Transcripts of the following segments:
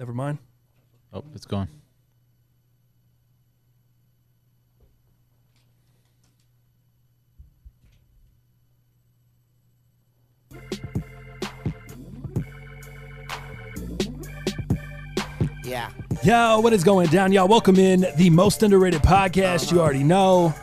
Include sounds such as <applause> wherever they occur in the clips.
never mind. Oh, it's gone. Yeah. Yo, what is going down, y'all? Welcome in the most underrated podcast. You already know.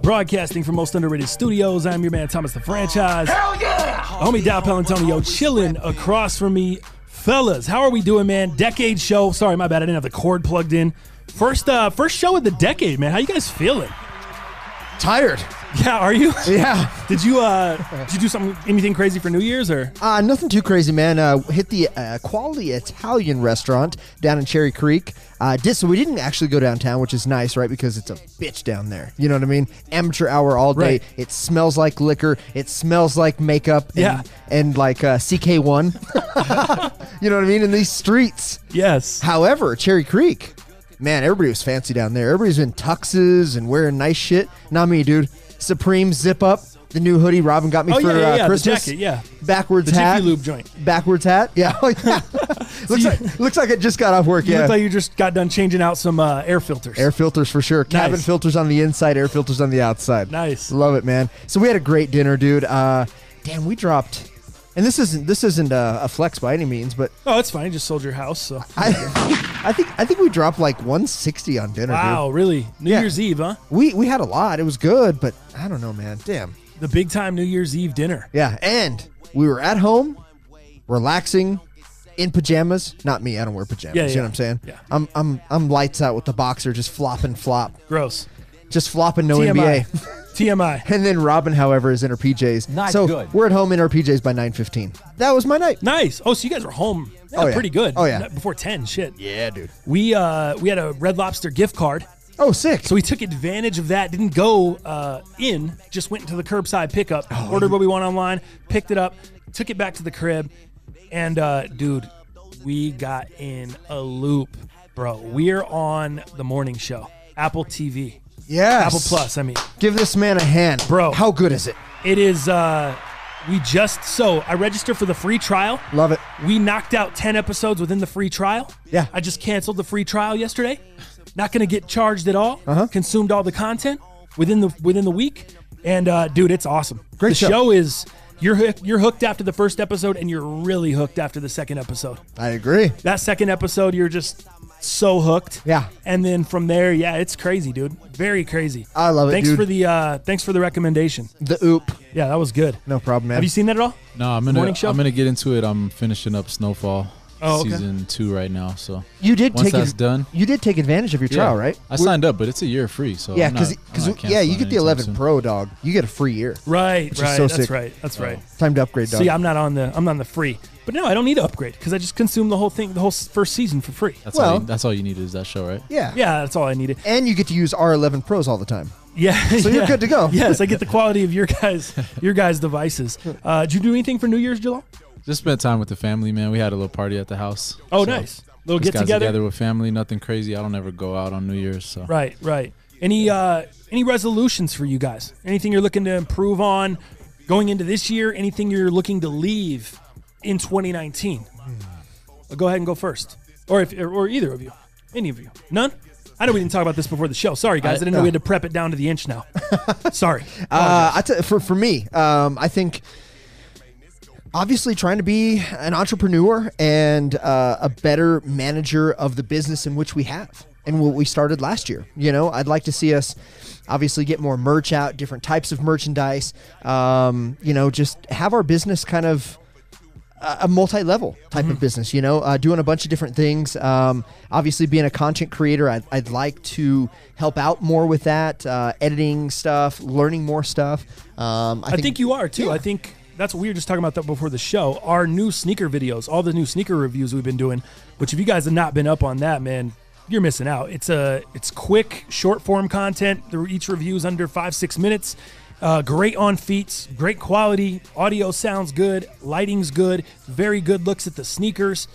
Broadcasting from Most Underrated Studios. I'm your man Thomas the Franchise. Hell yeah! Homie Dal Paolantonio chilling across from me. Fellas, how are we doing, man? Decade show. Sorry, my bad. I didn't have the cord plugged in. First uh first show of the decade, man. How you guys feeling? Tired. Yeah, are you? <laughs> Yeah. <laughs> Did you uh did you do something anything crazy for New Year's or Uh, nothing too crazy, man. Uh, hit the uh, quality Italian restaurant down in Cherry Creek. Uh, did so we didn't actually go downtown, which is nice, right? Because it's a bitch down there. You know what I mean? Amateur hour all day. Right. It smells like liquor. It smells like makeup. And, Yeah. And like uh, CK1. <laughs> you know what I mean? In these streets. Yes. However, Cherry Creek, man, everybody was fancy down there. Everybody's in tuxes and wearing nice shit. Not me, dude. Supreme zip up, the new hoodie Robin got me Oh for yeah, yeah, uh, yeah. Christmas. jacket, yeah. Backwards The hat. Jiffy Lube joint. Backwards hat. Yeah. <laughs> Oh, yeah. <laughs> <laughs> looks you- like looks like it just got off work. You Yeah. look like you just got done changing out some uh, air filters. air filters for sure. Cabin Nice. filters on the inside, air filters on the outside. Nice. Love it, man. So we had a great dinner, dude. Uh, damn, we dropped. And this isn't this isn't a, a flex by any means, but Oh, it's fine. You just sold your house, so. <laughs> I I think I think we dropped like 160 on dinner, dude. Wow, really? New Yeah. Year's Eve, huh? We we had a lot. It was good, but I don't know, man. Damn. The big time New Year's Eve dinner. Yeah, and we were at home, relaxing, in pajamas. Not me. I don't wear pajamas. Yeah, You yeah. know what I'm saying? Yeah. I'm I'm I'm lights out with the boxer, just flopping flop, Gross. just flopping no TMI. NBA. <laughs> TMI. And then Robin, however, is in her PJs. Not so good. we're at home in our PJs by 9:15. That was my night. Nice. Oh, so you guys were home. Yeah, Oh, yeah. pretty good. Oh, yeah. Before ten, shit. Yeah, dude. We uh we had a Red Lobster gift card, Oh, sick. so we took advantage of that. Didn't go uh in, just went into the curbside pickup. Oh, ordered what we want online, picked it up, took it back to the crib, and uh dude, we got in a loop, bro. We're on the morning show, Apple TV, yes. Apple Plus. I mean. Give this man a hand, Bro. How good is it? It is uh we just so I registered for the free trial. Love it. We knocked out 10 episodes within the free trial. Yeah. I just canceled the free trial yesterday. Not going to get charged at all. Uh-huh. Consumed all the content within the within the week. And uh dude, it's awesome. Great the show. show is you're hook, you're hooked after the first episode and you're really hooked after the second episode. I agree. That second episode you're just so hooked. Yeah. And then from there, yeah, it's crazy, dude. Very crazy. I love it, Thanks dude. for the uh thanks for the recommendation. The oop. Yeah, that was good. No problem, man. Have you seen that at all? No, I'm gonna Morning show? I'm gonna get into it. I'm finishing up Snowfall Oh, okay. season two right now. So You did once take that's ad- done, You did take advantage of your trial, yeah. right? I We're- signed up, but it's a year free. So Yeah, because because yeah, you get the 11 soon. Pro dog. You get a free year. Right, is right. so that's sick. right. That's right. Time to upgrade, dog. See, I'm not on the I'm on the free, but no, I don't need to upgrade because I just consumed the whole thing, the whole s- first season for free. That's all. Well- You, that's all you need is that show, right? yeah. Yeah, that's all I needed. And you get to use R11 Pros all the time. Yeah, So you're <laughs> yeah. good to go. <laughs> Yes, I get the quality of your guys, your guys' devices. Uh, did you do anything for New Year's, Jalal? Just spent time with the family, man. We had a little party at the house. Oh, So nice. Little Just get got together. together with family. Nothing crazy. I don't ever go out on New Year's. So Right, right. Any uh, any resolutions for you guys? Anything you're looking to improve on going into this year? Anything you're looking to leave in 2019? Uh, Go ahead and go first, or if or either of you, any of you, none. I know we didn't talk about this before the show. Sorry, guys. I, I- didn't know we had to prep it down to the inch now. <laughs> Sorry. Uh, I t- for for me, um, I think obviously trying to be an entrepreneur and uh, a better manager of the business in which we have and what we started last year. You know, I'd like to see us obviously get more merch out, different types of merchandise. Um, you know, just have our business kind of a- multi-level type of business you know uh, doing a bunch of different things um, obviously being a content creator I'd, I'd like to help out more with that uh, editing stuff learning more stuff um, I, I think, you are too. I think that's what we were just talking about that before the show. Our new sneaker videos, all the new sneaker reviews we've been doing, which if you guys have not been up on that, man, you're missing out. It's a it's quick, short form content. Each review is under five six minutes. Uh, great on feet, great quality. Audio sounds good, lighting's good, very good looks at the sneakers.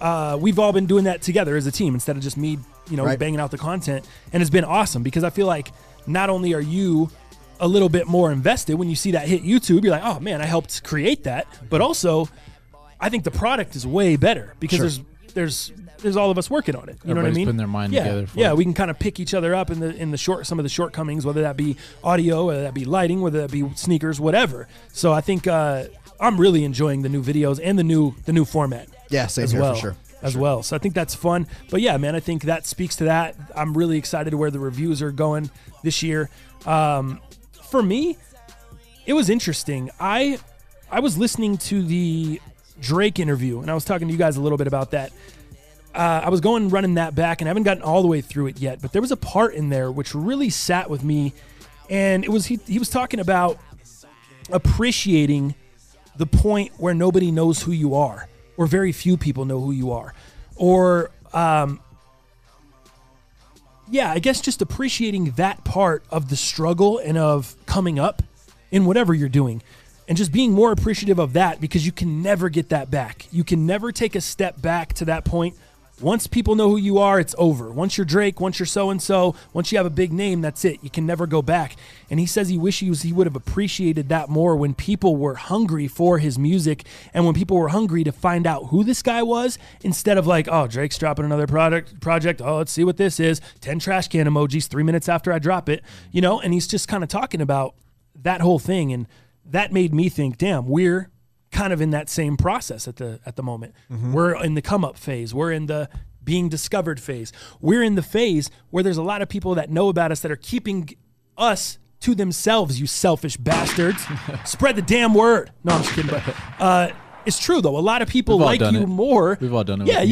Uh, we've all been doing that together as a team instead of just me, you know, Right. banging out the content, and it's been awesome because I feel like not only are you a little bit more invested when you see that hit YouTube, you're like, oh man, I helped create that, but also I think the product is way better because there's there's there's all of us working on it. You know what I mean? putting their mind yeah, together for yeah. it. We can kind of pick each other up in the in the short some of the shortcomings, whether that be audio, whether that be lighting, whether that be sneakers, whatever. So I think uh, I'm really enjoying the new videos and the new the new format Yeah, same as here well. for sure. As well. So I think that's fun. But yeah, man, I think that speaks to that. I'm really excited to where the reviews are going this year. Um, for me, it was interesting. I I was listening to the Drake interview and I was talking to you guys a little bit about that. Uh, I was going running that back and I haven't gotten all the way through it yet, but there was a part in there which really sat with me and it was he, he was talking about appreciating the point where nobody knows who you are, or very few people know who you are, or um, yeah, I guess just appreciating that part of the struggle and of coming up in whatever you're doing. And just being more appreciative of that because you can never get that back. You can never take a step back to that point. Once people know who you are, it's over. Once you're Drake, once you're so and so, once you have a big name, that's it. You can never go back. And he says he wishes he would have appreciated that more when people were hungry for his music and when people were hungry to find out who this guy was instead of like, oh, Drake's dropping another product project. Oh, let's see what this is. 10 trash can emojis 3 minutes after I drop it. You know, and he's just kind of talking about that whole thing and that made me think, damn, we're kind of in that same process at the at the moment. We're in the come up phase. We're in the being discovered phase. We're in the phase where there's a lot of people that know about us that are keeping us to themselves, you selfish bastards. <laughs> Spread the damn word. No, I'm just kidding, but uh it's true though. A lot of people like you it. more. We've all done it yeah, with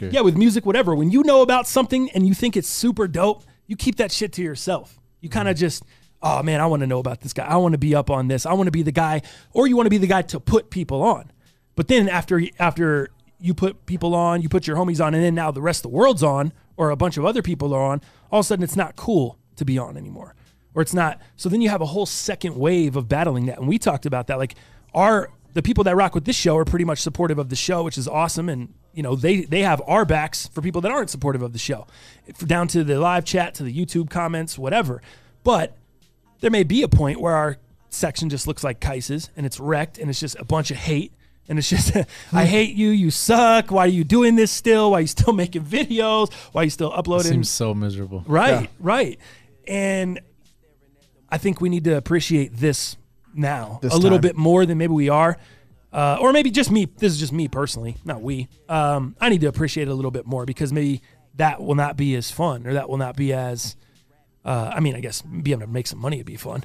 yeah. or- Yeah, with music, whatever. When you know about something and you think it's super dope, you keep that shit to yourself. You kind of just, oh man, I want to know about this guy. I want to be up on this. I want to be the guy, or you want to be the guy to put people on. But then after after you put people on, you put your homies on, and then now the rest of the world's on, or a bunch of other people are on. All of a sudden, it's not cool to be on anymore, or it's not. So then you have a whole second wave of battling that, and we talked about that. Like our the people that rock with this show are pretty much supportive of the show, which is awesome, and you know they they have our backs for people that aren't supportive of the show, down to the live chat, to the YouTube comments, whatever. But there may be a point where our section just looks like Qias's and it's wrecked and it's just a bunch of hate. And it's just, <laughs> I hate you. You suck. Why are you doing this still? Why are you still <laughs> making videos? Why are you still uploading? Seems so miserable. Right, Yeah. right. And I think we need to appreciate this now This a little time. bit more than maybe we are. Uh, or maybe just me. This is just me personally, not we. Um, I need to appreciate it a little bit more because maybe that will not be as fun or that will not be as. Uh, I mean, I guess being able to make some money would be fun,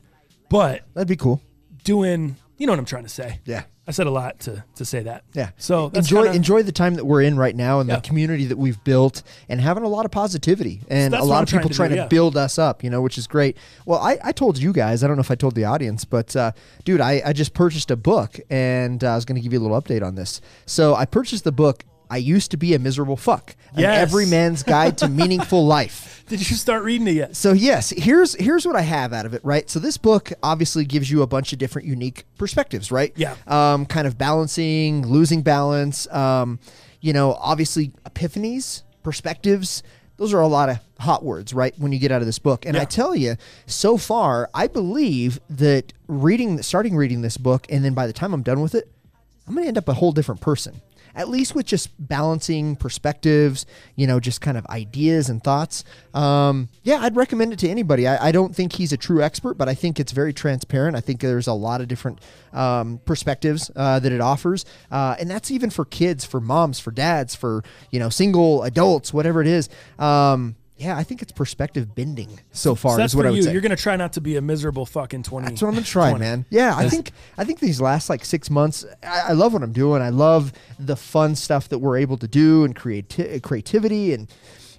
but That'd be cool. doing, you know what I'm trying to say. Yeah. I said a lot to to say that. Yeah. So enjoy kinda- enjoy the time that we're in right now and Yeah. the community that we've built and having a lot of positivity and That's a lot of people trying to trying do, to yeah. build us up, you know, which is great. Well, I, I told you guys, I don't know if I told the audience, but uh, dude, I, I just purchased a book and uh, I was going to give you a little update on this. So I purchased the book. I used to be a miserable fuck. An every man's guide to <laughs> meaningful life. Did you start reading it yet? So yes, here's here's what I have out of it, right? So this book obviously gives you a bunch of different unique perspectives, right? Yeah. Um, kind of balancing, losing balance. Um, you know, obviously epiphanies, perspectives. Those are a lot of hot words, right? When you get out of this book, and Yeah. I tell you, so far, I believe that reading, starting reading this book, and then by the time I'm done with it, I'm going to end up a whole different person. At least with just balancing perspectives, you know, just kind of ideas and thoughts. Um, yeah, I'd recommend it to anybody. I, I don't think he's a true expert, but I think it's very transparent. I think there's a lot of different um, perspectives uh, that it offers, uh, and that's even for kids, for moms, for dads, for you know, single adults, whatever it is. Um, yeah, I think it's perspective bending so far. So that's is what I would you. say. You're gonna try not to be a miserable fucking twenty. That's what I'm gonna try, man. Yeah, I think I think these last like six months, I, I love what I'm doing. I love the fun stuff that we're able to do and creati- creativity and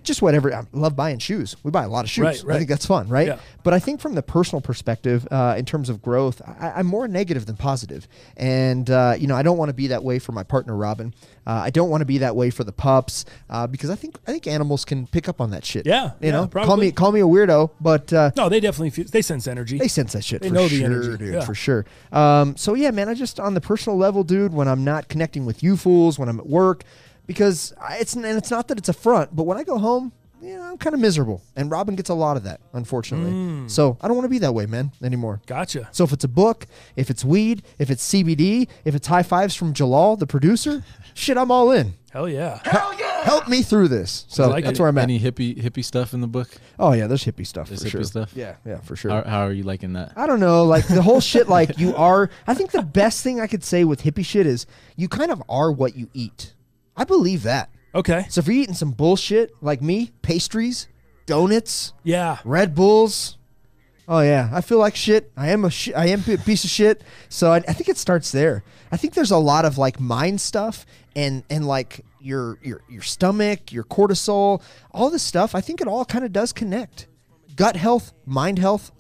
just whatever. I love buying shoes. We buy a lot of shoes. Right, right. I think that's fun, right? Yeah. But I think from the personal perspective, uh, in terms of growth, I, I'm more negative than positive. And uh, you know, I don't want to be that way for my partner Robin. Uh, I don't want to be that way for the pups uh, because I think I think animals can pick up on that shit. Yeah, you yeah, know, call me call me a weirdo, but uh, No, they definitely feel, they sense energy. they sense that shit They for know the sure, energy, dude. yeah. For sure. Um, so yeah, man, I just on the personal level, dude, when I'm not connecting with you fools, when I'm at work, because it's and it's not that it's a front, but when I go home, you know, I'm kind of miserable, and Robin gets a lot of that, unfortunately. Mm. So I don't want to be that way, man, anymore. gotcha. So if it's a book, if it's weed, if it's CBD, if it's high fives from Jalal, the producer, shit, I'm all in. Hell yeah. Hell yeah! help me through this. So like that's it. where I'm at. Any hippie hippie stuff in the book? oh yeah, there's hippie stuff There's for hippie sure. stuff? Yeah, yeah, for sure. How, how are you liking that? I don't know, like the whole shit. Like you are. I think the best thing I could say with hippie shit is you kind of are what you eat. I believe that. Okay. So if you're eating some bullshit like me, pastries, donuts, Yeah. Red Bulls. Oh yeah, I feel like shit. I am a shi I am a piece of shit. So I, I think it starts there. I think there's a lot of like mind stuff and and like your your your stomach, your cortisol, all this stuff. I think it all kind of does connect. Gut health, mind health,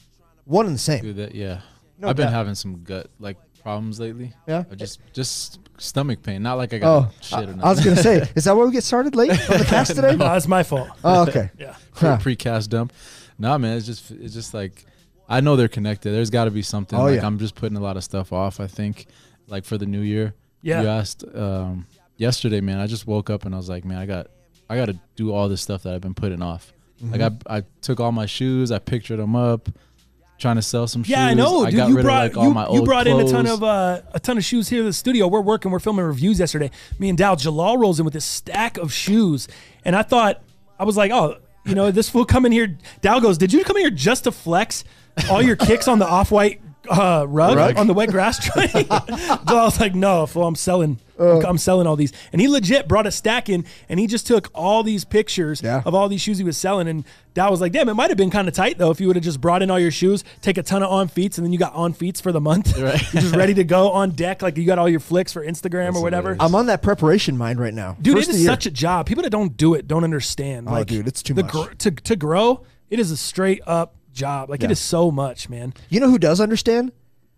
one and the same. Do that? Yeah. No I've been having some gut like problems lately. Yeah? Or just just stomach pain. Not like I Oh, got shit I, or nothing. I was gonna say, is that where we get started late on the cast <laughs> today? No, that's my fault. Oh, okay. <laughs> Yeah. Huh. pre precast dump. Nah, man, it's just it's just like I know they're connected. There's got to be something. Oh, like yeah. I'm just putting a lot of stuff off. I think, like for the new year. Yeah. You asked um, yesterday, man. I just woke up and I was like, man, I got I got to do all this stuff that I've been putting off. Mm-hmm. Like I I took all my shoes, I pictured them up, trying to sell some shoes. Yeah, I know, dude. got you brought of like all you, you brought in a ton of uh, a ton of shoes here to the studio. We're working, we're filming reviews yesterday. Me and Dal Jalal rolls in with this stack of shoes, and I thought I was like, oh, you know, this fool come in here. Dal goes, did you come in here just to flex all your kicks on the off white? Uh, rug, Rug? on the wet grass <laughs> train. so <laughs> I was like, no, fool, I'm selling. Uh. I'm selling all these, and he legit brought a stack in, and he just took all these pictures Yeah. of all these shoes he was selling. And Dal was like, damn, it might have been kind of tight though if you would have just brought in all your shoes, take a ton of on feets, and then you got on feets for the month. Right. <laughs> You're just ready to go on deck, like you got all your flicks for Instagram or whatever. hilarious. I'm on that preparation mind right now. Dude, First it is such a job. People that don't do it don't understand. Oh, like, dude, it's too the much. gr- to to grow, it is a straight up job. Like it Yeah. is so much, man. You know who does understand?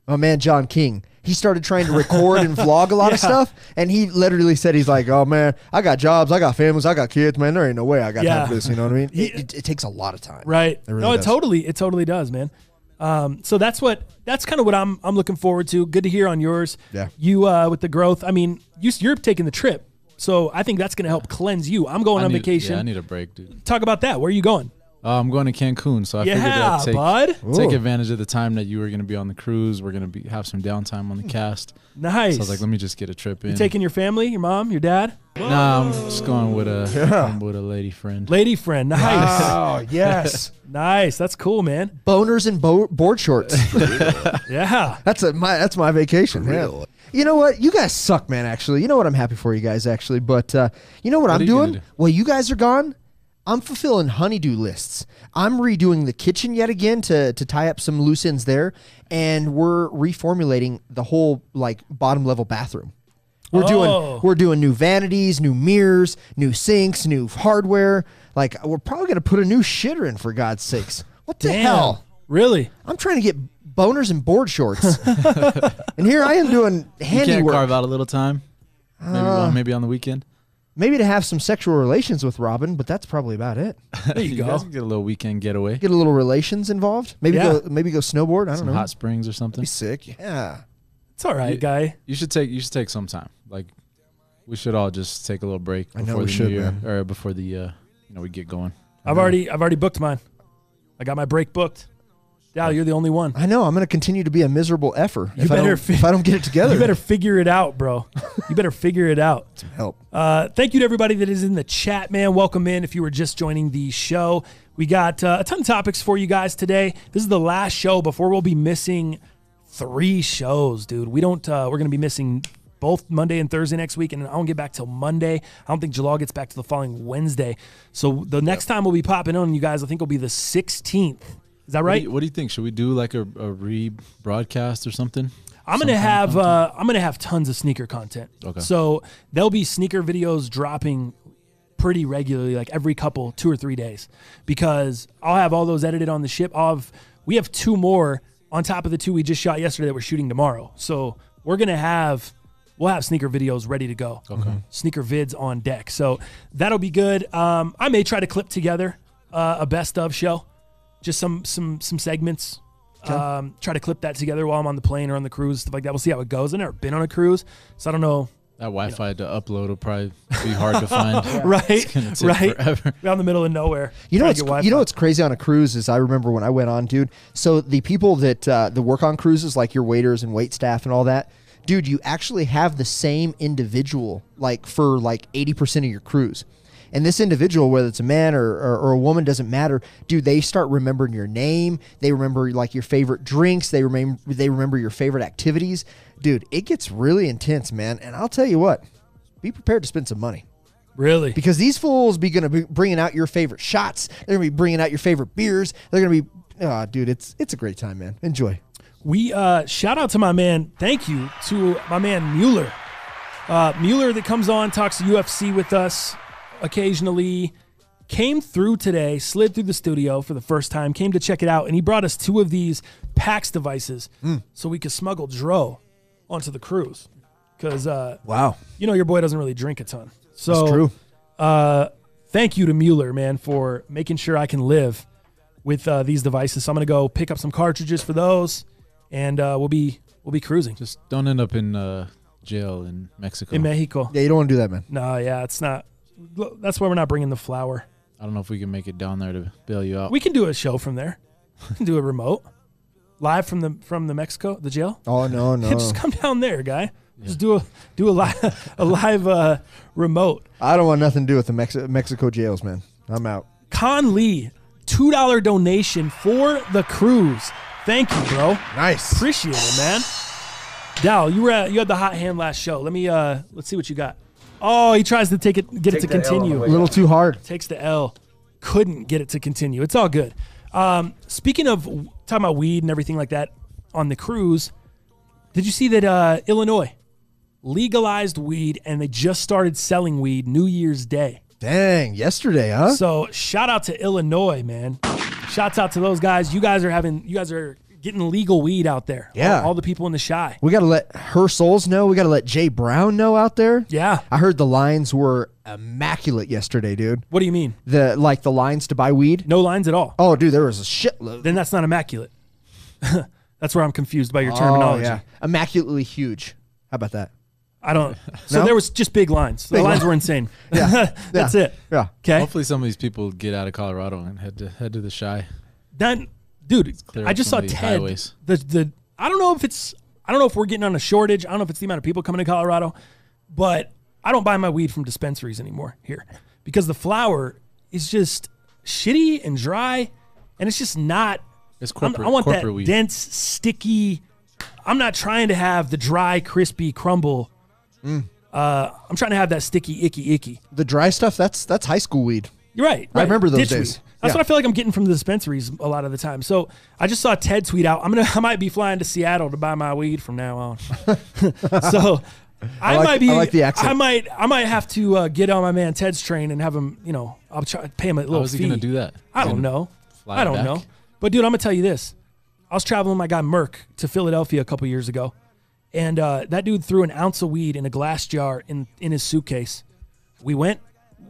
Oh man, John King. He started trying to record and vlog a lot of <laughs> stuff, and he literally said he's like, "Oh man, I got jobs, I got families, I got kids, man. There ain't no way I got Yeah. time for this." You know what I mean? <laughs> He- It, it, it takes a lot of time. Right. It really no, it does. totally it totally does, man. Um, so that's what that's kind of what I'm I'm looking forward to. Good to hear on yours. Yeah. You uh, with the growth. I mean, you, you're taking the trip, so I think that's going to help cleanse you. I'm going I on need, vacation. Yeah, I need a break, dude. Talk about that. Where are you going? Uh, I'm going to Cancun, so I figured I'd take bud. take Ooh. advantage of the time that you were going to be on the cruise. We're going to be have some downtime on the cast. Nice. So I was like, let me just get a trip in. you taking your family, your mom, your dad, Nah, I'm just going with a going with a lady friend. lady friend. Nice. Oh <laughs> yes, nice. That's cool, man. boners and bo- board shorts. <laughs> Yeah. That's a my that's my vacation. Yeah. You know what? You guys suck, man. Actually, you know what? I'm happy for you guys, actually. But uh, you know what, I'm are you gonna doing? do? While you guys are gone, I'm fulfilling honeydew lists. I'm redoing the kitchen yet again to to tie up some loose ends there, and we're reformulating the whole like bottom level bathroom. We're Oh. doing we're doing new vanities, new mirrors, new sinks, new hardware. Like we're probably gonna put a new shitter in for God's sakes. What the Damn. hell? Really? I'm trying to get boners and board shorts, <laughs> and here I am doing You can't carve out a little time. Maybe Uh, well, maybe on the weekend. Maybe to have some sexual relations with Robin, but that's probably about it. <laughs> There you, go. guys can get a little weekend getaway. Get a little relations involved. Maybe Yeah. go maybe go snowboard. I don't Some know. hot springs or something. Be sick. Yeah. It's all right, You- guy. You should take you should take some time. Like we should all just take a little break I know before we the should, new year man. or before the uh, you know we get going. I've already I've already booked mine. I got my break booked. Dal, you're the only one. I know. I'm going to continue to be a miserable effer You if, I better don't, fi- if I don't get it <laughs> together. You better figure it out, bro. You better figure it out. <laughs> some help. Uh, thank you to everybody that is in the chat, man. Welcome in if you were just joining the show. We got uh, a ton of topics for you guys today. This is the last show before we'll be missing three shows, dude. We don't. Uh, we're gonna be missing both Monday and Thursday next week, and I don't get back till Monday. I don't think Jalal gets back to the following Wednesday. So the next time we'll be popping on, you guys, I think will be the 16th. Is that What do, right? you, what do you think? Should we do like a, a rebroadcast or something? I'm gonna Some have uh, I'm gonna have tons of sneaker content. Okay. So there'll be sneaker videos dropping pretty regularly, like every couple two or three days, because I'll have all those edited on the ship. I'll have we have two more on top of the two we just shot yesterday that we're shooting tomorrow. So we're gonna have we'll have sneaker videos ready to go. Okay. Sneaker vids on deck. So that'll be good. Um, I may try to clip together uh, a best of show, just some some some segments. Um, try to clip that together while I'm on the plane or on the cruise, stuff like that. We'll see how it goes. I've never been on a cruise, so I don't know. That Wi-Fi to upload will probably be hard to find. <laughs> Right, <laughs> It's take right. forever. We're in the middle of nowhere. You know what's you know what's crazy on a cruise is I remember when I went on, dude. So the people that uh, that work on cruises, like your waiters and wait staff and all that, dude, you actually have the same individual like for like eighty percent of your cruise. And this individual, whether it's a man or, or, or a woman, doesn't matter. Dude, they start remembering your name. They remember like your favorite drinks. They remember they remember your favorite activities. Dude, it gets really intense, man. And I'll tell you what, be prepared to spend some money Really? because these fools be going to be bringing out your favorite shots. They're going to be bringing out your favorite beers. They're going to be, oh, dude, it's it's a great time, man. Enjoy. We uh, shout out to my man. Thank you to my man Mueller. Uh, Mueller that comes on talks to UFC with us occasionally. Came through today, slid through the studio for the first time, came to check it out, and he brought us two of these PAX devices so we could smuggle Dro onto the cruise. Because uh, Wow, you know your boy doesn't really drink a ton. So that's true. uh, thank you to Mueller, man, for making sure I can live with uh, these devices. So I'm gonna go pick up some cartridges for those, and uh, we'll be we'll be cruising Just don't end up in uh, jail in Mexico. in Mexico. Yeah, you don't want to do that, man. No, yeah, it's not. That's why we're not bringing the flour. I don't know if we can make it down there to bail you out. We can do a show from there. We can do a remote, live from the from the Mexico the jail. Oh no, <laughs> no. Just come down there, guy. Just do a do a live <laughs> a live uh, remote. I don't want nothing to do with the Mex- Mexico jails, man. I'm out. Con Lee, two dollar donation for the cruise. Thank you, bro. Nice. Appreciate it, man. Dal, you were at, you had the hot hand last show. Let me uh let's see what you got. Oh, he tries to take it get it to the L on the continue. A little too hard. Takes the L. Couldn't get it to continue. It's all good. Um, speaking of talking about weed and everything like that on the cruise, did you see that uh, Illinois legalized weed and they just started selling weed New Year's Day? Dang, yesterday, huh? So shout out to Illinois, man. Shouts out to those guys. You guys are having you guys are getting legal weed out there. Yeah. All, all the people in the Chi. we got to let her souls know. We got to let Jay Brown know out there. Yeah. I heard the lines were immaculate yesterday, dude. What do you mean? The like the lines to buy weed. No lines at all. Oh, dude, there was a shitload. Then that's not immaculate. <laughs> that's where I'm confused by your Oh, terminology. yeah, immaculately huge. How about that? I don't. <laughs> So No? there was just big lines. The Big lines line. were insane. <laughs> Yeah. That's Yeah. it. Yeah. Okay. Hopefully, some of these people get out of Colorado and head to head to the Chi. Then, dude, clear I just saw of these Ted. highways. The the I don't know if it's I don't know if we're getting on a shortage. I don't know if it's the amount of people coming to Colorado, but I don't buy my weed from dispensaries anymore here because the flower is just shitty and dry, and it's just not. It's I'm- corporate. I want that weed. dense, sticky. I'm not trying to have the dry, crispy crumble. Mm. Uh, I'm trying to have that sticky, icky, icky. The dry stuff. That's that's high school weed. You're right. I remember those Ditch days. weed. That's Yeah. what I feel like I'm getting from the dispensaries a lot of the time. So I just saw Ted tweet out. I'm gonna. I might be flying to Seattle to buy my weed from now on. <laughs> so I, like- might be. I like the accent. I might. I might have to uh, get on my man Ted's train and have him. You know, I'll try pay him a little How is he fee. gonna do that? I don't know. I don't back? know. But dude, I'm gonna tell you this. I was traveling with my guy Merck to Philadelphia a couple years ago, and uh, that dude threw an ounce of weed in a glass jar in in his suitcase. We went.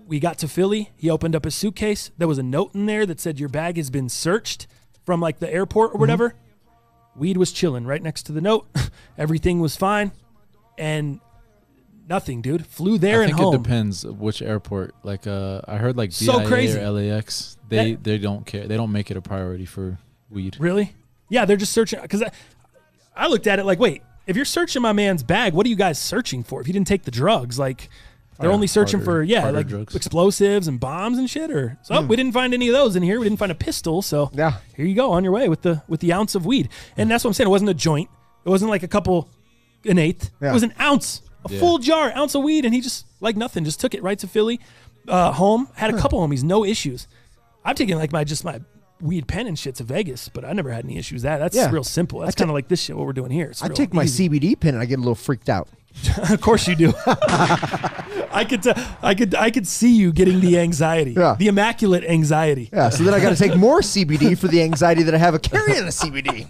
We got to Philly. He opened up his suitcase. There was a note in there that said your bag has been searched from like the airport Mm-hmm. or whatever. Weed was chilling right next to the note. <laughs> Everything was fine, and nothing, dude. Flew there and I and think home. it depends which airport. Like, uh, I heard like So crazy. or LAX, they That- they don't care. They don't make it a priority for weed. Really? Yeah, they're just searching because I, I looked at it like, wait, if you're searching my man's bag, what are you guys searching for? If you didn't take the drugs, like they're Yeah, only searching harder- for yeah, like drugs. explosives and bombs and shit. Or so we didn't find any of those in here. We didn't find a pistol, so Yeah. here you go on your way with the with the ounce of weed. And that's what I'm saying. It wasn't a joint. It wasn't like a couple, an eighth. Yeah. It was an ounce, a Yeah. full jar, ounce of weed, and he just like nothing, just took it right to Philly, uh, home. Had a couple homies, no issues. I've taken like my just my weed pen and shit to Vegas, but I never had any issues. with That that's Yeah. real simple. That's kind of like this shit. What we're doing here. It's I take my easy. CBD pen and I get a little freaked out. <laughs> of course you do. <laughs> I could, t- I could, I could see you getting the anxiety, Yeah. the immaculate anxiety. Yeah. So then I got to take more CBD for the anxiety that I have of carrying the CBD.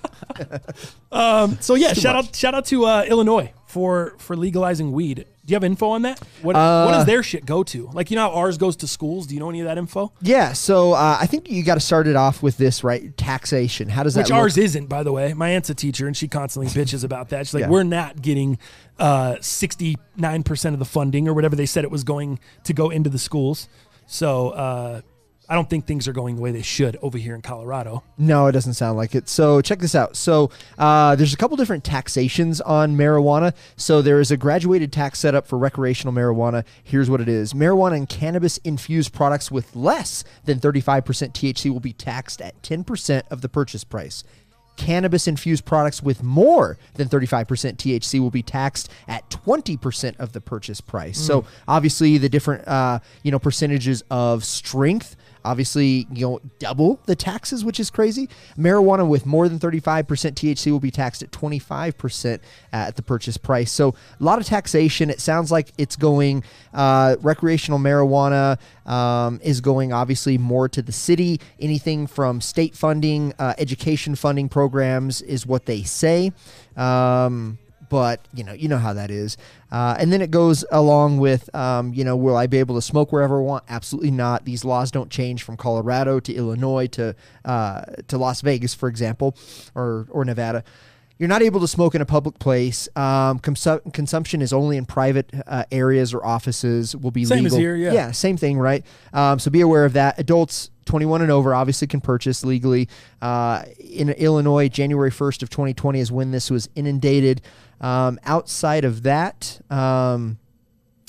<laughs> So yeah, shout much. out, shout out to uh, Illinois for for legalizing weed. Do you have info on that? What what Uh, does their shit go to? Like you know how ours goes to schools. Do you know any of that info? Yeah. So uh, I think you got to start it off with this, right? Taxation. How does Which that look? ours isn't, by the way. My aunt's a teacher, and she constantly <laughs> bitches about that. She's like, Yeah. "We're not getting uh, sixty nine percent of the funding, or whatever they said it was going to go into the schools." So uh, I don't think things are going the way they should over here in Colorado. No, it doesn't sound like it. So check this out. So uh, there's a couple different taxations on marijuana. So there is a graduated tax setup for recreational marijuana. Here's what it is: marijuana and cannabis infused products with less than 35% THC will be taxed at 10% of the purchase price. Cannabis infused products with more than 35% THC will be taxed at 20% of the purchase price. So obviously the different uh, you know percentages of strength obviously you know double the taxes which is crazy. Marijuana with more than 35% thc will be taxed at 25% at the purchase price. So a lot of taxation. It sounds like it's going uh, recreational marijuana um, is going obviously more to the city. Anything from state funding uh, education funding programs is what they say. Um, but you know you know how that is uh, and then it goes along with um, you know will i be able to smoke wherever i want absolutely not these laws don't change from colorado to illinois to uh, to las vegas for example or or nevada you're not able to smoke in a public place. Um, consu- consumption is only in private uh, areas or offices. Will be Same as legal. here, yeah. yeah, same thing, right? Um, so be aware of that. Adults 21 and over obviously can purchase legally. Uh, in Illinois, January 1st of 2020 is when this was inundated. Um, outside of that, um,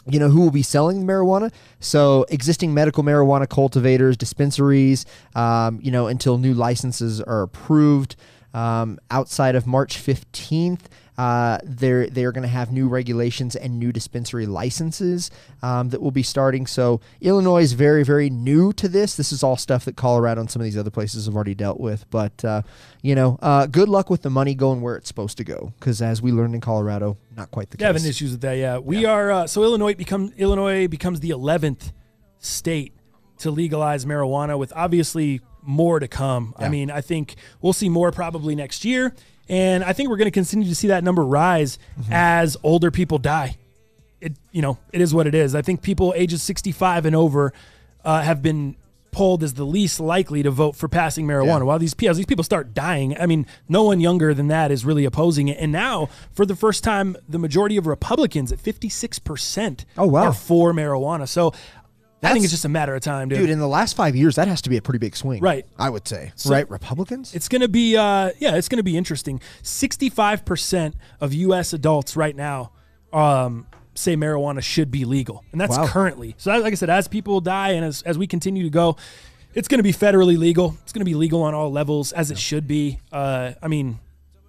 you know who will be selling marijuana so existing medical marijuana cultivators dispensaries um, you know until new licenses are approved um, outside of march 15th uh, they're they're going to have new regulations and new dispensary licenses um, that will be starting. So Illinois is very very new to this. This is all stuff that Colorado and some of these other places have already dealt with. But uh, you know, uh, good luck with the money going where it's supposed to go. Because as we learned in Colorado, not quite the Yeah, having case. issues with that. Yeah, we are. Uh, so Illinois become Illinois becomes the eleventh state to legalize marijuana, with obviously more to come. I mean, I think we'll see more probably next year, and I think we're going to continue to see that number rise Mm-hmm. as older people die. It you know it is what it is. I think people ages sixty five and over uh, have been polled as the least likely to vote for passing marijuana. Yeah. While these as these people start dying, I mean, no one younger than that is really opposing it. And now, for the first time, the majority of Republicans at fifty six percent Oh, wow. are for marijuana. So I think it's just a matter of time, dude. Dude, in the last five years, that has to be a pretty big swing. Right. I would say. right? Republicans? It's going to be, uh, yeah, it's going to be interesting. 65% of U.S. adults right now um, say marijuana should be legal. And that's Wow. currently. So, like I said, as people die and as, as we continue to go, it's going to be federally legal. It's going to be legal on all levels, as it should be. Uh, I mean,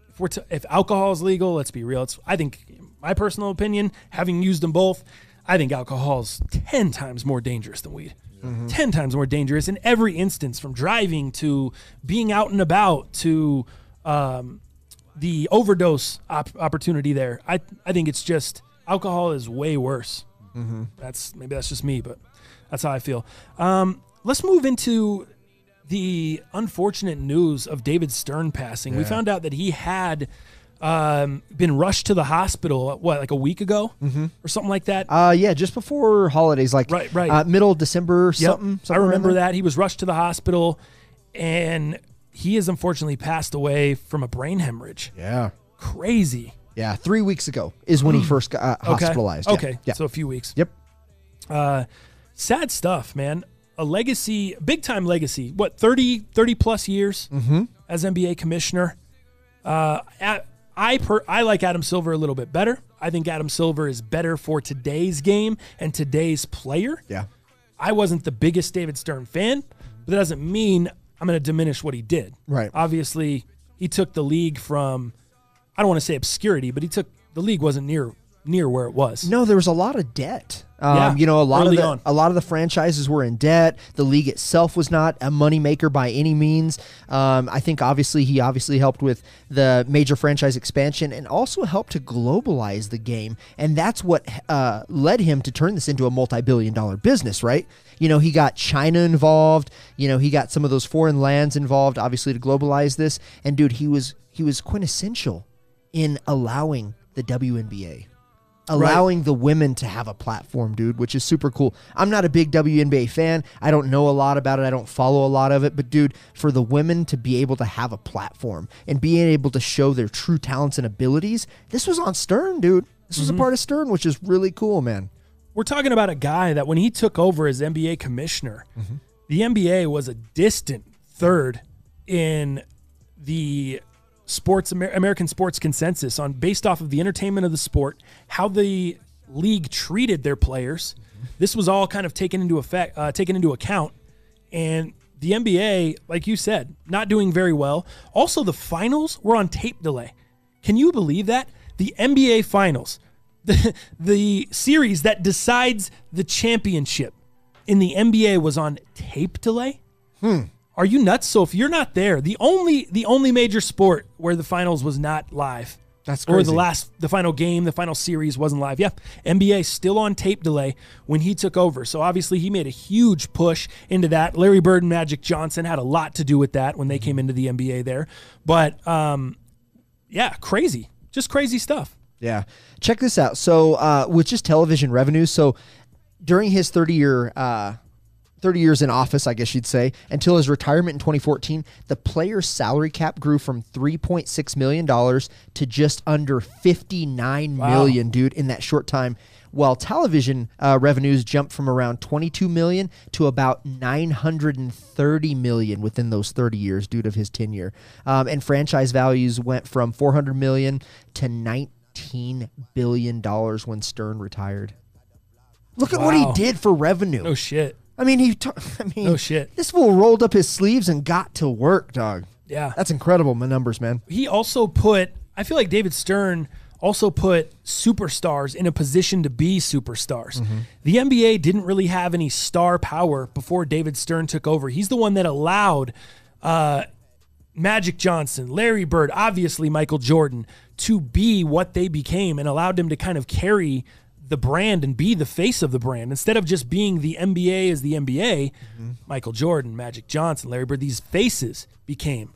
if, we're t- if alcohol is legal, let's be real. It's, I think, my personal opinion, having used them both, I think alcohol is 10 times more dangerous than weed. 10 times more dangerous in every instance from driving to being out and about to um, the overdose op- opportunity there. I, I think it's just alcohol is way worse. That's maybe that's just me, but that's how I feel. Um, let's move into the unfortunate news of David Stern passing. We found out that he had um, been rushed to the hospital, what, like a week ago or something like that. Uh, yeah, just before holidays, like Right, right. Uh, middle of December, Yep. something. I something around remember there. that. He was rushed to the hospital and he has unfortunately passed away from a brain hemorrhage. Yeah. Crazy. Yeah, three weeks ago is when he first got uh, Hmm. Okay. hospitalized. Yeah. Okay. Yeah. So a few weeks. yep. Uh, sad stuff, man. A legacy, big time legacy. What, 30, 30 plus years Mm-hmm. as NBA commissioner? Uh, I, I, per, I like Adam Silver a little bit better. I think Adam Silver is better for today's game and today's player. Yeah. I wasn't the biggest David Stern fan, but that doesn't mean I'm going to diminish what he did. Right. Obviously, he took the league from I don't want to say obscurity, but he took the league wasn't near near where it was. No, there was a lot of debt. Um, Yeah, you know, a lot of the on. a lot of the franchises were in debt. The league itself was not a moneymaker by any means. Um, I think obviously he obviously helped with the major franchise expansion and also helped to globalize the game, and that's what uh, led him to turn this into a multi-billion-dollar business. Right? You know, he got China involved. You know, he got some of those foreign lands involved, obviously to globalize this. And dude, he was he was quintessential in allowing the WNBA allowing the women to have a platform, dude, which is super cool. I'm not a big WNBA fan. I don't know a lot about it. I don't follow a lot of it, but dude, for the women to be able to have a platform and being able to show their true talents and abilities, this was on Stern, dude. This was a mm-hmm. part of Stern, which is really cool, man. We're talking about a guy that when he took over as NBA commissioner, mm-hmm. the NBA was a distant third in the sports Amer- American sports consensus on based off of the entertainment of the sport, how the league treated their players. This was all kind of taken into effect, uh, taken into account, and the NBA, like you said, not doing very well. Also, the finals were on tape delay. Can you believe that? The NBA finals, <laughs> the the series that decides the championship in the NBA was on tape delay. Are you nuts? So if you're not there, the only the only major sport where the finals was not live. That's crazy. Or the last the final game, the final series wasn't live. Yeah. NBA still on tape delay when he took over. So obviously he made a huge push into that. Larry Bird and Magic Johnson had a lot to do with that when they came into the NBA there. But um yeah, crazy. Just crazy stuff. Yeah. Check this out. So, uh, with just television revenue, so during his 30 year, uh, 30 years in office, I guess you'd say, until his retirement in 2014, the player's salary cap grew from 3.6 million dollars to just under 59 million, dude, in that short time. While television uh, revenues jumped from around 22 million to about 930 million within those 30 years due to his tenure, um, and franchise values went from 400 million to 19 billion dollars when Stern retired. Look at what he did for revenue. No shit. I mean, he. T- <laughs> I mean, oh shit. This fool rolled up his sleeves and got to work, dog. Yeah. That's incredible, my numbers, man. he also put I feel like David Stern also put superstars in a position to be superstars. The NBA didn't really have any star power before David Stern took over. He's the one that allowed uh, Magic Johnson, Larry Bird, obviously Michael Jordan to be what they became and allowed them to kind of carry the brand and be the face of the brand instead of just being the NBA as the NBA. Mm-hmm. Michael Jordan, Magic Johnson, Larry Bird, these faces became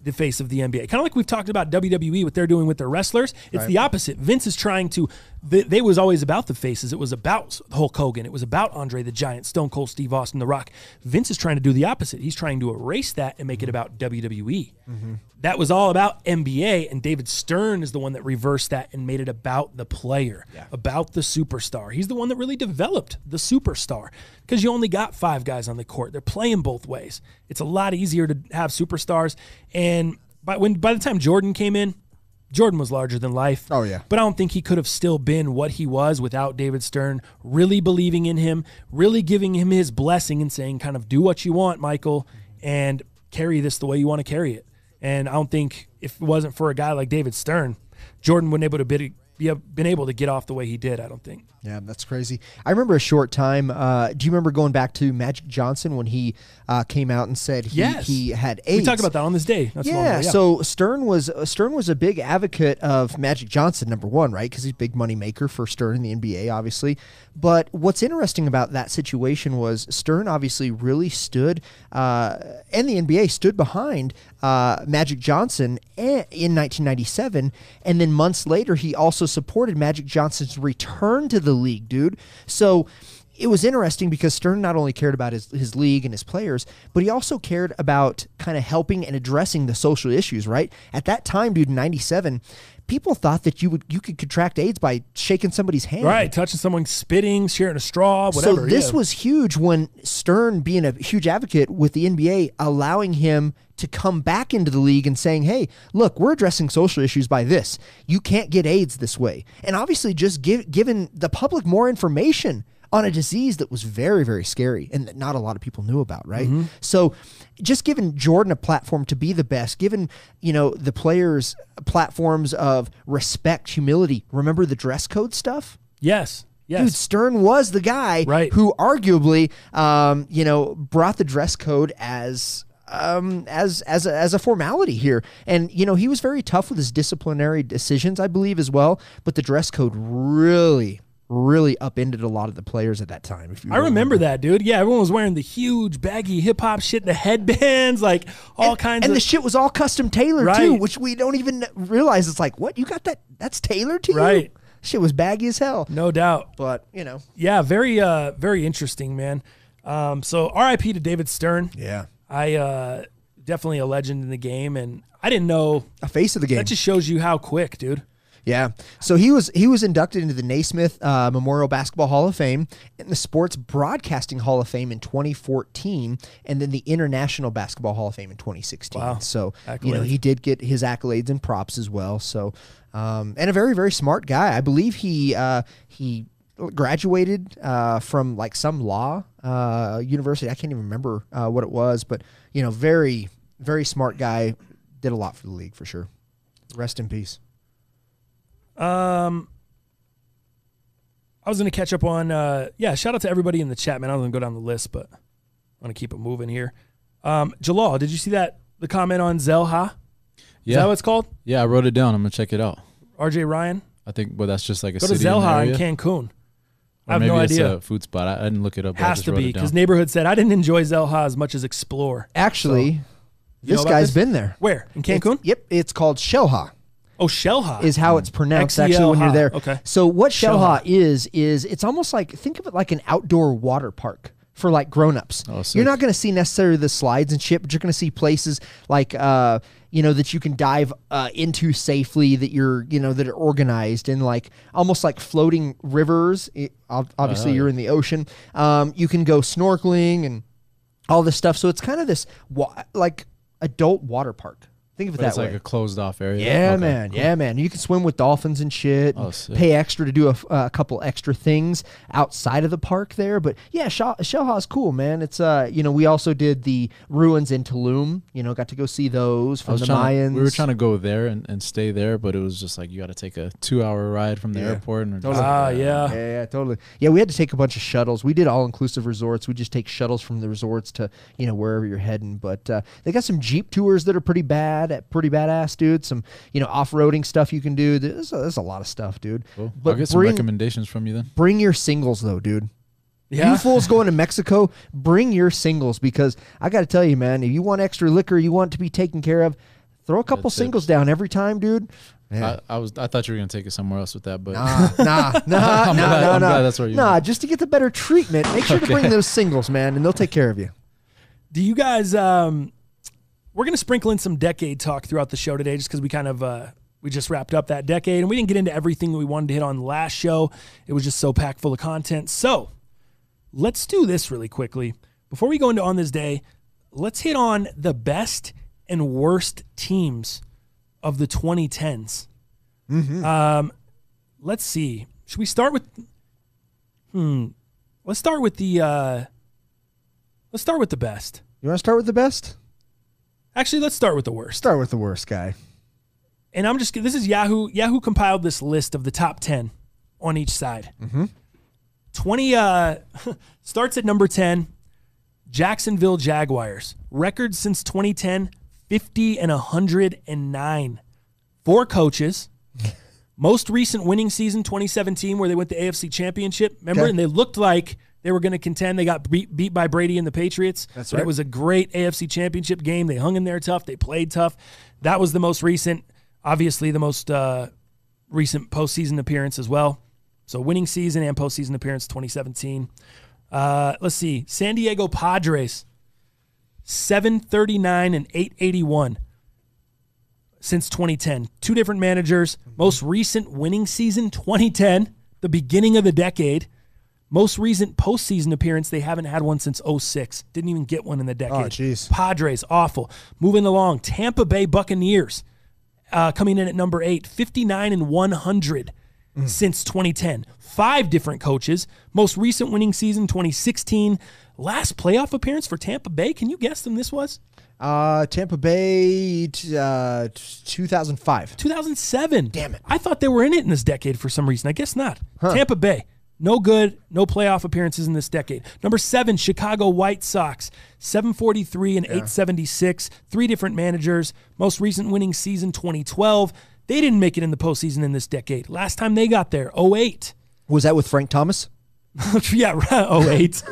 the face of the NBA. Kind of like we've talked about WWE, what they're doing with their wrestlers. It's the opposite. Vince is trying to. They, they was always about the faces. It was about Hulk Hogan. It was about Andre the Giant, Stone Cold Steve Austin, The Rock. Vince is trying to do the opposite. He's trying to erase that and make it mm-hmm. about WWE. Mm-hmm. That was all about NBA, and David Stern is the one that reversed that and made it about the player, about the superstar. He's the one that really developed the superstar because you only got five guys on the court. They're playing both ways. It's a lot easier to have superstars. And by when by the time Jordan came in, Jordan was larger than life. Oh, yeah. But I don't think he could have still been what he was without David Stern really believing in him, really giving him his blessing and saying, kind of do what you want, Michael, and carry this the way you want to carry it. And I don't think if it wasn't for a guy like David Stern, Jordan wouldn't able to be, be been able to get off the way he did. I don't think. Yeah, that's crazy. I remember a short time. Uh, do you remember going back to Magic Johnson when he uh, came out and said he, Yes. he had AIDS? We talked about that on this day. Yeah, ago, so Stern was uh, Stern was a big advocate of Magic Johnson, number one, right? Because he's a big money maker for Stern in the NBA, obviously. But what's interesting about that situation was Stern obviously really stood, uh, and the NBA stood behind uh, Magic Johnson in 1997, and then months later he also supported Magic Johnson's return to the league, dude. So it was interesting because Stern not only cared about his, his league and his players, but he also cared about kind of helping and addressing the social issues, right? At that time, dude, in 97, people thought that you would you could contract AIDS by shaking somebody's hand. Right, touching someone, spitting, sharing a straw, whatever. So this yeah. was huge when Stern, being a huge advocate with the NBA, allowing him to come back into the league and saying, "Hey, look, we're addressing social issues by this. You can't get AIDS this way." And obviously, just give, giving the public more information on a disease that was very, very scary and that not a lot of people knew about, right? Mm-hmm. So, just giving Jordan a platform to be the best, giving you know the players platforms of respect, humility. Remember the dress code stuff. yes, yes. Dude, Stern was the guy Right. who arguably, um, you know, brought the dress code as um, as as a, as a formality here, and you know he was very tough with his disciplinary decisions, I believe, as well. But the dress code really, really upended a lot of the players at that time. If you I remember that, dude. Yeah, everyone was wearing the huge baggy hip hop shit, the headbands, like all kinds and of the shit was all custom tailored too, which we don't even realize. It's like, what you got that? That's tailored to you, Right. Shit was baggy as hell. no doubt. But you know, Yeah, very uh very interesting, man. Um so RIP to David Stern. yeah, I uh definitely a legend in the game and I didn't know a face of the game. that just shows you how quick, dude. Yeah. So he was he was inducted into the Naismith uh, Memorial Basketball Hall of Fame and the Sports Broadcasting Hall of Fame in 2014, and then the International Basketball Hall of Fame in 2016. Wow. So you know he did get his accolades and props as well. So um, and a very very smart guy. I believe he uh, he graduated uh, from like some law uh, university. I can't even remember uh, what it was, but you know very very smart guy. Did a lot for the league for sure. Rest in peace. Um, I was going to catch up on, uh, yeah, shout out to everybody in the chat, man. I'm going to go down the list, but I want to keep it moving here. Um, Jalal, did you see that, the comment on Zelha? Is Yeah, that what it's called? yeah, I wrote it down. I'm gonna check it out. RJ Ryan? I think, well, that's just like a Go to city in the Zelha area. in Cancun. I have maybe no it's idea. a food spot. I, I didn't look it up. but Has to be because neighborhood said I didn't enjoy Zelha as much as Xplor. Actually, You know this about guy's this? been there. Where in It's- Cancun? yep, it's called Xel-Há. Oh, Xel-Há Is how it's pronounced actually when you're there. Okay. So what Xel-Há. Xel-Há is is it's almost like think of it like an outdoor water park for like grown-ups. Oh, sick. you're not going to see necessarily the slides and shit, but you're going to see places like uh you know that you can dive uh, into safely that you're you know that are organized and like almost like floating rivers. It- ob- obviously, Oh, you're yeah. in the ocean. Um, you can go snorkeling and all this stuff. So it's kind of this wa- like adult water park. Think of it But that it's way. like a closed off area. Yeah, Okay, man. cool. Yeah, man. You can swim with dolphins and shit. Oh, sick. pay extra to do a couple extra things outside of the park there. But yeah, Shell Xel-Há's cool, man. It's uh, you know, we also did the ruins in Tulum. You know, got to go see those from the Mayans. to, we were trying to go there and, and stay there, but it was just like you got to take a two hour ride from the Yeah. airport. And Totally. Ah, uh, yeah. Yeah, yeah, totally. Yeah, we had to take a bunch of shuttles. We did all inclusive resorts. We just take shuttles from the resorts to you know wherever you're heading. But uh, they got some jeep tours that are pretty bad, pretty badass, dude. Some you know off roading stuff you can do. There's a, there's a lot of stuff, dude. Cool. But I'll get some bring- recommendations from you then. Bring your singles though, dude. Yeah. You fools <laughs> going to Mexico, bring your singles because I got to tell you, man, if you want extra liquor, you want to be taken care of, throw a couple tips. singles down every time, dude. Yeah. I, I was I thought you were gonna take it somewhere else with that, but Nah, nah, <laughs> nah, nah, glad- nah, nah. that's where you Nah, went. just to get the better treatment, make sure to bring those singles, man, and they'll take care of you. Do you guys? Um, we're gonna sprinkle in some decade talk throughout the show today, just because we kind of uh, we just wrapped up that decade, and we didn't get into everything we wanted to hit on the last show. It was just so packed full of content. So let's do this really quickly before we go into on this day. Let's hit on the best and worst teams of the 2010s. Um, let's see. Should we start with? Hmm. Let's start with the. Uh, let's start with the best. You want to start with the best? Actually, let's start with the worst. Start with the worst guy. And I'm just this is Yahoo. Yahoo compiled this list of the top ten on each side. Mm-hmm. Twenty uh, <laughs> starts at number ten. Jacksonville Jaguars record since 2010: 50 and 109. Four coaches. <laughs> Most recent winning season 2017, where they went the AFC Championship. Remember, Okay. and they looked like they were going to contend. They got beat, beat by Brady and the Patriots. That's right. It was a great AFC Championship game. They hung in there tough. They played tough. That was the most recent, obviously the most uh, recent postseason appearance as well. So winning season and postseason appearance 2017. Uh, let's see, San Diego Padres, 739 and 881 since 2010. Two different managers. Most recent winning season 2010, the beginning of the decade. Most recent postseason appearance, they haven't had one since 06. Didn't even get one in the decade. jeez. Padres, awful. Moving along, Tampa Bay Buccaneers uh, coming in at number eight, 59 and 100 since 2010. Five different coaches. Most recent winning season, 2016. Last playoff appearance for Tampa Bay. Can you guess them this was? Uh, Tampa Bay, uh, 2005. 2007. Damn it. I thought they were in it in this decade for some reason. I guess not. Tampa Bay. No good, no playoff appearances in this decade. Number seven, Chicago White Sox, 743 and 876. Three different managers. Most recent winning season, 2012. They didn't make it in the postseason in this decade. Last time they got there, 08. Was that with Frank Thomas? <laughs> yeah, right, <laughs> 08.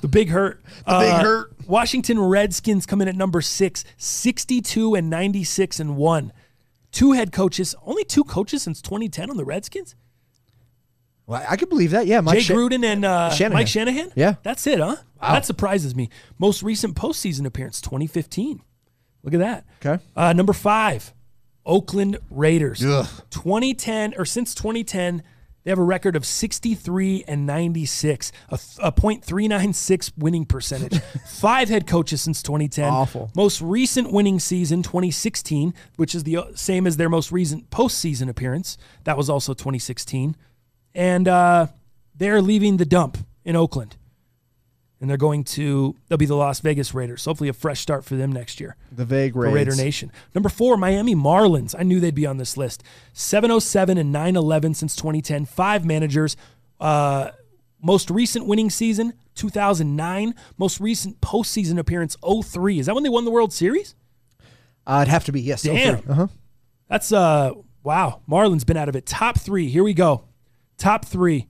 the big hurt. The big uh, hurt. Washington Redskins come in at number six, 62 and 96 and one. Two head coaches, only two coaches since 2010 on the Redskins. Well, I could believe that. Yeah, Mike Jay Gruden and uh, Shanahan. Mike Shanahan. Yeah. that's it, huh? That surprises me. Most recent postseason appearance, 2015. Look at that. Okay. Uh, number five, Oakland Raiders. Ugh. 2010 or since 2010, they have a record of 63 and 96, a, a .396 winning percentage. <laughs> Five head coaches since 2010. Awful. Most recent winning season 2016, which is the same as their most recent postseason appearance. That was also 2016, and uh, they're leaving the dump in Oakland. And they're going to, they'll be the Las Vegas Raiders. Hopefully, a fresh start for them next year The vague for Raider Nation. Number four, Miami Marlins. I knew they'd be on this list. 707 and 911 since 2010. Five managers. Uh, most recent winning season, 2009. Most recent postseason appearance, 03. Is that when they won the World Series? Uh, it'd have to be yes. Damn. Uh huh. That's, uh, wow. Marlins been out of it. Top three. Here we go. Top three.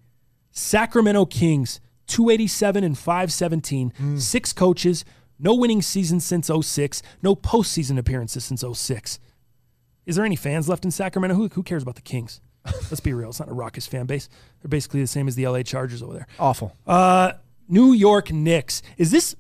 Sacramento Kings, 287 and 517. Six coaches. No winning season since 06. No postseason appearances since 06. Is there any fans left in Sacramento? Who, who cares about the Kings? <laughs> Let's be real. It's not a raucous fan base. They're basically the same as the LA Chargers over there. Awful. Uh, New York Knicks. Is this?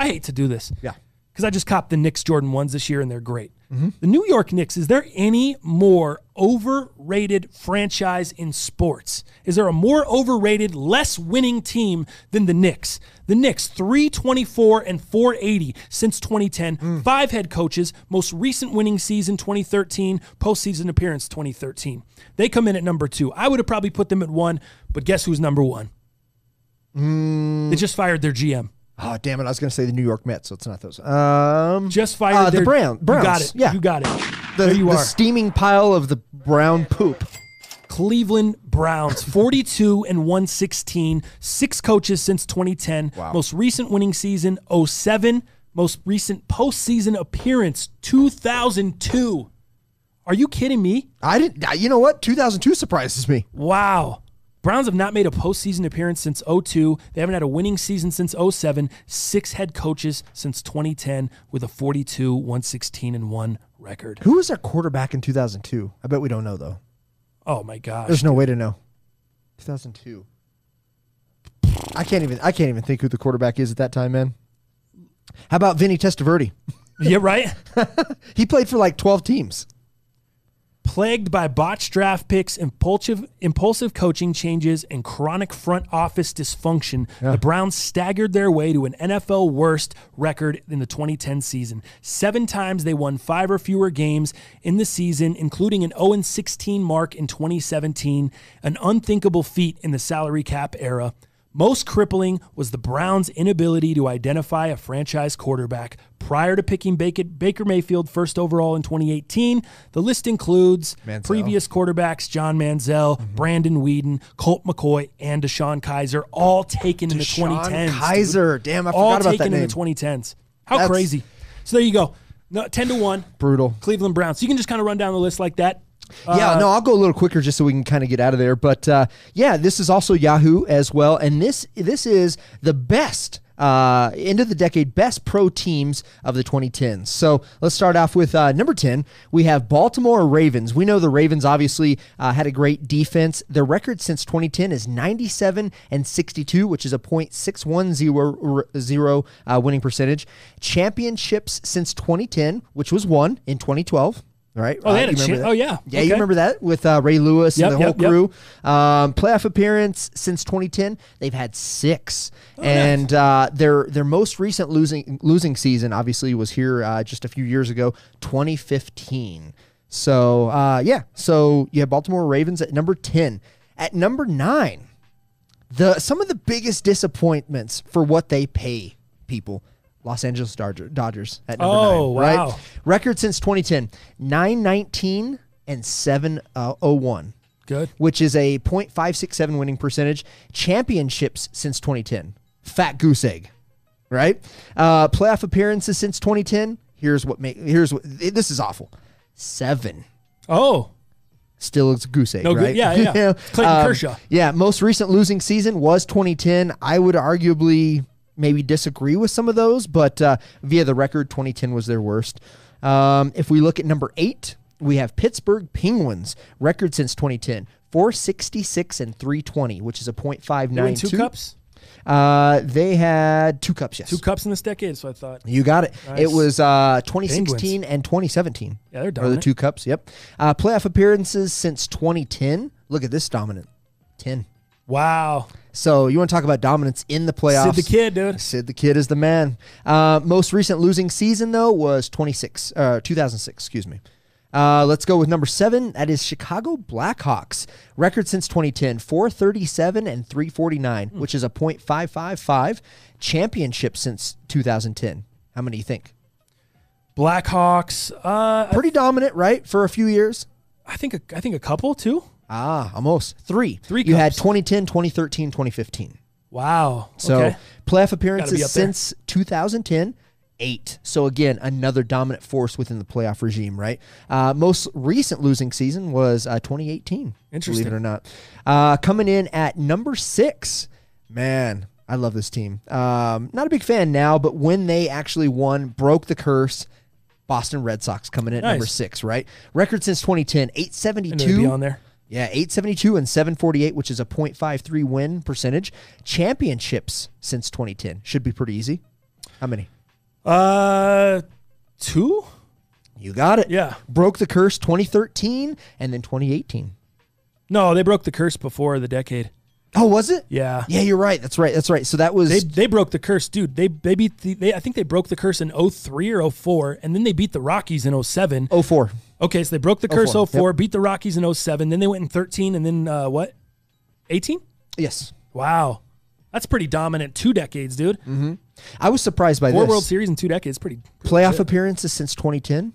I hate to do this. Yeah. Because I just copped the Knicks Jordan ones this year and they're great. Mm-hmm. The New York Knicks. Is there any more overrated franchise in sports? Is there a more overrated, less winning team than the Knicks? The Knicks, 324 and 480 since 2010. Mm. Five head coaches. Most recent winning season 2013. Postseason appearance 2013. They come in at number two. I would have probably put them at one, but guess who's number one? Mm. They just fired their GM. Oh damn it! I was going to say the New York Mets, so it's not those. Um, Just fired Uh, the their Brown- You got it. yeah. You got it. the, there you the are. steaming pile of the brown poop. Cleveland Browns, <laughs> 42 and 116. Six coaches since 2010. Wow. Most recent winning season, 07. Most recent postseason appearance, 2002. Are you kidding me? I didn't. You know what? 2002 surprises me. Wow. Browns have not made a postseason appearance since 02. They haven't had a winning season since 07. Six head coaches since 2010 with a 42, 116, and 1 record. Who was their quarterback in 2002? I bet we don't know though. Oh my gosh. There's no way to know. 2002. I can't even. I can't even think who the quarterback is at that time, man. How about Vinny Testaverde? yeah, right? <laughs> He played for like 12 teams. Plagued by botched draft picks, impulsive, impulsive coaching changes, and chronic front office dysfunction, the Browns staggered their way to an NFL worst record in the 2010 season. Seven times they won five or fewer games in the season, including an 0 16 mark in 2017, an unthinkable feat in the salary cap era. Most crippling was the Browns' inability to identify a franchise quarterback. Prior to picking Baker, Baker Mayfield first overall in 2018, the list includes Manziel. previous quarterbacks John Manziel, mm-hmm. Brandon Weeden, Colt McCoy, and DeShone Kizer, all taken in the DeShone 2010s. dude. Kizer. Damn, I all forgot about taken that in the 2010s. How That's- crazy! So there you go, no, 10 to one, Brutal. Cleveland Browns. So You can just kind of run down the list like that. Yeah, Uh, no, I'll go a little quicker just so we can kind of get out of there. But uh, yeah, this is also Yahoo as well, and this this is the best uh, end of the decade best pro teams of the 2010s. So let's start off with uh, number 10. We have Baltimore Ravens. We know the Ravens obviously uh, had a great defense. Their record since 2010 is 97 and 62, which is a .610 uh, winning percentage. Championships since 2010, which was one in 2012. Right. Oh, they Uh, had a you remember cha- that? oh, yeah. Yeah, you remember that with uh, Ray Lewis Yep, and the whole yep, yep. crew. Um, playoff appearance since 2010, they've had six, Oh, and uh, their their most recent losing losing season obviously was here uh, just a few years ago, 2015. So uh, yeah, so you have Baltimore Ravens at number 10. At number nine, the some of the biggest disappointments for what they pay people. Los Angeles Dodger, Dodgers at number Oh, nine. Right? wow. Record since 2010, 919 and 701, Good. which is a .567 winning percentage. Championships since 2010. Fat goose egg, right? Uh, playoff appearances since 2010. Here's what make here's what this is awful. Seven. Oh, Still, it's goose egg, No good- right? yeah, yeah. <laughs> Clayton Kershaw. Yeah, most recent losing season was 2010. I would arguably maybe disagree with some of those, but uh, via the record, 2010 was their worst. Um, if we look at number eight, we have Pittsburgh Penguins record since 2010, 466 and 320, which is a they win two cups. Uh, they had two cups. Yes, Two cups in this decade, so I thought. You got it. Nice. It was uh, 2016 and 2017. Yeah, they're Are the two cups? Yep. Uh, playoff appearances since 2010. Look at this dominant. 10. Wow. So you want to talk about dominance in the playoffs? Sid the kid, dude. Sid the kid is the man. Uh, most recent losing season though was 26, uh, 2006. Excuse me. Uh, let's go with number seven. That is Chicago Blackhawks. Record since 2010, 437 and 349, Hmm. which is a .555. Championship since 2010. How many do you think? Blackhawks. Uh, Pretty dominant, right? For a few years. I think a, I think a couple too. Ah, almost three. Three You had cups. 2010, 2013, 2015. Wow. So okay. playoff appearances be up there. since 2010, eight. So again, another dominant force within the playoff regime, right? Uh, most recent losing season was uh, 2018. Interesting. Believe it or not. Uh, coming in at number six, man, I love this team. Um, not a big fan now, but when they actually won, broke the curse. Boston Red Sox coming in at number six, right? Record since 2010, And be 872. on there. Yeah, 872 and 748, which is a .53 win percentage. Championships since 2010 should be pretty easy. How many? Uh, two. You got it. Yeah. Broke the curse 2013 and then 2018. No, they broke the curse before the decade. Oh, was it? Yeah. Yeah, you're right. That's right. That's right. So that was They, they broke the curse, dude. They they beat the they I think they broke the curse in 03 or 04 and then they beat the Rockies in 07. 04. Okay, so they broke the curse 04, 04, beat the Rockies in 07, then they went in 13 and then uh, what? 18? Yes. Wow. That's pretty dominant. Two decades, dude. I was surprised by Four this. World Series in two decades. Pretty, pretty Playoff appearances since 2010,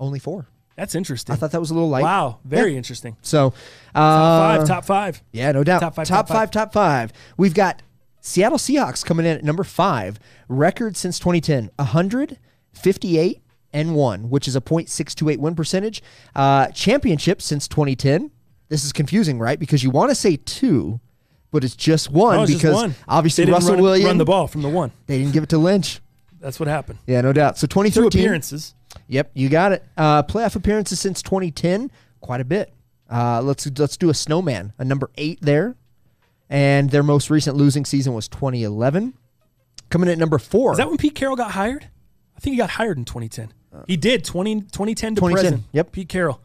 only four. That's interesting. I thought that was a little light. wow, very Yeah. interesting. So, uh, Top five, top five. Yeah, no doubt. Top five, top, top five. five, top five. We've got Seattle Seahawks coming in at number five. Record since 2010, 158 and one, which is a .628 win percentage. Uh, championship since 2010. This is confusing, right? Because you want to say two, but it's just one Oh, it's just because one. obviously They didn't Russell run, Williams run the ball from the one. They didn't give it to Lynch. That's what happened. Yeah, no doubt. So Two 2013. appearances. Yep, you got it. Uh, playoff appearances since 2010, quite a bit. Uh, let's let's do a snowman, a number eight there, and their most recent losing season was 2011. Coming in at number four. Is that when Pete Carroll got hired? I think he got hired in 2010. He did 20, 2010 to 2010, present. yep. Pete Carroll.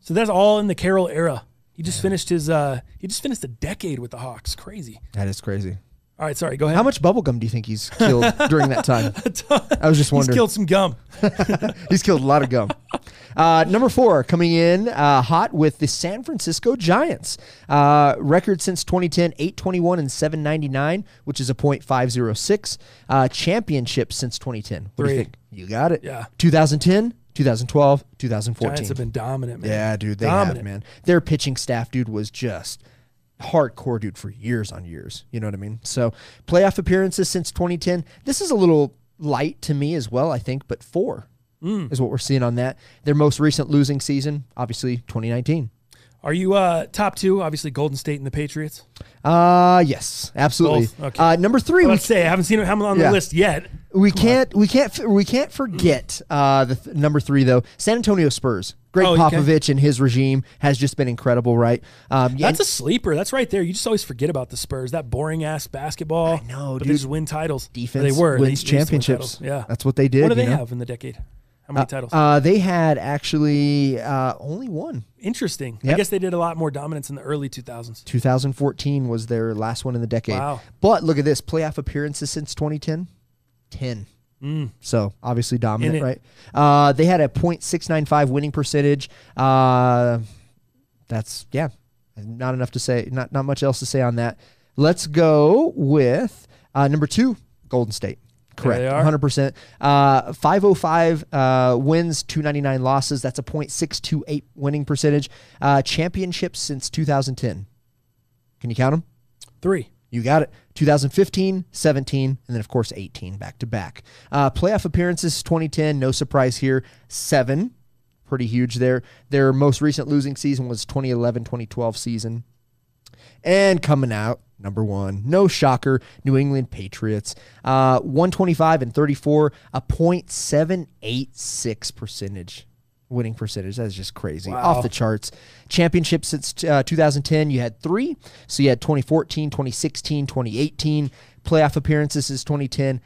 So that's all in the Carroll era. He just finished his. uh He just finished a decade with the Hawks. Crazy. that is crazy. All right, sorry. Go ahead. How much bubble gum do you think he's killed <laughs> during that time? I was just wondering. He's killed some gum. <laughs> He's killed a lot of gum. Uh, number four coming in uh, hot with the San Francisco Giants. Uh, record since 2010, 821 and 799, which is a .506. Uh, championship since 2010. What do you think? You got it. Yeah. 2010, 2012, 2014. Giants have been dominant, man. yeah, dude, they dominant. have, man. Their pitching staff, dude, was just hardcore, dude, for years on years. You know what I mean? So, playoff appearances since 2010. This is a little light to me as well, I think, but four Mm. is what we're seeing on that. Their most recent losing season, obviously 2019. Are you uh top two? Obviously, Golden State and the Patriots. Uh yes, absolutely. Both? Okay. Uh, number three, Let's say I haven't seen him on Yeah. the list yet. we can't we can't we can't forget uh, the th- number three though. San Antonio Spurs. Greg Oh? Popovich and his regime has just been incredible, right? Um, yeah, That's a sleeper. That's right there. You just always forget about the Spurs. That boring ass basketball. I know, but dude. they just win titles. Or defense They were. They wins win championships. Yeah. that's what they did. what do they know? have in the decade? How many titles? Uh, they had actually uh, only one. Interesting. I guess they did a lot more dominance in the early 2000s. 2014 was their last one in the decade. Wow. But look at this playoff appearances since 2010 10. So obviously dominant, right? Uh, they had a .695 winning percentage. Uh, that's, yeah, not enough to say, not, not much else to say on that. Let's go with uh, number two, Golden State. Correct. they are. 100%. Uh, 505 uh, wins, 299 losses. That's a .628 winning percentage. Uh, championships since 2010. Can you count them? Three. You got it. 2015, 17, and then of course 18 back to back. Uh, playoff appearances 2010, no surprise here. Seven, pretty huge there. Their most recent losing season was 2011-2012 season. And coming out number one, no shocker, New England Patriots, uh, 125 and 34, a .786 percentage winning percentage. That is just crazy, Wow. off the charts. Championships since uh, 2010, you had three. So you had 2014, 2016, 2018. playoff appearances is 2010,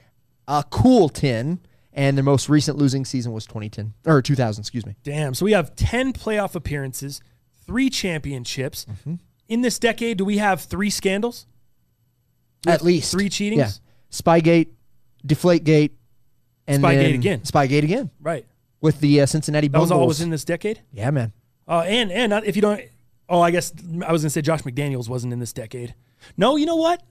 a cool 10, and their most recent losing season was 2010 or 2000. Excuse me. Damn. So we have 10 playoff appearances, three championships. Mm-hmm. In this decade, do we have three scandals? We At least three cheatings? Yeah, Spygate, Deflategate, and Spygate again. Spygate again Right. with the uh, Cincinnati That was all was in this decade? yeah, man. Uh, and and if you don't, oh, I guess I was gonna say Josh McDaniels wasn't in this decade. No, you know what?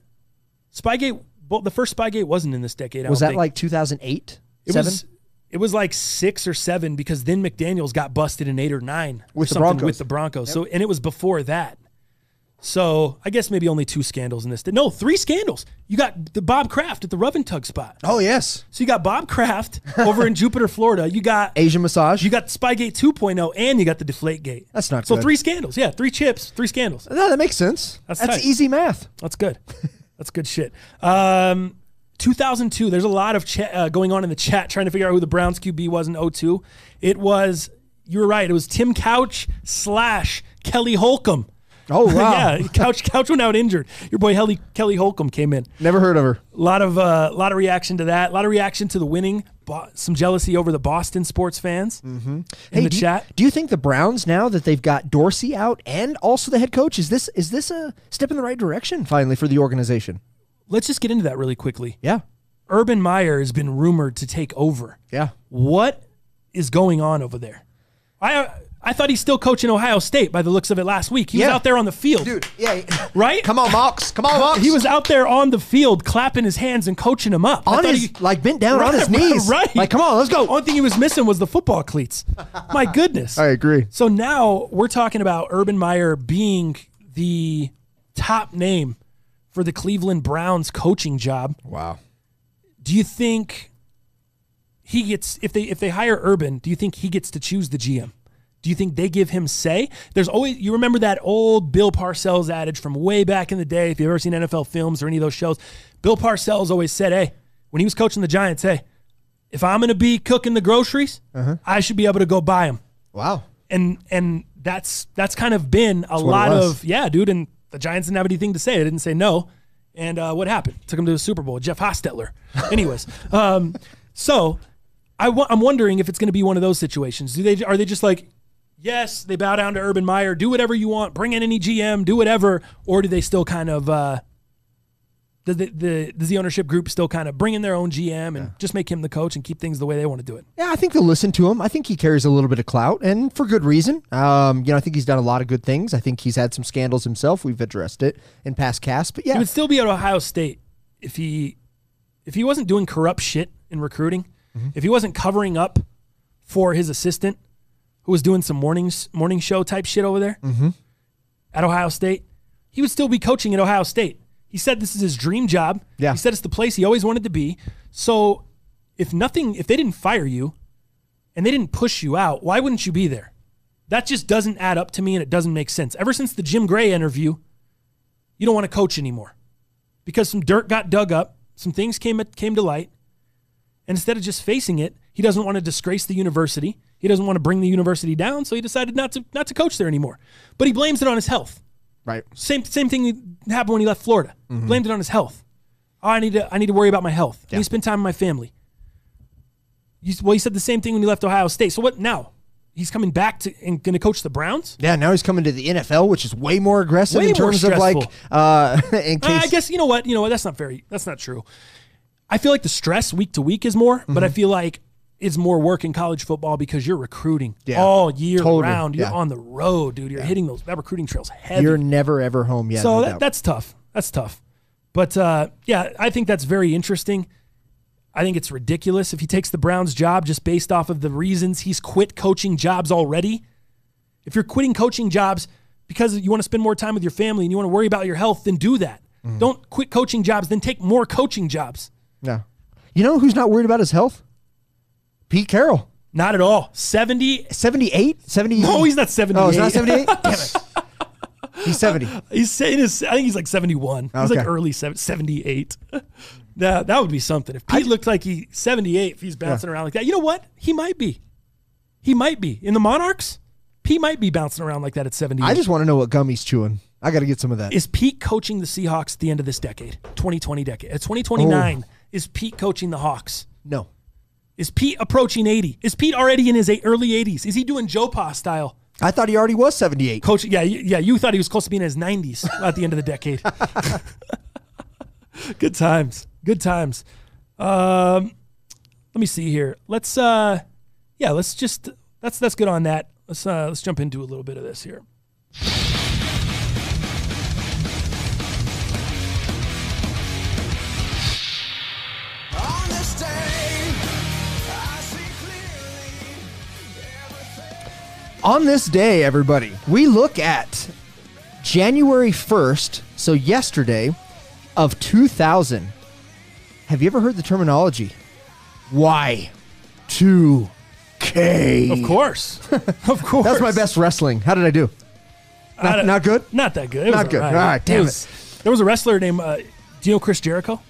Spygate, well, the first Spygate wasn't in this decade. I Was that think. like 2008? it seven? was? It was like six or seven because then McDaniels got busted in eight or nine or With the Broncos. with the Broncos. So and it was before that. So I guess maybe only two scandals in this. No, three scandals. You got the Bob Kraft at the Rub and Tug spot. oh yes, So you got Bob Kraft <laughs> over in Jupiter, Florida. You got Asian massage. you got Spygate 2.0 and you got the Deflate Gate. That's not so good. three scandals. Yeah, three chips, three scandals. no, that makes sense. That's That's, easy math. That's good. That's good shit. Um, 2002. There's a lot of cha- uh, going on in the chat trying to figure out who the Browns QB was in 02. It was you were right. It was Tim Couch slash Kelly Holcomb. Oh <laughs> wow, yeah, <laughs> Couch Couch went out injured. Your boy Kelly Kelly Holcomb came in. never heard of her. A lot of uh, lot of reaction to that. A lot of reaction to the winning. Bo- some jealousy over the Boston sports fans in Hey, the do you- chat. do you think the Browns now that they've got Dorsey out and also the head coach is this is this a step in the right direction finally for the organization? Let's just get into that really quickly. Yeah, Urban Meyer has been rumored to take over. yeah. What is going on over there? I I thought he's still coaching Ohio State by the looks of it last week. He was out there on the field. Dude, yeah. <laughs> Right? Come on, Mox. Come on, Mox. He was out there on the field clapping his hands and coaching him up. On his he- like bent down on his <laughs> knees. right. Like, come on, let's go. Only thing he was missing was the football cleats. My <laughs> goodness. I agree. So now we're talking about Urban Meyer being the top name for the Cleveland Browns coaching job. Wow. Do you think he gets if they if they hire Urban, do you think he gets to choose the GM? Do you think they give him say? There's always you remember that old Bill Parcells adage from way back in the day. If you've ever seen NFL films or any of those shows, Bill Parcells always said, "Hey, when he was coaching the Giants, hey, if I'm going to be cooking the groceries, I should be able to go buy them." Wow. and and that's that's kind of been a what it lot of yeah, dude. And the Giants didn't have anything to say. They didn't say no. And uh, what happened? Took him to the Super Bowl. Jeff Hostetler. <laughs> Anyways, um, so I I'm wondering if it's going to be one of those situations. Do they are they just like, yes, they bow down to Urban Meyer, do whatever you want, bring in any GM, do whatever, or do they still kind of uh, does the, the does the ownership group still kind of bring in their own GM and just make him the coach and keep things the way they want to do it? Yeah, I think they'll listen to him. I think he carries a little bit of clout, and for good reason. Um, you know, I think he's done a lot of good things. I think he's had some scandals himself. We've addressed it in past casts, but yeah, He would still be at Ohio State if he if he wasn't doing corrupt shit in recruiting. If he wasn't covering up for his assistant, who was doing some mornings morning show type shit over there mm-hmm. at Ohio State, he would still be coaching at Ohio State. He said this is his dream job. Yeah. He said it's the place he always wanted to be. So if nothing, if they didn't fire you and they didn't push you out, why wouldn't you be there? That just doesn't add up to me and it doesn't make sense. Ever since the Jim Gray interview, you don't want to coach anymore because some dirt got dug up, some things came came to light, and instead of just facing it, he doesn't want to disgrace the university. He doesn't want to bring the university down, so he decided not to not to coach there anymore. But he blames it on his health. right. Same same thing happened when he left Florida. Blamed it on his health. Oh, I need to I need to worry about my health. I need to spend time with my family. You, well, he said the same thing when he left Ohio State. So what now? He's coming back to and going to coach the Browns. Yeah, now he's coming to the NFL, which is way more aggressive Way in terms of like, uh, <laughs> in case. I guess you know what you know what that's not very that's not true. I feel like the stress week to week is more, but Mm-hmm. I feel like it's more work in college football because you're recruiting Yeah, all year totally, round. You're yeah. on the road, dude. You're hitting those that recruiting trails heavy. you're never ever home yet. so no that, that's tough. That's tough. But uh, yeah, I think that's very interesting. I think it's ridiculous if he takes the Browns job just based off of the reasons he's quit coaching jobs already. If you're quitting coaching jobs because you want to spend more time with your family and you want to worry about your health, then do that. Mm-hmm. Don't quit coaching jobs, then take more coaching jobs. no. You know who's not worried about his health? Pete Carroll. Not at all. 70. 78? 70? No, he's not 78. Oh, he's not 78? <laughs> Damn it. He's 70. Uh, he's saying his, I think he's like 71. He's like early seven- 78. <laughs> that, that would be something. If Pete looked like he's 78, if he's bouncing around like that, you know what? He might be. He might be. In the Monarchs, Pete might be bouncing around like that at 78. I just want to know what gum he's chewing. I got to get some of that. Is Pete coaching the Seahawks at the end of this decade, 2020 decade? Uh, at 2029, is Pete coaching the Hawks? no. Is Pete approaching 80? Is Pete already in his early 80s? Is he doing Joe Pa style? I thought he already was 78. Coach, yeah, yeah, you thought he was close to being in his 90s <laughs> at the end of the decade. <laughs> Good times. Good times. Um, let me see here. Let's uh yeah, let's just that's that's good on that. Let's uh let's jump into a little bit of this here. On this day, everybody, we look at January 1st, so yesterday of 2000. Have you ever heard the terminology? Y2K. Of course. <laughs> of course. That's my best wrestling. How did I do? Not, don't- good? Not that good. It Not good. All right. All right, damn was- There was a wrestler named uh, know Chris Jericho?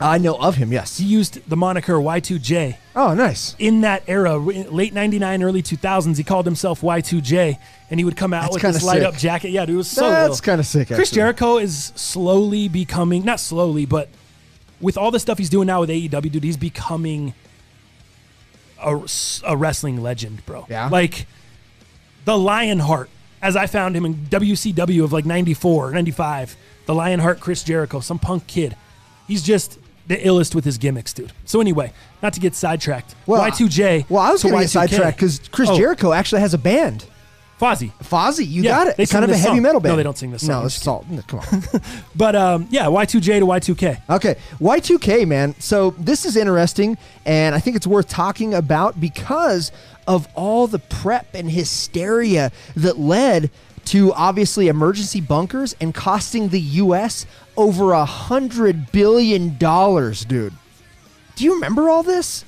I know of him, yes. He used the moniker Y2J. Oh, nice. in that era, late '99, early 2000s, he called himself Y2J, and he would come out That's with this light up jacket. Yeah, dude, it was so. That's kind of sick, Chris actually. Jericho is slowly becoming, not slowly, but with all the stuff he's doing now with AEW, dude, he's becoming a, a wrestling legend, bro. Yeah? Like the Lionheart, as I found him in WCW of like 94, 95. The Lionheart Chris Jericho, some punk kid. He's just the illest with his gimmicks, dude. So anyway, not to get sidetracked. Well, Y2J. Well, I was going to get sidetracked because Chris Oh, Jericho actually has a band. Fozzy. Fozzy, you Yeah, got it. It's kind of a heavy song. metal band. No, they don't sing this song. No, it's salt. Come on. <laughs> But um, yeah, Y2J to Y2K. Okay, Y2K, man. So this is interesting, and I think it's worth talking about because of all the prep and hysteria that led to obviously emergency bunkers and costing the U.S. over a hundred billion dollars, dude. Do you remember all this?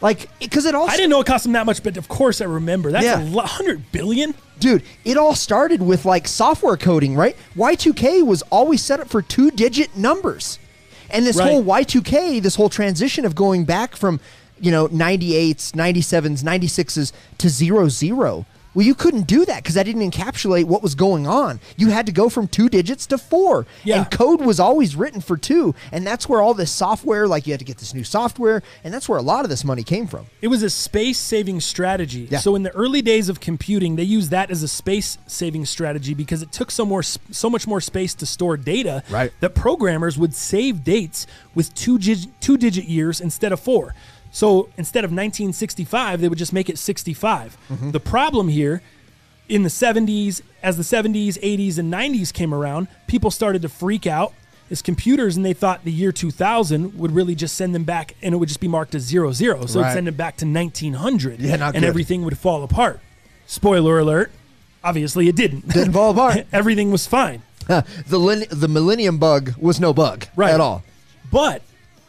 Like, because it all I didn't know it cost him that much, but of course I remember. That's Yeah. a lo- hundred billion. dude, it all started with like software coding, right? Y2K was always set up for two digit numbers. And this Right. whole Y2K, this whole transition of going back from, you know, 98s, 97s, 96s to zero zero. Well, you couldn't do that because that didn't encapsulate what was going on. You had to go from two digits to four. Yeah. And code was always written for two. And that's where all this software, like you had to get this new software, and that's where a lot of this money came from. It was a space saving strategy. Yeah. So in the early days of computing, they used that as a space saving strategy because it took so more so much more space to store data Right. that programmers would save dates with two two digit years instead of four. So instead of 1965, they would just make it 65. Mm-hmm. The problem here in the 70s, as the 70s, 80s, and 90s came around, people started to freak out as computers and they thought the year 2000 would really just send them back and it would just be marked as zero zero. So Right. it'd send them back to 1900 Yeah, not and good. everything would fall apart. Spoiler alert. Obviously, it didn't. Didn't fall <laughs> apart. everything was fine. <laughs> the, lin- the Millennium Bug was no bug Right. at all. But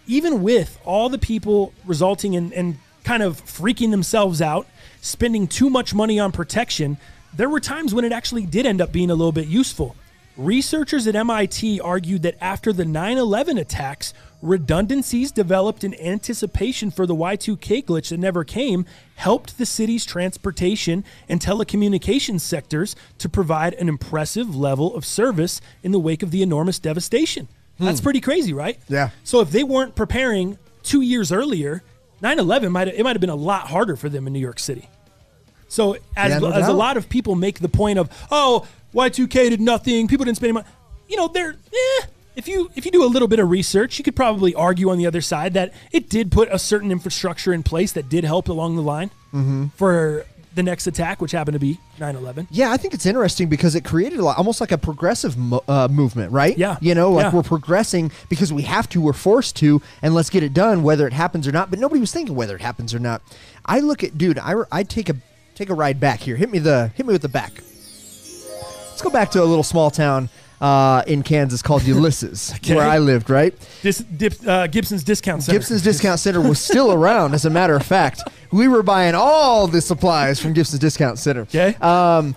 even with all the people resulting in and kind of freaking themselves out, spending too much money on protection, there were times when it actually did end up being a little bit useful. Researchers at MIT argued that after the 9 11 attacks, redundancies developed in anticipation for the Y2K glitch that never came helped the city's transportation and telecommunications sectors to provide an impressive level of service in the wake of the enormous devastation. That's pretty crazy, right? Yeah. So if they weren't preparing two years earlier, 9/11 might it might have been a lot harder for them in New York City. So as, Yeah, no as a lot of people make the point of, oh, Y2K did nothing, people didn't spend any money. You know, they're eh, if you if you do a little bit of research, you could probably argue on the other side that it did put a certain infrastructure in place that did help along the line Mm-hmm. for the next attack, which happened to be 9/11. Yeah, I think it's interesting because it created a lot, almost like a progressive mo- uh, movement, right? Yeah. You know, like Yeah. we're progressing because we have to, we're forced to, and let's get it done, whether it happens or not. But nobody was thinking whether it happens or not. I look at, dude, I I take a take a ride back here. Hit me the hit me with the back. Let's go back to a little small town uh, in Kansas called Ulysses, <laughs> Okay. where I lived. Right. Dis, dip, uh, Gibson's discount center. Gibson's Discount Center was still <laughs> around, as a matter of fact. We were buying all the supplies from Gibson's Discount Center. Okay. Um,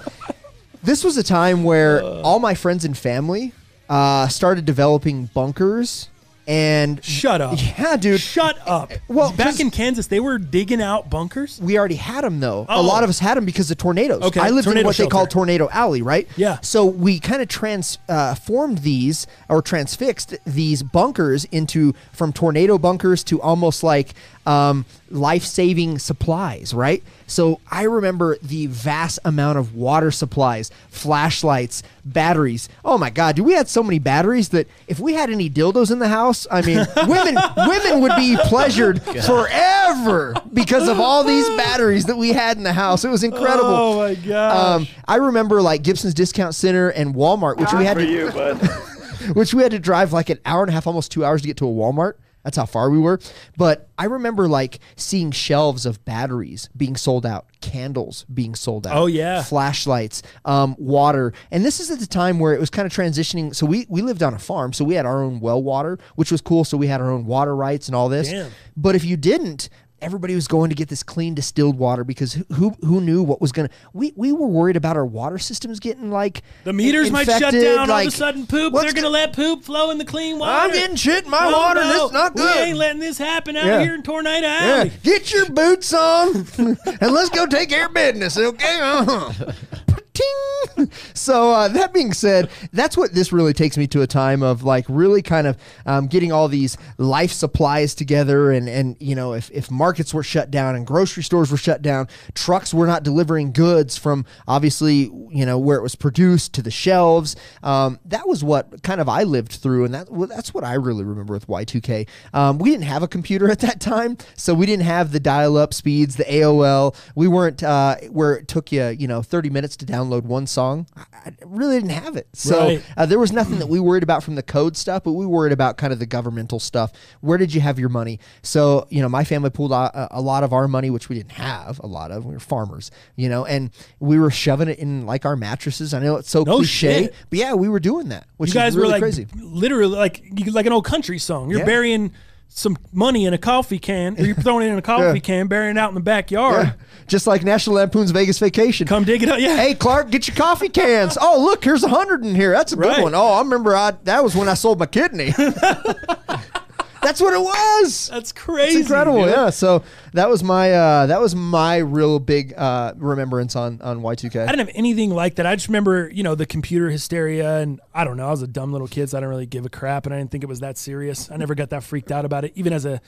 this was a time where all my friends and family uh, started developing bunkers And Shut up. Yeah, dude. Shut up. Well, back in Kansas, they were digging out bunkers. we already had them though. A Oh. lot of us had them because of tornadoes. Okay, I lived in tornado what they call. Tornado Alley, right? Yeah. So we kind of transformed uh, these or transfixed these bunkers into from tornado bunkers to almost like um, life-saving supplies, right? So I remember the vast amount of water supplies, flashlights, batteries. Oh my God, dude, we had so many batteries that if we had any dildos in the house, I mean, <laughs> women women would be pleasured <laughs> forever because of all these batteries that we had in the house. It was incredible. Oh my God. Um, I remember like Gibson's Discount Center and Walmart, which we had to, <laughs> which we had to drive like an hour and a half, almost two hours to get to a Walmart. That's how far we were. But I remember like seeing shelves of batteries being sold out, candles being sold out. Oh, yeah. flashlights, um, water, and this is at the time where it was kind of transitioning. So we we lived on a farm, so we had our own well water, which was cool. So we had our own water rights and all this. Damn. But if you didn't, everybody was going to get this clean distilled water because who who, who knew what was gonna? We we were worried about our water systems getting like the meters might shut infected, down all of a sudden. Poop. They're gonna go- let poop flow in the clean water. I'm getting shit in my No, water. no, This is not We good. ain't letting this happen out Yeah. here in Tornado Yeah, get your boots on <laughs> and let's go take care of business, okay? Uh-huh. <laughs> Ting. <laughs> So uh, that being said, that's what this really takes me to a time of like really kind of um, getting all these life supplies together, and and you know if if markets were shut down and grocery stores were shut down, trucks were not delivering goods from obviously you know where it was produced to the shelves. Um, that was what kind of I lived through, and that well, that's what I really remember with Y2K. Um, we didn't have a computer at that time, so we didn't have the dial-up speeds, the AOL. We weren't uh, where it took you you know 30 minutes to download one song. I, really didn't have it, so Right. uh, there was nothing that we worried about from the code stuff, but we worried about kind of the governmental stuff. Where did you have your money? So you know, my family pulled out a, a lot of our money, which we didn't have a lot of. We were farmers, you know, and we were shoving it in like our mattresses. I know it's so No cliche, shit. but yeah, we were doing that, which You guys is really were like crazy. literally like like an old country song. You're Yeah. burying some money in a coffee can, or you're <laughs> throwing it in a coffee Yeah. can, burying it out in the backyard. Yeah. Just like National Lampoon's Vegas Vacation. Come dig it up. Yeah. Hey Clark, get your coffee cans. <laughs> Oh, look, here's a hundred in here. That's a good Right. one. Oh, I remember I that was when I sold my kidney. <laughs> That's what it was. That's crazy. It's incredible, dude. yeah. So that was my uh, that was my real big uh, remembrance on on Y2K. I didn't have anything like that. I just remember, you know, the computer hysteria, and I don't know. I was a dumb little kid, so I didn't really give a crap, and I didn't think it was that serious. I never got that freaked out about it, even as a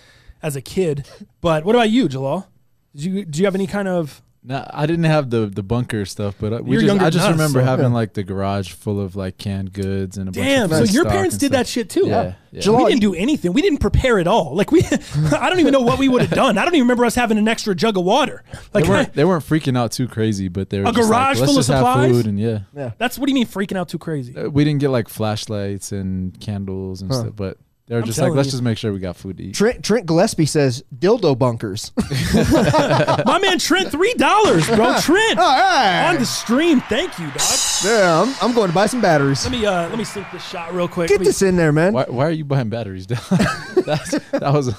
as a kid. But what about you, Jalal? Did you do you have any kind of No, I didn't have the the bunker stuff, but uh, we You're just, I just than us, remember so- having Yeah. like the garage full of like canned goods and a damn? bunch of So your parents and did that shit too? Yeah, huh? yeah. Jalal, we didn't do anything. We didn't prepare at all. Like we, <laughs> I don't even know what we would have done. I don't even remember us having an extra jug of water. Like They weren't, I- <laughs> they weren't freaking out too crazy, but they were A just garage like, Let's full of just supplies? have food and yeah. that's what do you mean freaking out too crazy? Uh, We didn't get like flashlights and candles and Huh. stuff, but they were I'm just like, telling let's you. just make sure we got food to eat. Trent Trent Gillespie says dildo bunkers. <laughs> My man Trent, three dollars, bro. <laughs> Trent All right. on the stream. Thank you, dog. yeah, I'm, I'm going to buy some batteries. Let me uh let me sink this shot real quick. Get Let me- this in there, man. Why, why are you buying batteries down? <laughs> That's, that was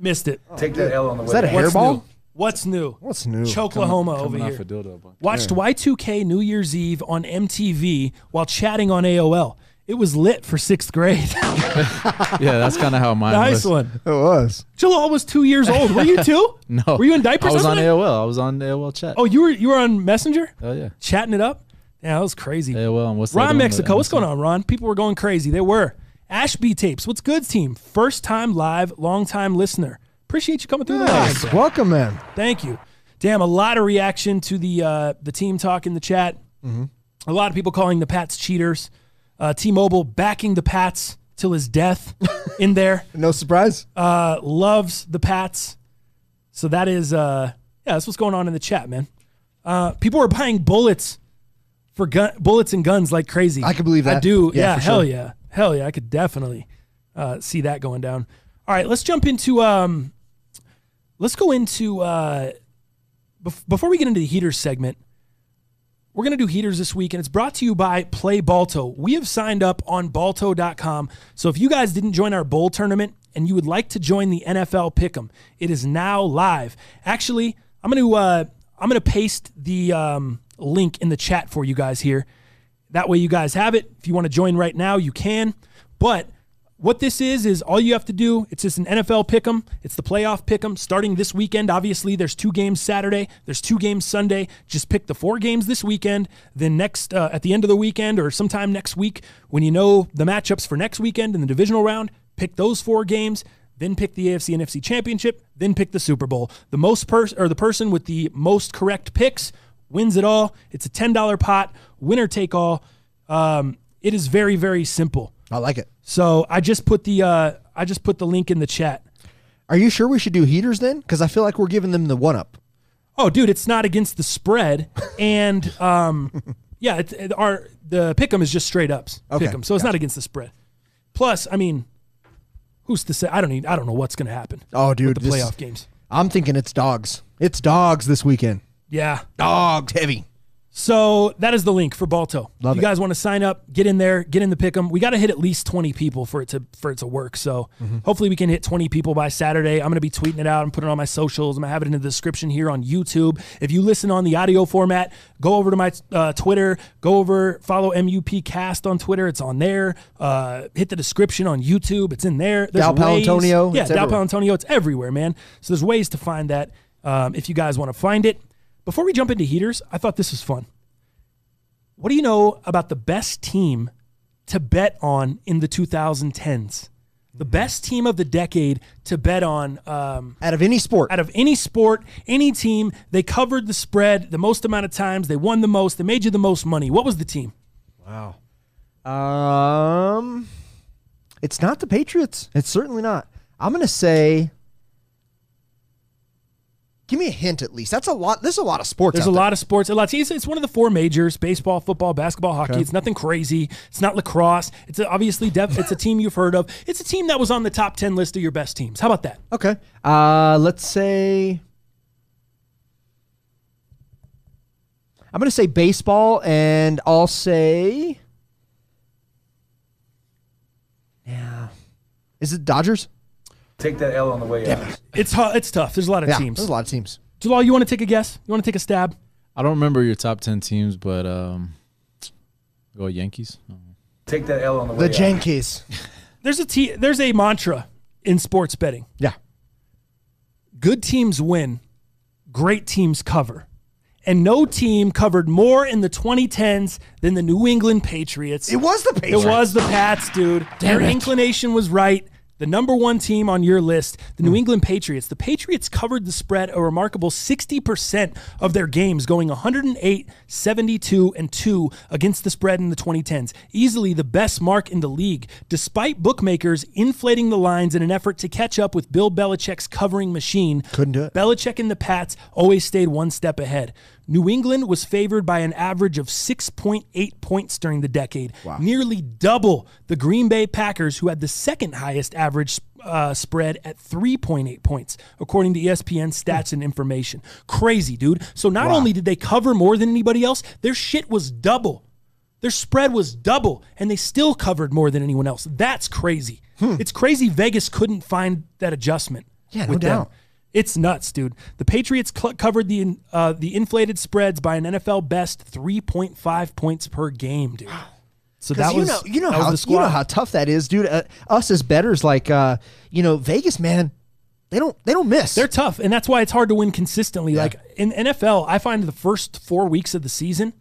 Missed it. Take that L on the way. Is that a. What's hairball? new? What's new? What's new? Choklahoma over coming off here. a dildo bunker. Watched Y2K New Year's Eve on MTV while chatting on AOL. It was lit for sixth grade. <laughs> Yeah, that's kind of how mine nice was. one. It was. Jalal was two years old. Were you two? <laughs> No, Were you in diapers? I was on? AOL. I was on AOL chat. Oh, you were you were on Messenger, Oh yeah, chatting it up. Yeah, that was crazy. AOL. And what's the Ron other? Mexico, what's going on, Ron? People were going crazy. They were. Ashby tapes. What's good, team? First time live, long time listener. Appreciate you coming through the live. Welcome, man. Thank you. Damn, a lot of reaction to the uh, the team talk in the chat. A lot of people calling the Pats cheaters. Uh, T-Mobile backing the Pats till his death <laughs> in there. No surprise. Uh, loves the Pats. So that is uh, yeah, that's what's going on in the chat, man. Uh, people are buying bullets for gun bullets and guns like crazy. I can believe that. I do. Yeah, Yeah, hell sure. yeah, hell yeah. I could definitely uh, see that going down. All right, let's jump into um, let's go into uh, bef- before we get into the heaters segment. We're going to do heaters this week, and it's brought to you by Play Balto. We have signed up on balto.com. So if you guys didn't join our bowl tournament and you would like to join the NFL Pick'em, it is now live. Actually, I'm going to uh, I'm going to paste the um, link in the chat for you guys here. That way, you guys have it. If you want to join right now, you can. But What this is is all you have to do. It's just an NFL pick'em. It's the playoff pick'em starting this weekend. Obviously, there's two games Saturday. There's two games Sunday. Just pick the four games this weekend. Then next uh, at the end of the weekend or sometime next week, when you know the matchups for next weekend in the divisional round, pick those four games. Then pick the AFC and NFC Championship. Then pick the Super Bowl. The most person or the person with the most correct picks wins it all. It's a ten dollar pot, winner take all. Um, it is very very simple. I like it. So I just put the uh, I just put the link in the chat. Are you sure we should do heaters then? Because I feel like we're giving them the one up. Oh, dude, it's not against the spread, <laughs> and um, yeah, it's, it, our the pick'em is just straight ups Okay, pick'em, so it's not against the spread. Plus, I mean, who's to say? I don't need. I don't know what's going to happen. Oh, dude, with the this- playoff games. I'm thinking it's dogs. It's dogs this weekend. Yeah. Dogs heavy. So that is the link for Balto. Love you it. guys want to sign up, get in there, get in the pick'em. We got to hit at least 20 people for it to for it to work. So Mm-hmm. hopefully we can hit 20 people by Saturday. I'm going to be tweeting it out and putting it on my socials. I'm going to have it in the description here on YouTube. If you listen on the audio format, go over to my uh, Twitter, go over follow MUP Cast on Twitter. It's on there. Uh, hit the description on YouTube. It's in there. There's Dal Paolantonio, Yeah, Dal. Paolantonio. It's everywhere, man. So there's ways to find that um, if you guys want to find it. Before we jump into heaters, I thought this was fun. What do you know about the best team to bet on in the 2010s? The best team of the decade to bet on um, Out of any sport. out of any sport, any team. They covered the spread the most amount of times. They won the most. They made you the most money. What was the team? Wow. Um, it's not the Patriots. It's certainly not. I'm gonna say. Give me a hint at least. That's a lot. There's a lot of sports. There's a there. lot of sports. A lot. It's, it's one of the four majors: baseball, football, basketball, hockey. It's nothing crazy. It's not lacrosse. It's obviously it's a team you've heard of. It's a team that was on the top ten list of your best teams. How about that? Okay. Uh, let's say. I'm gonna say baseball, and I'll say. Yeah. Is it Dodgers? Take that L on the way out. It's hu- it's tough. There's a lot of Yeah. teams. There's a lot of teams. Jalal, you want to take a guess? You want to take a stab? I don't remember your top ten teams, but um, go Yankees. No. Take that L on the way The out. Yankees. <laughs> There's a t- there's a mantra in sports betting. Yeah. Good teams win, great teams cover. And no team covered more in the 2010s than the New England Patriots. It was the Patriots. It was the Pats, dude. Damn Your it. inclination was right. The number one team on your list, the Hmm. New England Patriots. The Patriots covered the spread a remarkable 60% of their games, going 108, 72, and 2 against the spread in the 2010s. Easily the best mark in the league, despite bookmakers inflating the lines in an effort to catch up with Bill Belichick's covering machine. Couldn't do it. Belichick and the Pats always stayed one step ahead. New England was favored by an average of 6.8 points during the decade, nearly double the Green Bay Packers, who had the second highest average uh, spread at 3.8 points, according to ESPN stats and information. Crazy, dude. So not only did they cover more than anybody else, their shit was double. Their spread was double, and they still covered more than anyone else. That's crazy. It's crazy Vegas couldn't find that adjustment. Hmm. Yeah, no with them. It's nuts, dude. The Patriots cl- covered the uh, the inflated spreads by an NFL best 3.5 points per game, dude. So that you was know you know how the you know how tough that is, dude. Uh, us as betters, like uh, you know, Vegas, man, they don't they don't miss. They're tough, and that's why it's hard to win consistently. Like in NFL, I find the first four weeks of the season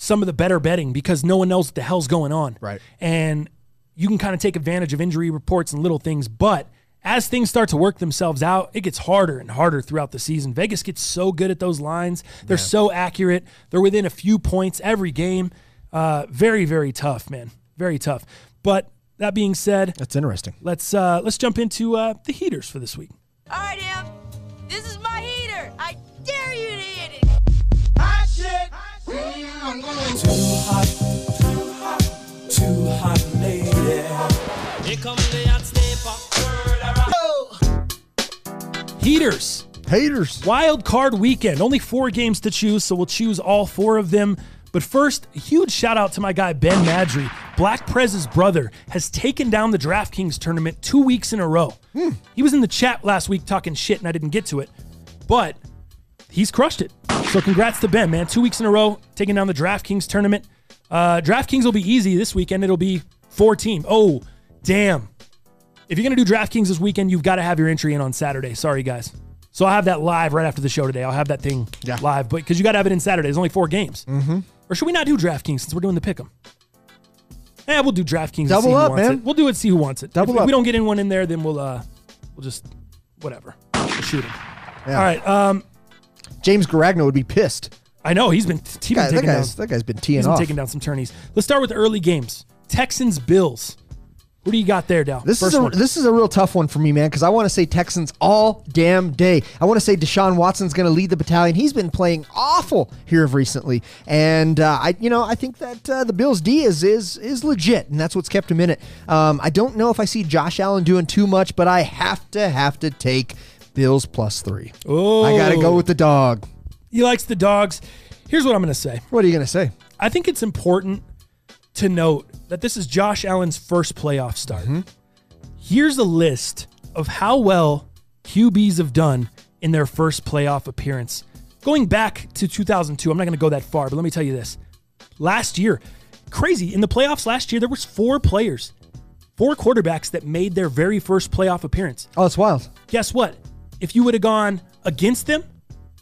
some of the better betting because no one knows what the hell's going on. Right. And you can kind of take advantage of injury reports and little things, but as things start to work themselves out, it gets harder and harder throughout the season. Vegas gets so good at those lines. They're so accurate. They're within a few points every game. Uh, very, very tough, man. Very tough. But that being said, That's interesting. let's uh, let's jump into uh, the heaters for this week. All right, Em. This is my heater. I dare you to hit it. Heaters. Haters. Wild card weekend. Only four games to choose, so we'll choose all four of them. But first, huge shout out to my guy Ben Madry. Black Prez's brother has taken down the DraftKings tournament two weeks in a row. He was in the chat last week talking shit, and I didn't get to it. But he's crushed it. So congrats to Ben, man. Two weeks in a row, taking down the DraftKings tournament. Uh, DraftKings will be easy this weekend. It'll be four team. Oh, damn. If you're going to do DraftKings this weekend, you've got to have your entry in on Saturday. Sorry, guys. So I'll have that live right after the show today. I'll have that thing Yeah. live, but because you got to have it in Saturday. There's only four games. Mm-hmm. Or should we not do DraftKings since we're doing the pick 'em? Yeah, we'll do DraftKings. and Double up, wants man. It. We'll do it. See who wants it. Double if, if up. we don't get anyone in there, then we'll uh, we'll just whatever. We'll shoot him. Yeah. All right. Um, James Garagno would be pissed. I know he's been he's been Guy, that taking down. that guy's been teeing He's been taking down some tourneys. Let's start with early games. Texans Bills. What do you got there, Dal? This First is a one. this is a real tough one for me, man, because I want to say Texans all damn day. I want to say Deshaun Watson's going to lead the battalion. He's been playing awful here of recently, and uh, I, you know, I think that uh, the Bills D is is is legit, and that's what's kept him in it. Um, I don't know if I see Josh Allen doing too much, but I have to have to take Bills plus three. Oh, I got to go with the dog. He likes the dogs. Here's what I'm going to say. What are you going to say? I think it's important to note that this is Josh Allen's first playoff start. Mm-hmm. Here's a list of how well QBs have done in their first playoff appearance. Going back to 2002, I'm not going to go that far, but let me tell you this. Last year, crazy, in the playoffs last year, there was four players, four quarterbacks that made their very first playoff appearance. Oh, it's wild. Guess what? If you would have gone against them,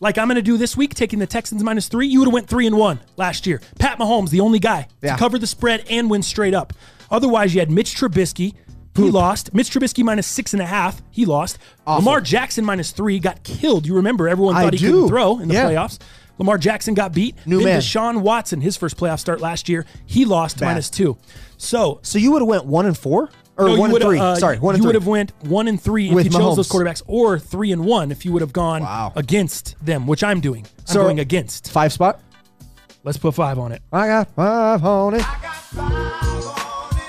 like I'm going to do this week, taking the Texans minus three, you would have went three and one last year. Pat Mahomes, the only guy Yeah. to cover the spread and win straight up. Otherwise, you had Mitch Trubisky. He lost. Mitch Trubisky minus six and a half. He lost. Lamar Jackson minus three got killed. You remember everyone I thought he do. couldn't throw in the Yeah. playoffs. Lamar Jackson got beat. New then man. Deshaun Watson, his first playoff start last year, he lost minus two. So So you would have went one and four or no, you one and three? uh, Sorry, one you and would have went one and three With if you chose those quarterbacks, or three and one if you would have gone Wow. against them, which I'm doing. I'm So- going against. five spot. Let's put five on it. I got five on it.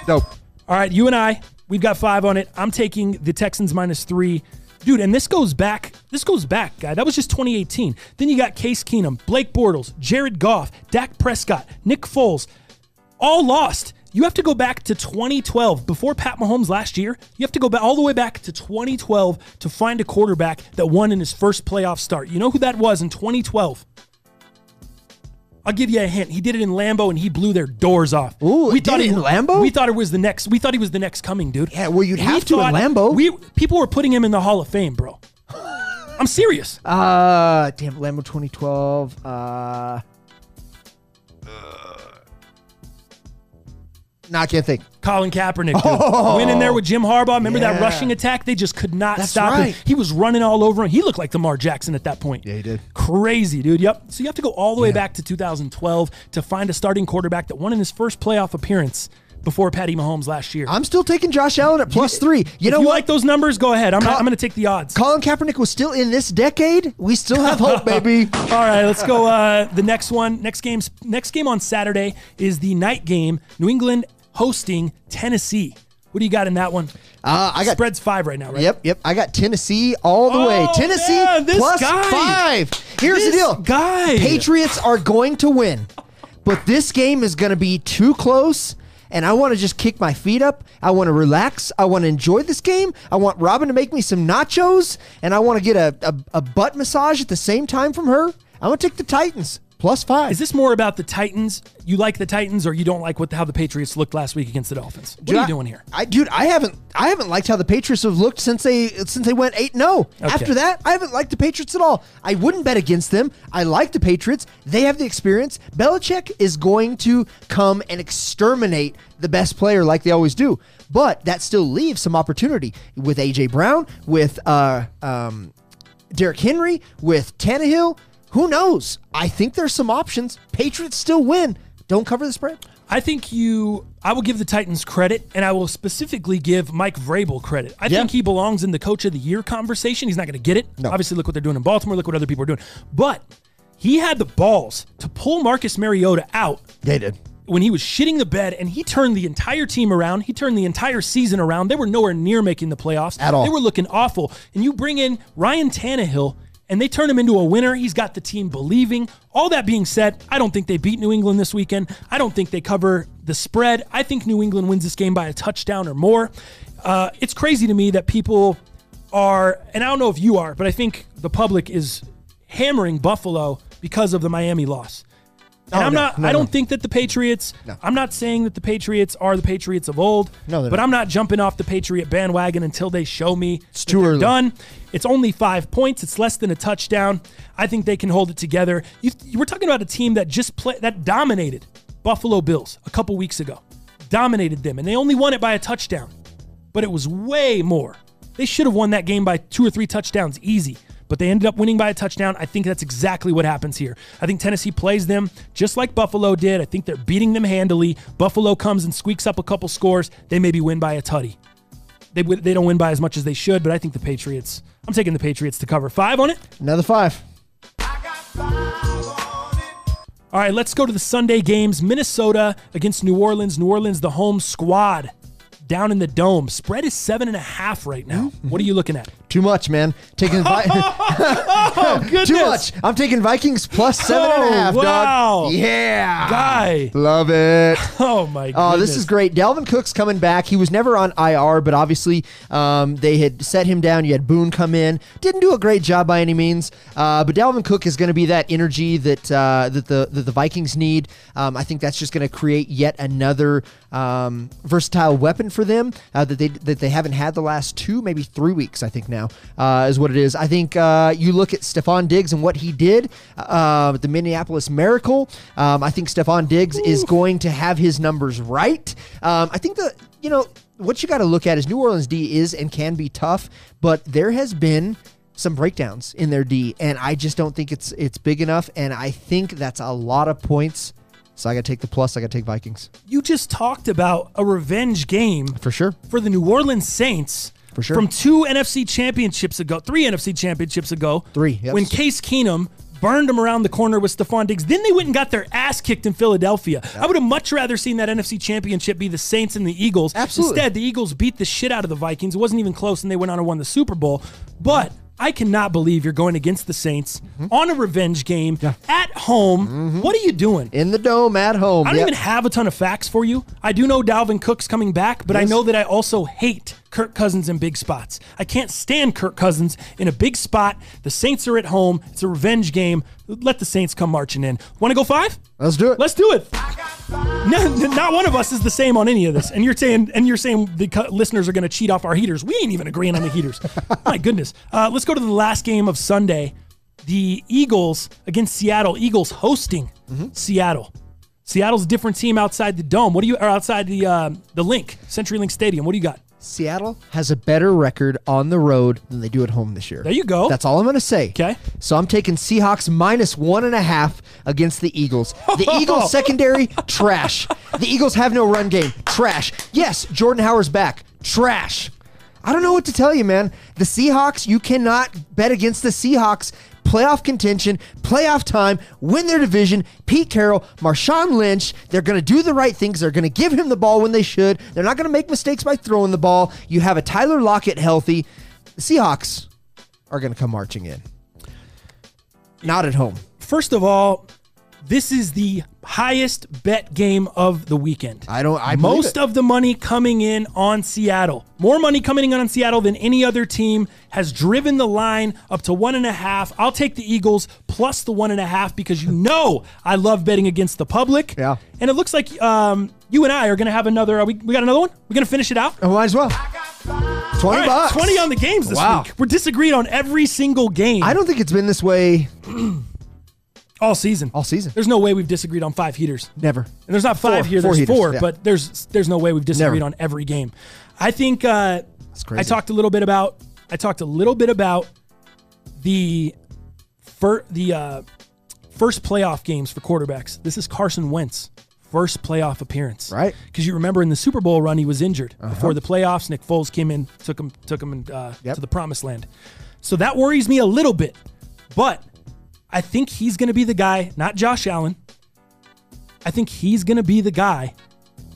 Dope. All right, you and I, we've got five on it. I'm taking the Texans minus three. Dude, and this goes back. This goes back, guy. That was just 2018. Then you got Case Keenum, Blake Bortles, Jared Goff, Dak Prescott, Nick Foles, all lost. You have to go back to 2012 before Pat Mahomes last year. You have to go back all the way back to 2012 to find a quarterback that won in his first playoff start. You know who that was in 2012? I'll give you a hint. He did it in Lambeau and he blew their doors off. Ooh, he did it in Lambeau? We thought it was the next. We thought he was the next coming, dude. Yeah, well, you'd We have to in thought- Lambeau. We people were putting him in the Hall of Fame, bro. I'm serious. <laughs> Uh, damn, Lambo 2012. Uh, nah, I can't think. Colin Kaepernick dude. went in there with Jim Harbaugh. Remember that Oh, rushing attack? They just could not That's stop right. him. He was running all over him. He looked like Lamar Jackson at that point. Yeah, he did. Crazy, dude. Yep. So you have to go all the way back to 2012 to find a starting quarterback that won in his first playoff appearance before Patty Mahomes last year. I'm still taking Josh Allen at plus three. You if know you what? like those numbers, go ahead. I'm, not, Col- I'm going to take the odds. Colin Kaepernick was still in this decade. We still have hope, baby. <laughs> All right, let's go. Uh, the next one, next game's next game on Saturday is the night game. New England hosting Tennessee. What do you got in that one? Uh, I got. spreads five right now, right? Yep, yep. I got Tennessee all the Oh, way. Tennessee man, plus guy. five. Here's the deal. guy. Patriots are going to win, but this game is going to be too close. And I want to just kick my feet up. I want to relax. I want to enjoy this game. I want Robin to make me some nachos, and I want to get a, a, a butt massage at the same time from her. I'm to take the Titans plus five. Is this more about the Titans? You like the Titans, or you don't like what how the Patriots looked last week against the Dolphins? What Dude, are you I- doing here? I dude, I haven't I haven't liked how the Patriots have looked since they since they went 8-0. After that, I haven't liked the Patriots at all. I wouldn't bet against them. I like the Patriots. They have the experience. Belichick is going to come and exterminate the best player like they always do. But that still leaves some opportunity with AJ Brown, with uh um Derrick Henry, with Tannehill. Who knows? I think there's some options. Patriots still win. Don't cover the spread. I think you. I will give the Titans credit, and I will specifically give Mike Vrabel credit. I Yeah. think he belongs in the Coach of the Year conversation. He's not going to get it. No. Obviously, look what they're doing in Baltimore. Look what other people are doing. But he had the balls to pull Marcus Mariota out They did. when he was shitting the bed, and he turned the entire team around. He turned the entire season around. They were nowhere near making the playoffs At all. They were looking awful. And you bring in Ryan Tannehill. And they turn him into a winner. He's got the team believing. All that being said, I don't think they beat New England this weekend. I don't think they cover the spread. I think New England wins this game by a touchdown or more. Uh, it's crazy to me that people are, and I don't know if you are, but I think the public is hammering Buffalo because of the Miami loss. And Oh, I'm no, not. no, I don't no. think that the Patriots. I'm not saying that the Patriots are the Patriots of old. No, but not. I'm not jumping off the Patriot bandwagon until they show me it's too early. Done. It's only five points. It's less than a touchdown. I think they can hold it together. You, you were talking about a team that just play that dominated Buffalo Bills a couple weeks ago. Dominated them, and they only won it by a touchdown. But it was way more. They should have won that game by two or three touchdowns easy. But they ended up winning by a touchdown. I think that's exactly what happens here. I think Tennessee plays them just like Buffalo did. I think they're beating them handily. Buffalo comes and squeaks up a couple scores. They maybe win by a tutty. They, they don't win by as much as they should, but I think the Patriots, I'm taking the Patriots to cover five on it. Another five. All right, let's go to the Sunday games. Minnesota against New Orleans. New Orleans, the home squad, down in the dome. Spread is seven and a half right now. What are you looking at? Too much, man. Taking Vi- <laughs> Oh, goodness. too much. I'm taking Vikings plus seven and a Oh, half, wow. dog. Yeah. Guy. Love it. <laughs> Oh, my Oh, goodness. this is great. Dalvin Cook's coming back. He was never on IR, but obviously um, they had set him down. You had Boone come in. Didn't do a great job by any means, uh, but Dalvin Cook is going to be that energy that uh, that the that the Vikings need. Um, I think that's just going to create yet another um, versatile weapon for them uh, that they that they haven't had the last two, maybe three weeks. I think now uh, is what it is. I think uh, you look at Stefon Diggs and what he did uh, with the Minneapolis Miracle. Um, I think Stefon Diggs is going to have his numbers right. Um, I think that you know what you got to look at is New Orleans D is and can be tough, but there has been some breakdowns in their D, and I just don't think it's it's big enough. And I think that's a lot of points. So I got to take the plus. I got to take Vikings You just talked about a revenge game for sure. for the New Orleans Saints. For sure. From two NFC championships ago, three NFC championships ago. Three, yes. When Case Keenum burned them around the corner with Stefon Diggs. Then they went and got their ass kicked in Philadelphia. I would have much rather seen that NFC championship be the Saints and the Eagles. Absolutely. Instead, the Eagles beat the shit out of the Vikings. It wasn't even close, and they went on and won the Super Bowl. But I cannot believe you're going against the Saints Mm-hmm. on a revenge game at home. What are you doing? In the dome at home. I don't Yep. even have a ton of facts for you. I do know Dalvin Cook's coming back, but I know that I also hate Kirk Cousins in big spots. I can't stand Kirk Cousins in a big spot. The Saints are at home. It's a revenge game. Let the Saints come marching in. Want to go five? Let's do it. Let's do it. No, not one of us is the same on any of this. And you're saying, and you're saying the listeners are going to cheat off our heaters. We ain't even agreeing on the heaters. <laughs> My goodness. Uh, let's go to the last game of Sunday. The Eagles against Seattle. Eagles hosting Seattle. Seattle's a different team outside the dome. What do you or outside the uh, the link, CenturyLink Stadium? What do you got? Seattle has a better record on the road than they do at home this year. There you go. That's all I'm going to say. Okay. So I'm taking Seahawks minus one and a half against the Eagles. The <laughs> Eagles secondary, trash. The Eagles have no run game, trash. Yes, Jordan Howard's back, trash. I don't know what to tell you, man. The Seahawks, you cannot bet against the Seahawks. Playoff contention, playoff time, win their division. Pete Carroll, Marshawn Lynch, they're going to do the right things. They're going to give him the ball when they should. They're not going to make mistakes by throwing the ball. You have a Tyler Lockett healthy. The Seahawks are going to come marching in. Not at home. First of all, this is the highest bet game of the weekend. I don't- I most of the money coming in on Seattle. More money coming in on Seattle than any other team has driven the line up to one and a half. I'll take the Eagles plus the one and a half because you know I love betting against the public. Yeah. And it looks like um, you and I are going to have another. Uh, we, we got another one. We're going to finish it out. Oh, might as well. 20 All right, bucks. 20 on the games this Wow. week. We're disagreed on every single game I don't think it's been this way all season. all season. There's no way we've disagreed on five heaters. Never. And there's not five Four- here. four There's heaters, four, yeah. but there's there's no way we've disagreed Never. on every game. I think uh, crazy. I talked a little bit about I talked a little bit about the fir- the uh, first playoff games for quarterbacks. This is Carson Wentz first playoff appearance, Right. Uh-huh. Because you remember in the Super Bowl run he was injured before the playoffs. Nick Foles came in, took him took him uh, Yep. to the promised land. So that worries me a little bit, but I think he's going to be the guy, not Josh Allen. I think he's going to be the guy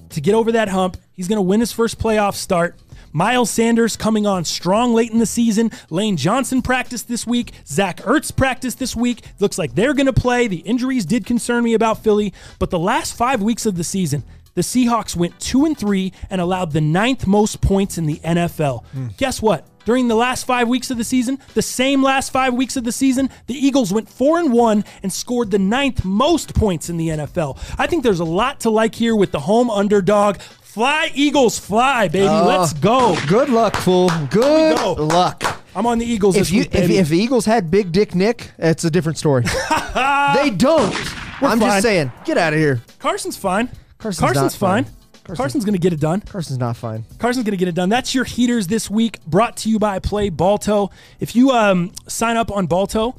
to get over that hump. He's going to win his first playoff start. Miles Sanders coming on strong late in the season. Lane Johnson practiced this week. Zach Ertz practiced this week. Looks like they're going to play. The injuries did concern me about Philly, but the last five weeks of the season, the Seahawks went two and three and allowed the ninth most points in the NFL. Hmm. Guess what? During the last five weeks of the season, the same last five weeks of the season, the Eagles went four and one and scored the ninth most points in the NFL. I think there's a lot to like here with the home underdog. Fly Eagles, fly, baby. Uh, Let's go. Good luck, fool. Good go. luck. I'm on the Eagles If this you week, if, if the Eagles had Big Dick Nick, it's a different story. <laughs> they don't. I'm fine. just saying. Get out of here. Carson's fine. Carson's Carson's, fine. fine. Carson's- Carson's going to get it done. Carson's not fine. Carson's going to get it done. That's your heaters this week, brought to you by Play Balto. If you um, sign up on Balto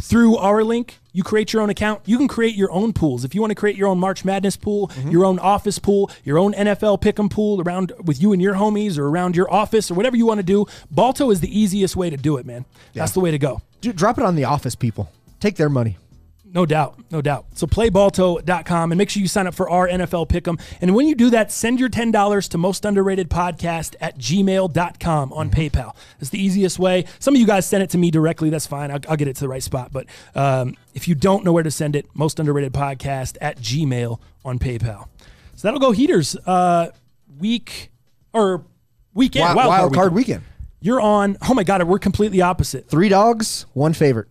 through our link, you create your own account. You can create your own pools. If you want to create your own March Madness pool, Mm-hmm. your own office pool, your own NFL pick'em pool around with you and your homies or around your office or whatever you want to do, Balto is the easiest way to do it, man. That's the way to go. Dude, drop it on the office people. Take their money. No doubt, no doubt. So playbalto.com and make sure you sign up for our NFL pick'em. And when you do that, send your $10 to most underrated podcast at gmail.com on PayPal. It's the easiest way. Some of you guys send it to me directly. That's fine. I'll, I'll get it to the right spot. But um, if you don't know where to send it, most underrated podcast at gmail on PayPal. So that'll go heaters uh, week or weekend. Wild, wild, wild card weekend. weekend. You're on. Oh my God, we're completely opposite. Three dogs, one favorite.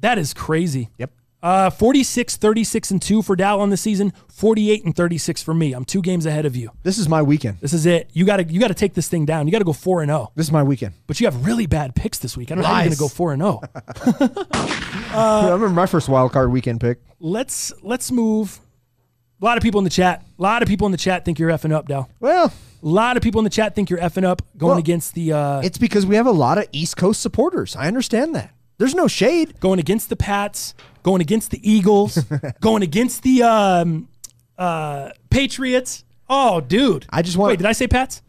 That is crazy. Yep. Uh, 46, 36, and 2 for Dal on the season, 48 and 36 for me. I'm two games ahead of you. This is my weekend. This is it. You gotta you gotta take this thing down. You gotta go 4 and 0. This is my weekend. But you have really bad picks this week. I don't know how you're gonna go 4 and oh. <laughs> <laughs> 0. I remember my first wild card weekend pick. Let's let's move. A lot of people in the chat. A lot of people in the chat think you're effing up, Dal. Well, A lot of people in the chat think you're effing up going Well, against the uh it's because we have a lot of East Coast supporters. I understand that. There's no shade. going against the Pats, going against the Eagles, <laughs> going against the um uh Patriots. Oh, dude. I just want- Wait, did I say Pats?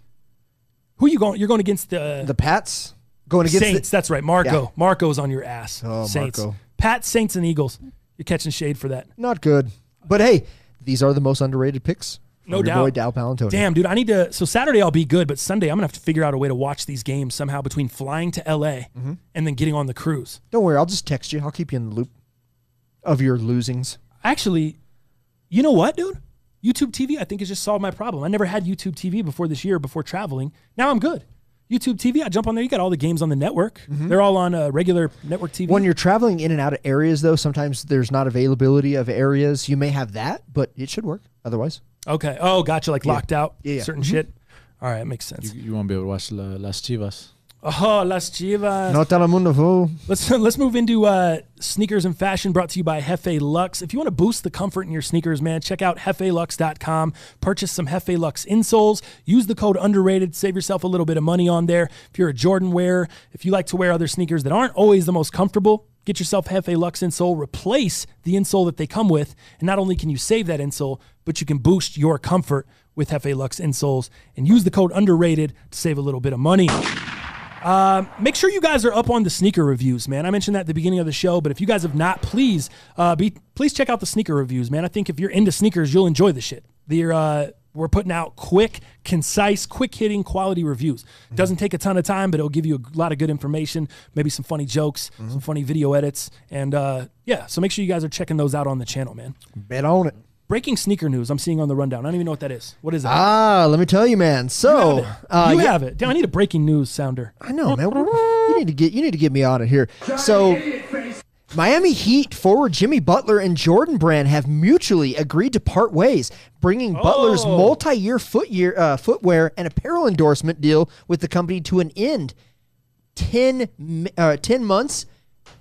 Who are you going? You're going against the The Pats going against Saints. the, That's right. Marco. Yeah. Marco's on your ass. Oh, Saints. Marco. Pats, Saints, and Eagles. You're catching shade for that. not good. But hey, these are the most underrated picks. No doubt. Boy Dal Palantoni. Damn, dude. I need to. So Saturday I'll be good, but Sunday I'm gonna have to figure out a way to watch these games somehow between flying to LA Mm-hmm. and then getting on the cruise. Don't worry, I'll just text you. I'll keep you in the loop of your losings. Actually, you know what, dude? YouTube TV, I think, has just solved my problem. I never had YouTube TV before this year, before traveling. Now I'm good. YouTube TV, I jump on there. You got all the games on the network. They're all on uh, regular network TV. When you're traveling in and out of areas, though, sometimes there's not availability of areas. You may have that, but it should work otherwise. okay. Oh, gotcha. Like locked out. Yeah, yeah. Certain Mhm. shit. All right, makes sense. You, you won't be able to watch La, Las Chivas. Oh, Las Chivas. No todo mundo fool. Let's <laughs> let's move into uh, sneakers and fashion brought to you by Hefe Lux. If you want to boost the comfort in your sneakers, man, check out HefeLux.com. Purchase some Hefe Lux insoles. Use the code underrated. Save yourself a little bit of money on there. If you're a Jordan wearer, if you like to wear other sneakers that aren't always the most comfortable, get yourself Hefe Lux insole. Replace the insole that they come with, and not only can you save that insole, but you can boost your comfort with Hefe Lux insoles and use the code underrated to save a little bit of money. Make sure you guys are up on the sneaker reviews, man. I mentioned that at the beginning of the show, but if you guys have not, please uh, be please check out the sneaker reviews, man. I think if you're into sneakers, you'll enjoy the shit. They're uh, we're putting out quick, concise, quick hitting, quality reviews. Doesn't take a ton of time, but it'll give you a lot of good information, maybe some funny jokes, some funny video edits, and uh, yeah. So make sure you guys are checking those out on the channel, man. Bet on it. Breaking sneaker news. I'm seeing on the rundown. I don't even know what that is. What is that? Ah, let me tell you, man. So, uh, you yeah, have it. Damn, I need a breaking news sounder. I know, man. You need to get you need to get me on it here. So, Miami Heat forward Jimmy Butler and Jordan Brand have mutually agreed to part ways, bringing Butler's Oh. multi-year foot year, uh, footwear and apparel endorsement deal with the company to an end 10, uh, 10 months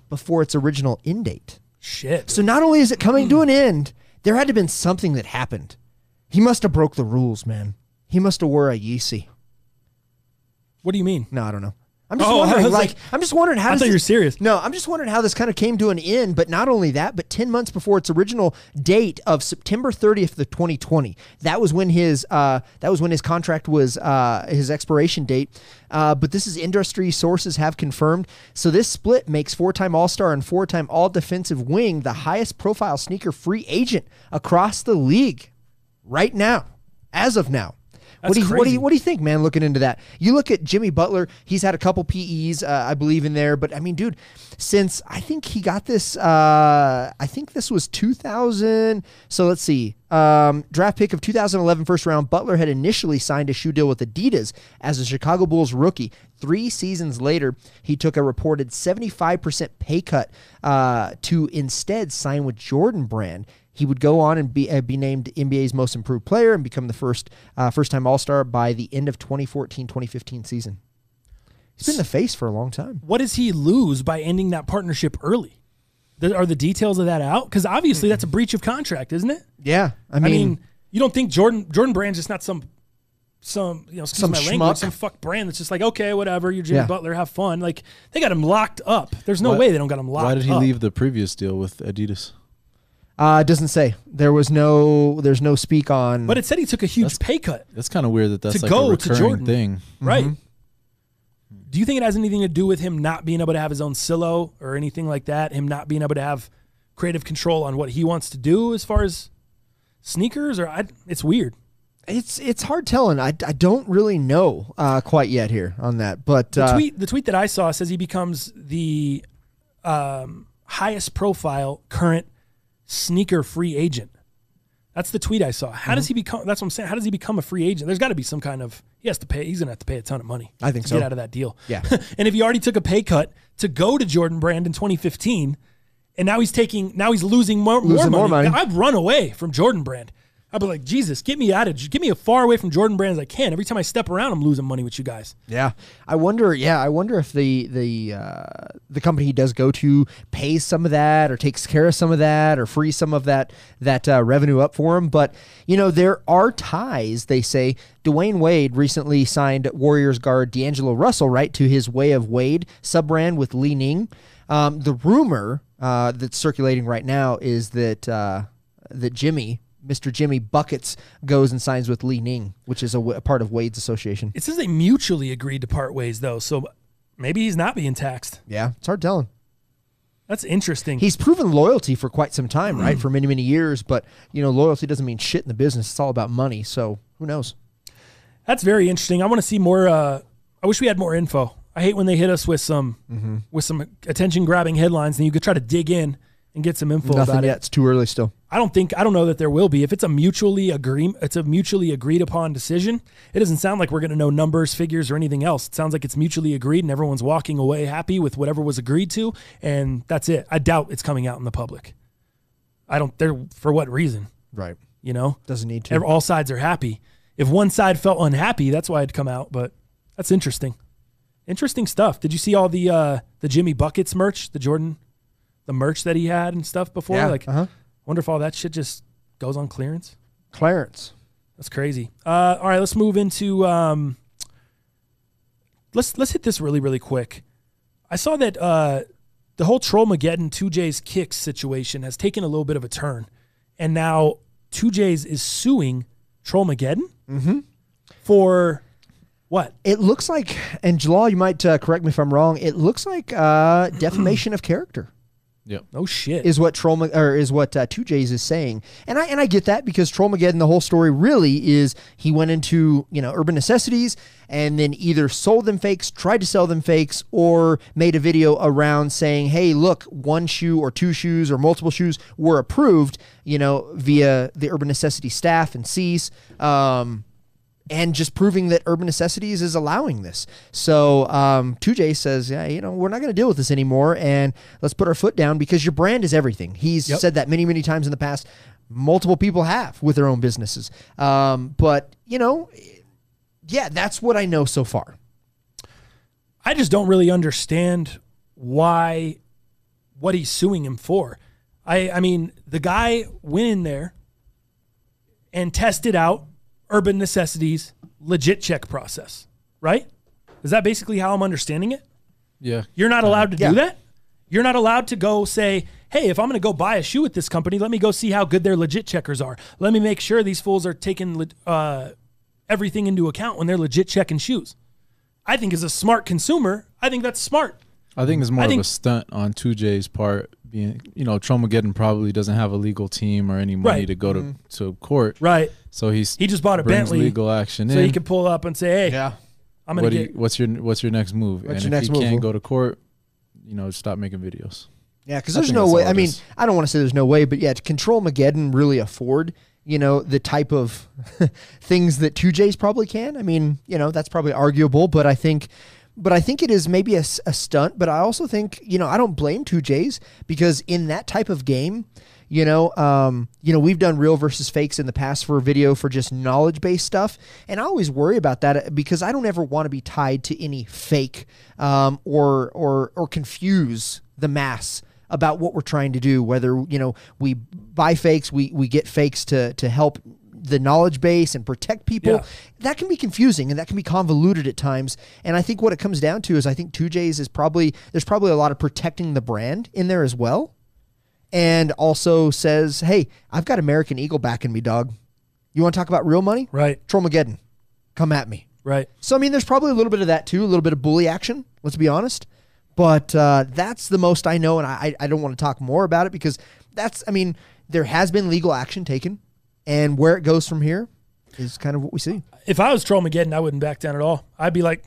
before its original end date. Shit. So not only is it coming to an end, there had to have been something that happened. He must have broke the rules, man. He must have wore a Yeezy. What do you mean? No, I don't know. I'm just Oh, <laughs> wondering. Like, like- I'm just wondering how. I thought you were this- serious. No, I'm just wondering how this kind of came to an end. But not only that, but 10 months before its original date of September 30th of 2020, that was when his uh, that was when his contract was uh, his expiration date. Uh, but this is industry sources have confirmed. So this split makes four-time All-Star and four-time All-Defensive Wing the highest profile sneaker free agent across the league right now, as of now. What do you what do you what do you think, man? Looking into that, you look at Jimmy Butler. He's had a couple PEs, uh, I believe, in there. But I mean, dude, since I think he got this, uh, I think this was 2000. So let's see, um, draft pick of 2011, first round. Butler had initially signed a shoe deal with Adidas as a Chicago Bulls rookie. Three seasons later, he took a reported 75% pay cut uh, to instead sign with Jordan Brand. He would go on and be uh, be named NBA's most improved player and become the first uh, first time All Star by the end of 2014-2015 season. He's been in the face for a long time. What does he lose by ending that partnership early? Are the details of that out? Because obviously that's a breach of contract, isn't it? Yeah, I I mean, mean, you don't think Jordan Jordan Brand's just not some some you know excuse Some my schmuck. language some fuck brand that's just like okay whatever you're Jimmy Yeah. Butler have fun like they got him locked up. There's no Why- way they don't got him locked. Why did he up. leave the previous deal with Adidas? Uh, it doesn't say there was no there's no speak on. But it said he took a huge pay cut. That's kind of weird that that's To like go a to recurring Jordan. thing. Right. Do you think it has anything to do with him not being able to have his own silo or anything like that? Him not being able to have creative control on what he wants to do as far as sneakers, or I, it's weird. it's it's hard telling. I, I don't really know uh, quite yet here on that. But The uh, tweet, the tweet that I saw says he becomes the um, highest profile current sneaker free agent. That's the tweet I saw. How Mm-hmm. does he become? That's what I'm saying. How does he become a free agent? There's got to be some kind of. He has to pay. He's gonna have to pay a ton of money. I think to so. Get out of that deal. Yeah. <laughs> and if he already took a pay cut to go to Jordan Brand in 2015, and now he's taking, now he's losing more, Losing more more money. money. I'd run away from Jordan Brand. I'd be like, Jesus, get me out of, get me as far away from Jordan Brand as I can. Every time I step around, I'm losing money with you guys. Yeah, I wonder. Yeah, I wonder if the the uh, the company he does go to pays some of that, or takes care of some of that, or frees some of that that uh, revenue up for him. But you know, there are ties. They say Dwyane Wade recently signed Warriors guard D'Angelo Russell right to his Way of Wade sub brand with Li Ning. Um, the rumor uh, that's circulating right now is that uh, that Jimmy. Mr. Jimmy Buckets goes and signs with Li Ning, which is a, w- a part of Wade's association. It says they mutually agreed to part ways, though. So maybe he's not being taxed. Yeah, it's hard telling. That's interesting. He's proven loyalty for quite some time, right? For many, many years. But, you know, loyalty doesn't mean shit in the business. It's all about money. So who knows? That's very interesting. I want to see more. Uh, I wish we had more info. I hate when they hit us with some Mm-hmm. with some attention grabbing headlines, and you could try to dig in and get some info Nothing about yet. it. It's too early still. I don't think I don't know that there will be. If it's a mutually agree, it's a mutually agreed upon decision. It doesn't sound like we're going to know numbers, figures, or anything else. It sounds like it's mutually agreed, and everyone's walking away happy with whatever was agreed to, and that's it. I doubt it's coming out in the public. I don't. There for what reason? Right. You know, Doesn't need to. All sides are happy. If one side felt unhappy, that's why it'd come out. But that's interesting. Interesting stuff. Did you see all the uh, the Jimmy buckets merch, the Jordan, the merch that he had and stuff before? Yeah, Like, uh-huh. wonder if all that shit just goes on clearance. Clearance. That's crazy. Uh, all right, let's move into. Um, let's let's hit this really really quick. I saw that uh, the whole Troll Trollmageddon Two J's kicks situation has taken a little bit of a turn, and now Two J's is suing Trollmageddon Mm-hmm. for what? It looks like, and Jalal, you might uh, correct me if I'm wrong. It looks like uh, defamation of character. Yep. Oh shit! is what Troll or is what uh, Two J's is saying, and I and I get that because Trollmageddon, the whole story really is he went into you know urban necessities and then either sold them fakes, tried to sell them fakes, or made a video around saying, hey, look, one shoe or two shoes or multiple shoes were approved, you know, via the urban necessity staff and cease. Um, and just proving that Urban Necessities is allowing this. So um, 2J says, yeah, you know, we're not going to deal with this anymore, and let's put our foot down because your brand is everything. He's Yep. said that many, many times in the past. Multiple people have with their own businesses, um, but you know, yeah, that's what I know so far. I just don't really understand why what he's suing him for. I I mean, the guy went in there and tested out urban necessities legit check process, right? Is that basically how I'm understanding it? Yeah. You're not allowed to Yeah. do that? You're not allowed to go say, "Hey, if I'm going to go buy a shoe with this company, let me go see how good their legit checkers are. Let me make sure these fools are taking uh, everything into account when they're legit checking shoes." I think as a smart consumer, I think that's smart. I think it's more I of think- a stunt on 2J's part being, you know, Trollmageddon probably doesn't have a legal team or any money Right. to go to mm-hmm. to court, Right. so he's He just bought a brings Bentley, legal action so in. he could pull up and say, "Hey, Yeah. I'm gonna what get." you, what's your what's your next move? What's and your if next he move, can't go to court, you know, stop making videos. Yeah, because there's no way. I mean. I don't want to say there's no way, but yeah, to control Mageddon really afford, you know, the type of <laughs> things that 2Js probably can. I mean, you know, that's probably arguable, but I think, but I think it is maybe a, a stunt. But I also think, you know, I don't blame 2Js because in that type of game, you know, um, you know, we've done real versus fakes in the past for a video for just knowledge based stuff, and I always worry about that because I don't ever want to be tied to any fake um, or or or confuse the mass about what we're trying to do. Whether you know we buy fakes, we we get fakes to to help the knowledge base and protect people. Yeah. That can be confusing and that can be convoluted at times. And I think what it comes down to is I think 2Js is probably there's probably a lot of protecting the brand in there as well and also says, "Hey, I've got American Eagle backing me, dog. You want to talk about real money? Right. Trollmageddon, come at me." Right. So I mean, there's probably a little bit of that too, a little bit of bully action. Let's be honest, but uh, that's the most I know, and I I don't want to talk more about it because that's I mean there has been legal action taken, and where it goes from here is kind of what we see. If I was Trollmageddon, I wouldn't back down at all. I'd be like,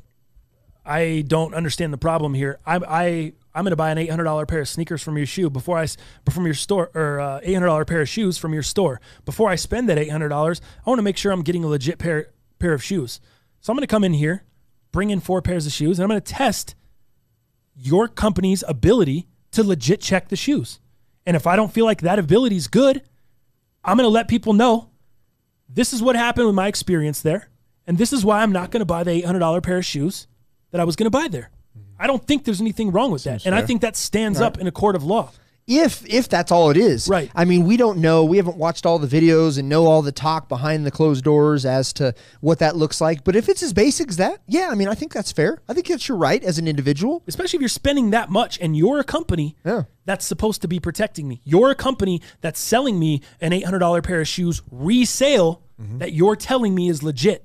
I don't understand the problem here. I I I'm going to buy an eight hundred dollar pair of sneakers from your shoe before I from your store or uh, eight hundred dollar pair of shoes from your store. Before I spend that eight hundred dollars, I want to make sure I'm getting a legit pair pair of shoes. So I'm going to come in here, bring in four pairs of shoes, and I'm going to test your company's ability to legit check the shoes. And if I don't feel like that ability is good, I'm going to let people know this is what happened with my experience there. And this is why I'm not going to buy the $800 pair of shoes that I was going to buy there. Mm-hmm. I don't think there's anything wrong with that. And I think that stands up in a court of law. If if that's all it is Right. i mean we don't know we haven't watched all the videos and know all the talk behind the closed doors as to what that looks like but if it's as basic as that yeah i mean i think that's fair i think that's your right as an individual Especially if you're spending that much and you're a company Yeah. that's supposed to be protecting me. You're a company that's selling me an $800 pair of shoes resale mm-hmm. that you're telling me is legit.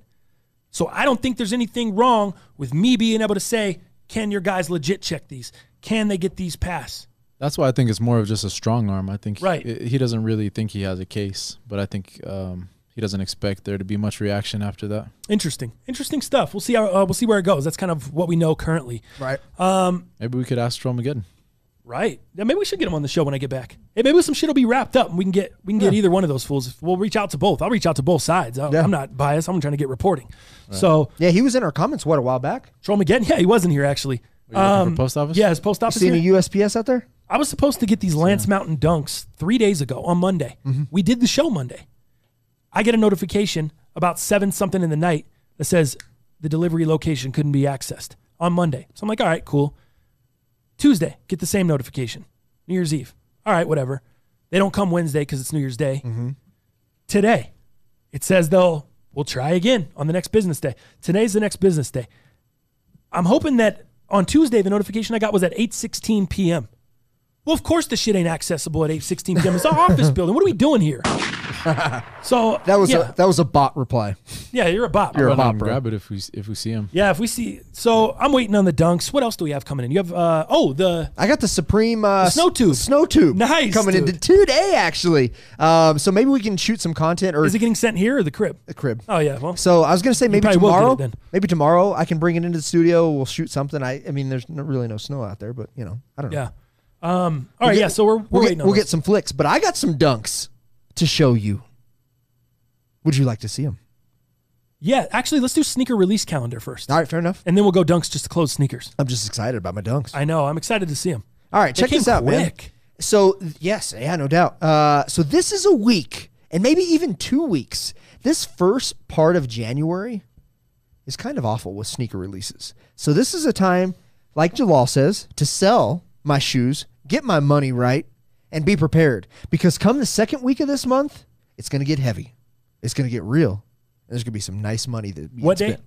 So I don't think there's anything wrong with me being able to say, can your guys legit check these? Can they get these passed? That's why I think it's more of just a strong arm. I think Right. he, he doesn't really think he has a case, but I think um, he doesn't expect there to be much reaction after that. Interesting, interesting stuff. We'll see how uh, we'll see where it goes. That's kind of what we know currently. right Um, Maybe we could ask Trollmageddon. Right. Yeah, maybe we should get him on the show when I get back. Hey, maybe some shit will be wrapped up and we can get we can get either one of those fools. We'll reach out to both. I'll reach out to both sides. I, Yeah. I'm not biased. I'm trying to get reporting. So yeah he was in our comments what a while back Troll again. Yeah, he wasn't here actually. you looking for post office? Yeah, his post office. seen here. a usps out there I was supposed to get these Lance Mountain dunks three days ago on Monday. Mm-hmm. We did the show Monday. I get a notification about seven something in the night that says the delivery location couldn't be accessed on Monday. So I'm like, all right, cool. Tuesday, get the same notification. New Year's Eve. All right, whatever. They don't come Wednesday because it's New Year's Day. Mm-hmm. Today, it says they'll we'll try again on the next business day. Today's the next business day. I'm hoping that on Tuesday the notification I got was at 8:16 p.m. Well, of course the shit ain't accessible at 8:16 p.m. It's an office <laughs> building. What are we doing here? <laughs> So that was yeah, a that was a bot reply yeah. You're a bot. You're a Run bot, and bro. grab it if we if we see him. yeah. If we see, so I'm waiting on the dunks. What else do we have coming in? You have uh oh the I got the Supreme uh, snow tube. Snow tube. Nice, coming dude. into today actually. Um, so maybe we can shoot some content or is it getting sent here or the crib? the crib. Oh yeah. Well, So I was gonna say maybe probably will get it tomorrow. then. Maybe tomorrow I can bring it into the studio. We'll shoot something. I I mean, there's no, really no snow out there, but you know, I don't know. yeah. Um. All right. We'll yeah. get- So we're we're we'll waiting get, we'll those. get some flicks, but I got some dunks to show you. Would you like to see them? Yeah. Actually, let's do sneaker release calendar first, All right, fair enough. and then we'll go dunks just to close sneakers. I'm just excited about my dunks. I know. I'm excited to see them. All right, check this out, man. So yes, yeah, no doubt. Uh, so this is a week, and maybe even two weeks. This first part of January is kind of awful with sneaker releases. So this is a time, like Jalal says, to sell my shoes, get my money right, and be prepared. Because come the second week of this month, it's going to get heavy. It's going to get real. There's going to be some nice money that What can day?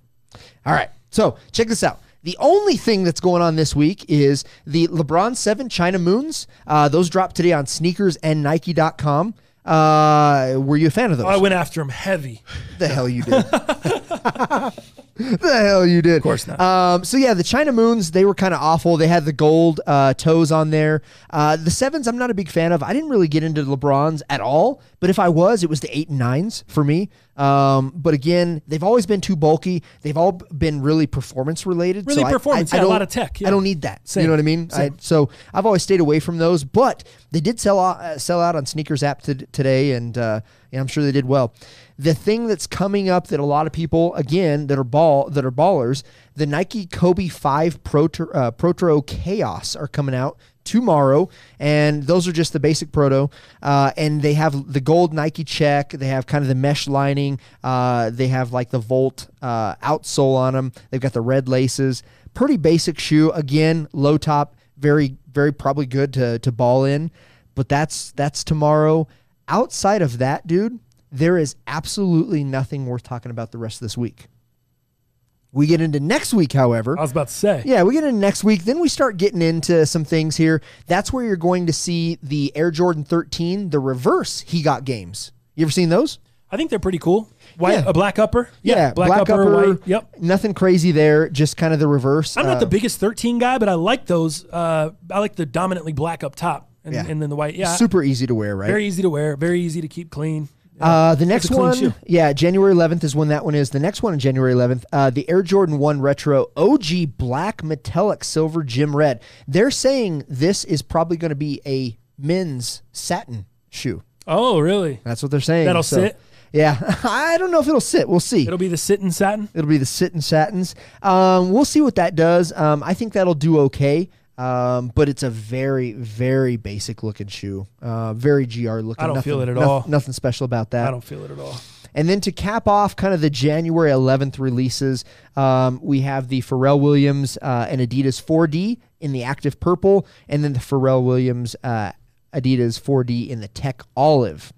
All right. So check this out. The only thing that's going on this week is the LeBron 7 China Moons. Uh, those dropped today on sneakers and Nike.com. Uh, were you a fan of those? Oh, I went after them heavy. the hell you did. <laughs> <laughs> the hell you did. Of course not. Um, so yeah, the China Moons they were kind of awful. They had the gold uh, toes on there. Uh, the sevens I'm not a big fan of. I didn't really get into LeBrons at all. But if I was, it was the eight and nines for me. Um, but again, they've always been too bulky. They've all been really performance related. Really so performance, I, I yeah, a lot of tech, yeah. I don't need that. Same. You know what I mean? I, so I've always stayed away from those. But they did sell out, uh, sell out on sneakers app to, today, and uh, yeah, I'm sure they did well. The thing that's coming up that a lot of people again that are ball that are ballers, the Nike Kobe Five Proto uh, Chaos are coming out tomorrow, and those are just the basic proto. Uh, and they have the gold Nike check. They have kind of the mesh lining. Uh, they have like the Volt uh, outsole on them. They've got the red laces. Pretty basic shoe. Again, low top. Very, very probably good to to ball in. But that's that's tomorrow. Outside of that, dude, there is absolutely nothing worth talking about the rest of this week. We get into next week, however. I was about to say. Yeah, we get into next week. Then we start getting into some things here. That's where you're going to see the Air Jordan 13, the reverse he got games. You ever seen those? I think they're pretty cool. White, Yeah. a black upper. Yeah, black, upper, white. Yep. Nothing crazy there, just kind of the reverse. I'm not Uh, the biggest 13 guy, but I like those. Uh, I like the dominantly black up top and, Yeah. and then the white. Yeah, super easy to wear, right? very easy to wear, very easy to keep clean. Uh, the next one, shoe. yeah, January 11th is when that one is. The next one on January 11th, uh, the Air Jordan 1 Retro OG Black Metallic Silver Gym Red. They're saying this is probably going to be a men's satin shoe. Oh, really? That's what they're saying. That'll So, sit? Yeah, <laughs> I don't know if it'll sit. We'll see. It'll be the sit and satin. It'll be the sit and satins. Um, we'll see what that does. Um, I think that'll do okay. Um, but it's a very, very basic looking shoe. Uh, very GR looking. I don't nothing, feel it at all. Nothing special about that. I don't feel it at all. And then to cap off kind of the January 11th releases, um, we have the Pharrell Williams uh, and Adidas 4D in the active purple, and then the Pharrell Williams uh, Adidas 4D in the tech olive.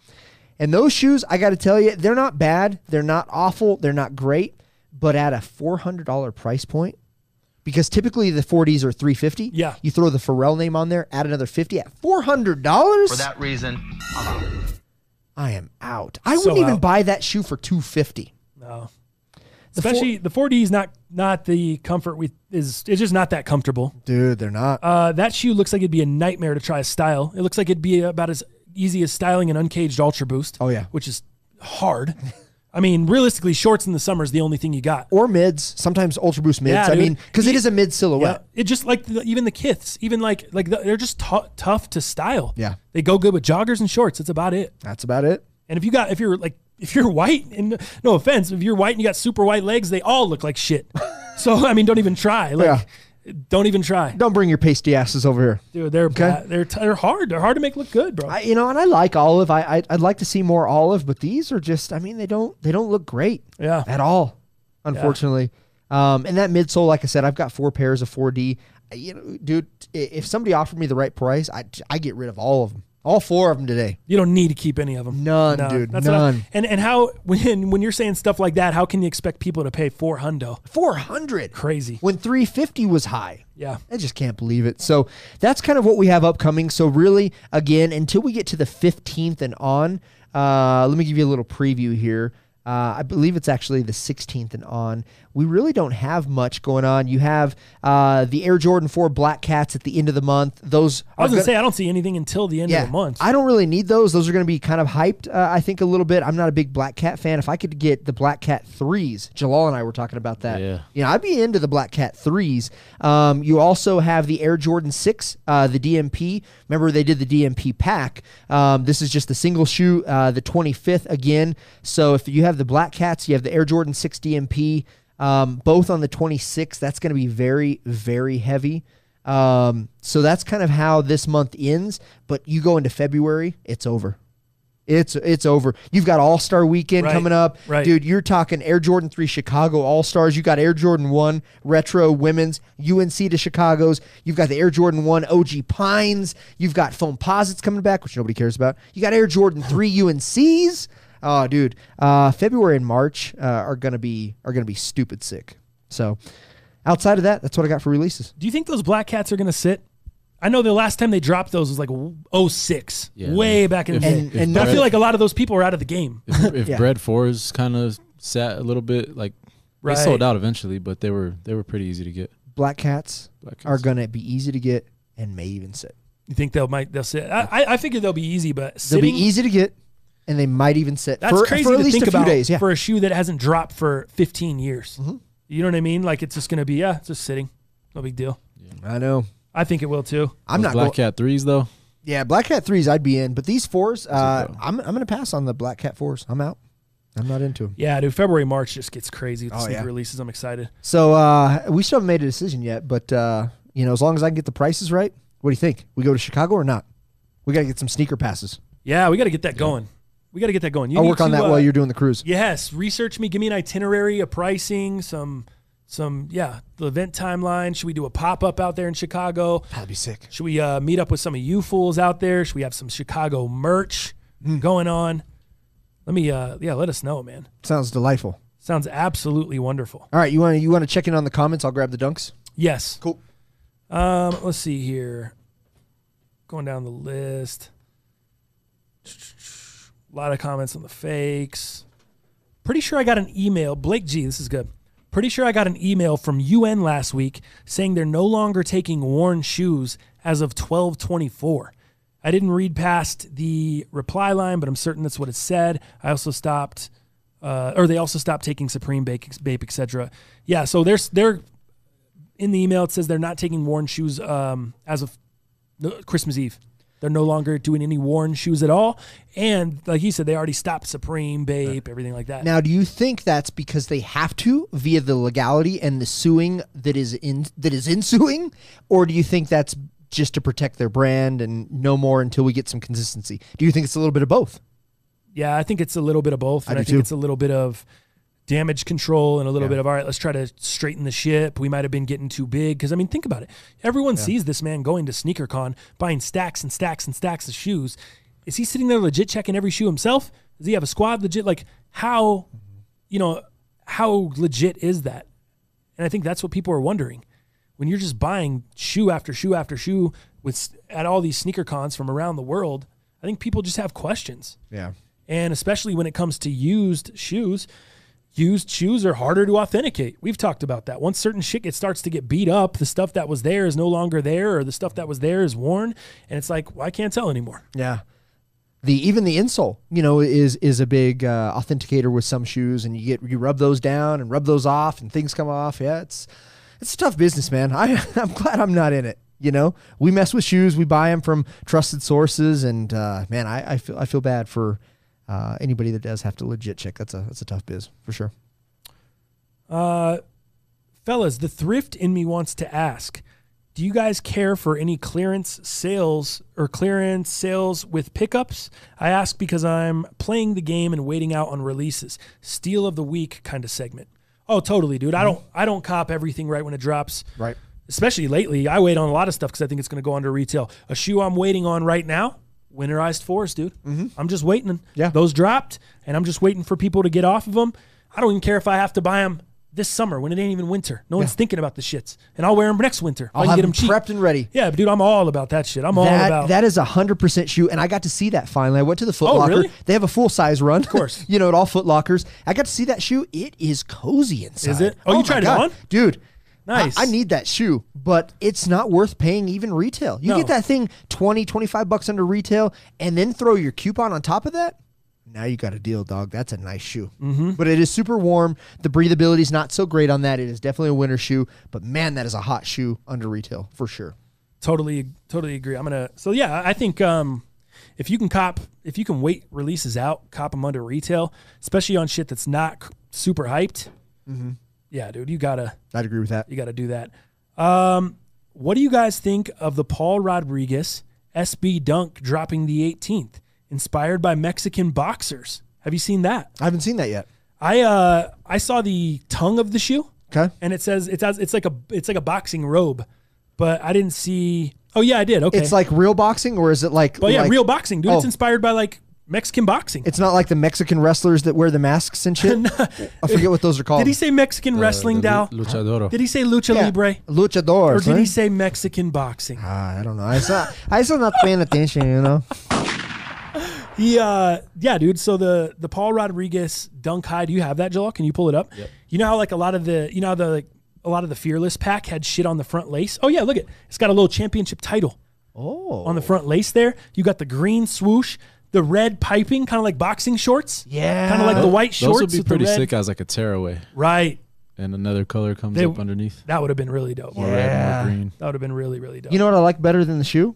And those shoes, I got to tell you, they're not bad. They're not awful. They're not great. But at a $400 price point, because typically the 40s are 350 Yeah. You throw the Pharrell name on there, add another 50 at $400. For that reason, I am out. I So wouldn't even out. buy that shoe for 250 No. The four- Especially the 4D is not not the comfort we is it's just not that comfortable. Dude, they're not. Uh, that shoe looks like it'd be a nightmare to try a style. It looks like it'd be about as easy as styling an uncaged Ultra Boost. Oh, yeah. which is hard. <laughs> I mean, realistically, shorts in the summer is the only thing you got. or mids, sometimes Ultra Boost mids. Yeah, I dude. mean, because it is a mid Yeah, silhouette. it just like the, even the kiths, even like like the, they're just tou- tough to style. Yeah. they go good with joggers and shorts. That's about it. That's about it. And if you got if you're like if you're <laughs> white and no offense, if you're white and you got super white legs, they all look like shit. <laughs> so I mean, don't even try. Like, don't even try, Don't bring your pasty asses over here. dude. They're bad. they're t- they're hard. They're hard to make look good, bro. I, you know, and I like olive. I, I I'd like to see more olive, but these are just. I mean, they don't they don't look great yeah, at all, unfortunately. Um, and that midsole, like I said, I've got four pairs of 4D. You know, dude, if somebody offered me the right price, I I get rid of all of them, all four of them today. you don't need to keep any of them. None, dude, what none. and and how when when you're saying stuff like that, how can you expect people to pay four hundo? Four hundred Crazy. when 350 was high. Yeah. I just can't believe it. So that's kind of what we have upcoming. So really, again, until we get to the 15th and on, uh, let me give you a little preview here. Uh, I believe it's actually the 16th and on. We really don't have much going on. You have uh, the Air Jordan 4 Black Cats at the end of the month. Those I was gonna gonna- say I don't see anything until the end of the month. I don't really need those. Those are going to be kind of hyped, uh, I think, a little bit. I'm not a big Black Cat fan. If I could get the Black Cat threes, Jalal and I were talking about that. Yeah. You know, I'd be into the Black Cat threes. Um, you also have the Air Jordan 6, uh, the DMP. Remember, they did the DMP pack. Um, this is just the single shoe, uh, the 25th again. So if you have the Black Cats, you have the Air Jordan 6 DMP, um, both on the 26th. That's going to be very, very heavy. Um, so that's kind of how this month ends. But you go into February, it's over. It's it's over. You've got All Star Weekend Right, coming up, right. dude. You're talking Air Jordan Three Chicago All Stars. You got Air Jordan One Retro Women's UNC to Chicago's. You've got the Air Jordan One OG Pines. You've got Foamposites coming back, which nobody cares about. You got Air Jordan Three UNC's. Oh, dude. Uh, February and March uh, are gonna be are gonna be stupid sick. So, outside of that, that's what I got for releases. Do you think those black cats are going to sit? I know the last time they dropped those was like 06, Yeah. way back in the day. And- And, and I feel like a lot of those people are out of the game. If, if <laughs> Yeah. Bred Four is kind of sat a little bit, like Right. They sold out eventually, but they were they were pretty easy to get. Black cats Black are gonna be easy to get and may even sit. You think they'll might they'll sit? I, I- I figure they'll be easy, but They'll be easy to get, and they might even sit. That's for, crazy for at to least think a few about days. Yeah, for a shoe that hasn't dropped for 15 years. Mm-hmm. You know what I mean? Like it's just gonna be yeah, it's just sitting, no big deal. I know. I think it will too. I'm Those not Black going. Cat threes though. Yeah, Black Cat threes I'd be in, but these fours, uh. I'm I'm gonna pass on the Black Cat fours. I'm out. I'm not into them. Yeah, dude. February March just gets crazy with the Oh, sneaker yeah. releases. I'm excited. So uh, we still haven't made a decision yet, but uh, you know, as long as I can get the prices right, what do you think? We go to Chicago or not? We got to get some sneaker passes. Yeah, we got to get that going. We got to get that going. You I'll work on to, that uh, while you're doing the cruise. Yes, research me. Give me an itinerary, a pricing, some, some. Yeah, the event timeline. Should we do a pop up out there in Chicago? That'd be sick. Should we uh, meet up with some of you fools out there? Should we have some Chicago merch Hmm. going on? Let me. Uh, yeah, let us know, man. Sounds delightful. Sounds absolutely wonderful. All right, you want to you want to check in on the comments? I'll grab the dunks. Yes. Cool. Um, let's see here. Going down the list. A lot of comments on the fakes. Pretty sure I got an email. Blake G, this is good. Pretty sure I got an email from UN last week saying they're no longer taking worn shoes as of 1224. I didn't read past the reply line, but I'm certain that's what it said. I also stopped, uh, or they also stopped taking Supreme Bape, etc. Yeah, so there's they're in the email it says they're not taking worn shoes um, as of Christmas Eve. They're no longer doing any worn shoes at all, and like he said, they already stopped Supreme, Bape, everything like that. Now, do you think that's because they have to via the legality and the suing that is in that is ensuing, or do you think that's just to protect their brand and no more until we get some consistency? Do you think it's a little bit of both? yeah, I think it's a little bit of both, and I I, think too. it's a little bit of damage control and a little Yeah. bit of all right. Let's try to straighten the ship. We might have been getting too big because I mean, think about it. Everyone sees this man going to sneaker con, buying stacks and stacks and stacks of shoes. Is he sitting there legit checking every shoe himself? Does he have a squad legit? Like how, you know, how legit is that? And I think that's what people are wondering. When you're just buying shoe after shoe after shoe with at all these sneaker cons from around the world, I think people just have questions. Yeah. And especially when it comes to used shoes, used shoes are harder to authenticate. We've talked about that. Once certain shit gets starts to get beat up, the stuff that was there is no longer there, or the stuff that was there is worn, and it's like, well, I can't tell anymore. Yeah. The even the insole, you know, is is a big uh, authenticator with some shoes, and you get you rub those down and rub those off, and things come off. Yeah, it's it's a tough business, man. I <laughs> I'm glad I'm not in it. You know, we mess with shoes, we buy them from trusted sources, and uh, man, I, I feel I feel bad for uh, anybody that does have to legit check. That's a that's a tough biz for sure. Uh, fellas, the thrift in me wants to ask Do you guys care for any clearance sales or clearance sales with pickups? I ask because I'm playing the game and waiting out on releases. Steal of the week kind of segment. Oh, totally, dude. I don't I don't cop everything right when it drops. Right. Especially lately, I wait on a lot of stuff because I think it's going to go under retail. A shoe I'm waiting on right now, winterized fours, dude. Mm-hmm. I'm just waiting. Yeah. those dropped, and I'm just waiting for people to get off of them. I don't even care if I have to buy them this summer when it ain't even winter. No one's thinking about the shits, and I'll wear them next winter. if I I'll can have get them them prepped and ready. Yeah, but dude, I'm all about that shit. I'm all That, about that is a hundred percent shoe, and I got to see that finally. I went to the Foot Oh, Locker. really? They have a full size run, of course. <laughs> you know, at all Foot Lockers. I got to see that shoe. It is cozy inside. Is it? Oh, you oh, my tried it on? dude? Nice. I, I need that shoe, but it's not worth paying even retail. You No. get that thing 20, 25 bucks under retail, and then throw your coupon on top of that. Now you got a deal, dog. That's a nice shoe. Mm-hmm. But it is super warm. The breathability is not so great on that. It is definitely a winter shoe, but man, that is a hot shoe under retail for sure. totally totally agree i'm gonna so yeah i think um if you can cop if you can wait releases out cop them under retail especially on shit that's not super hyped yeah dude you gotta I'd agree with that. you gotta do that um what do you guys think of the paul rodriguez sb dunk dropping the 18th inspired by mexican boxers have you seen that I haven't seen that yet. i uh i saw the tongue of the shoe Okay. and it says it's it's like a it's like a boxing robe but i didn't see oh yeah i did okay It's like real boxing, or is it like? Well, yeah, like- real boxing, dude. It's Oh. inspired by like Mexican boxing. It's not like the Mexican wrestlers that wear the masks and shit. <laughs> I forget what those are called. Did he say Mexican wrestling, the Dow? Luchador. Did he say lucha Yeah. libre? Luchadors. Or did he say Mexican boxing? Ah, I don't know. I saw. I still not paying attention. You know. <laughs> He, uh, yeah, dude. So the the Paul Rodriguez dunk high. Do you have that, Joel? Can you pull it up? Yep. You know how like a lot of the, you know how the like, a lot of the Fearless pack had shit on the front lace. Oh yeah, look it. It's got a little championship title Oh. on the front lace there. You got the green swoosh, the red piping, kind of like boxing shorts. Yeah. Kind of like the white Those shorts would be pretty sick as like a tearaway, Right. and another color comes They- up underneath. That would have been really dope. More Yeah. red, more green. That would have been really, really dope. You know what I like better than the shoe?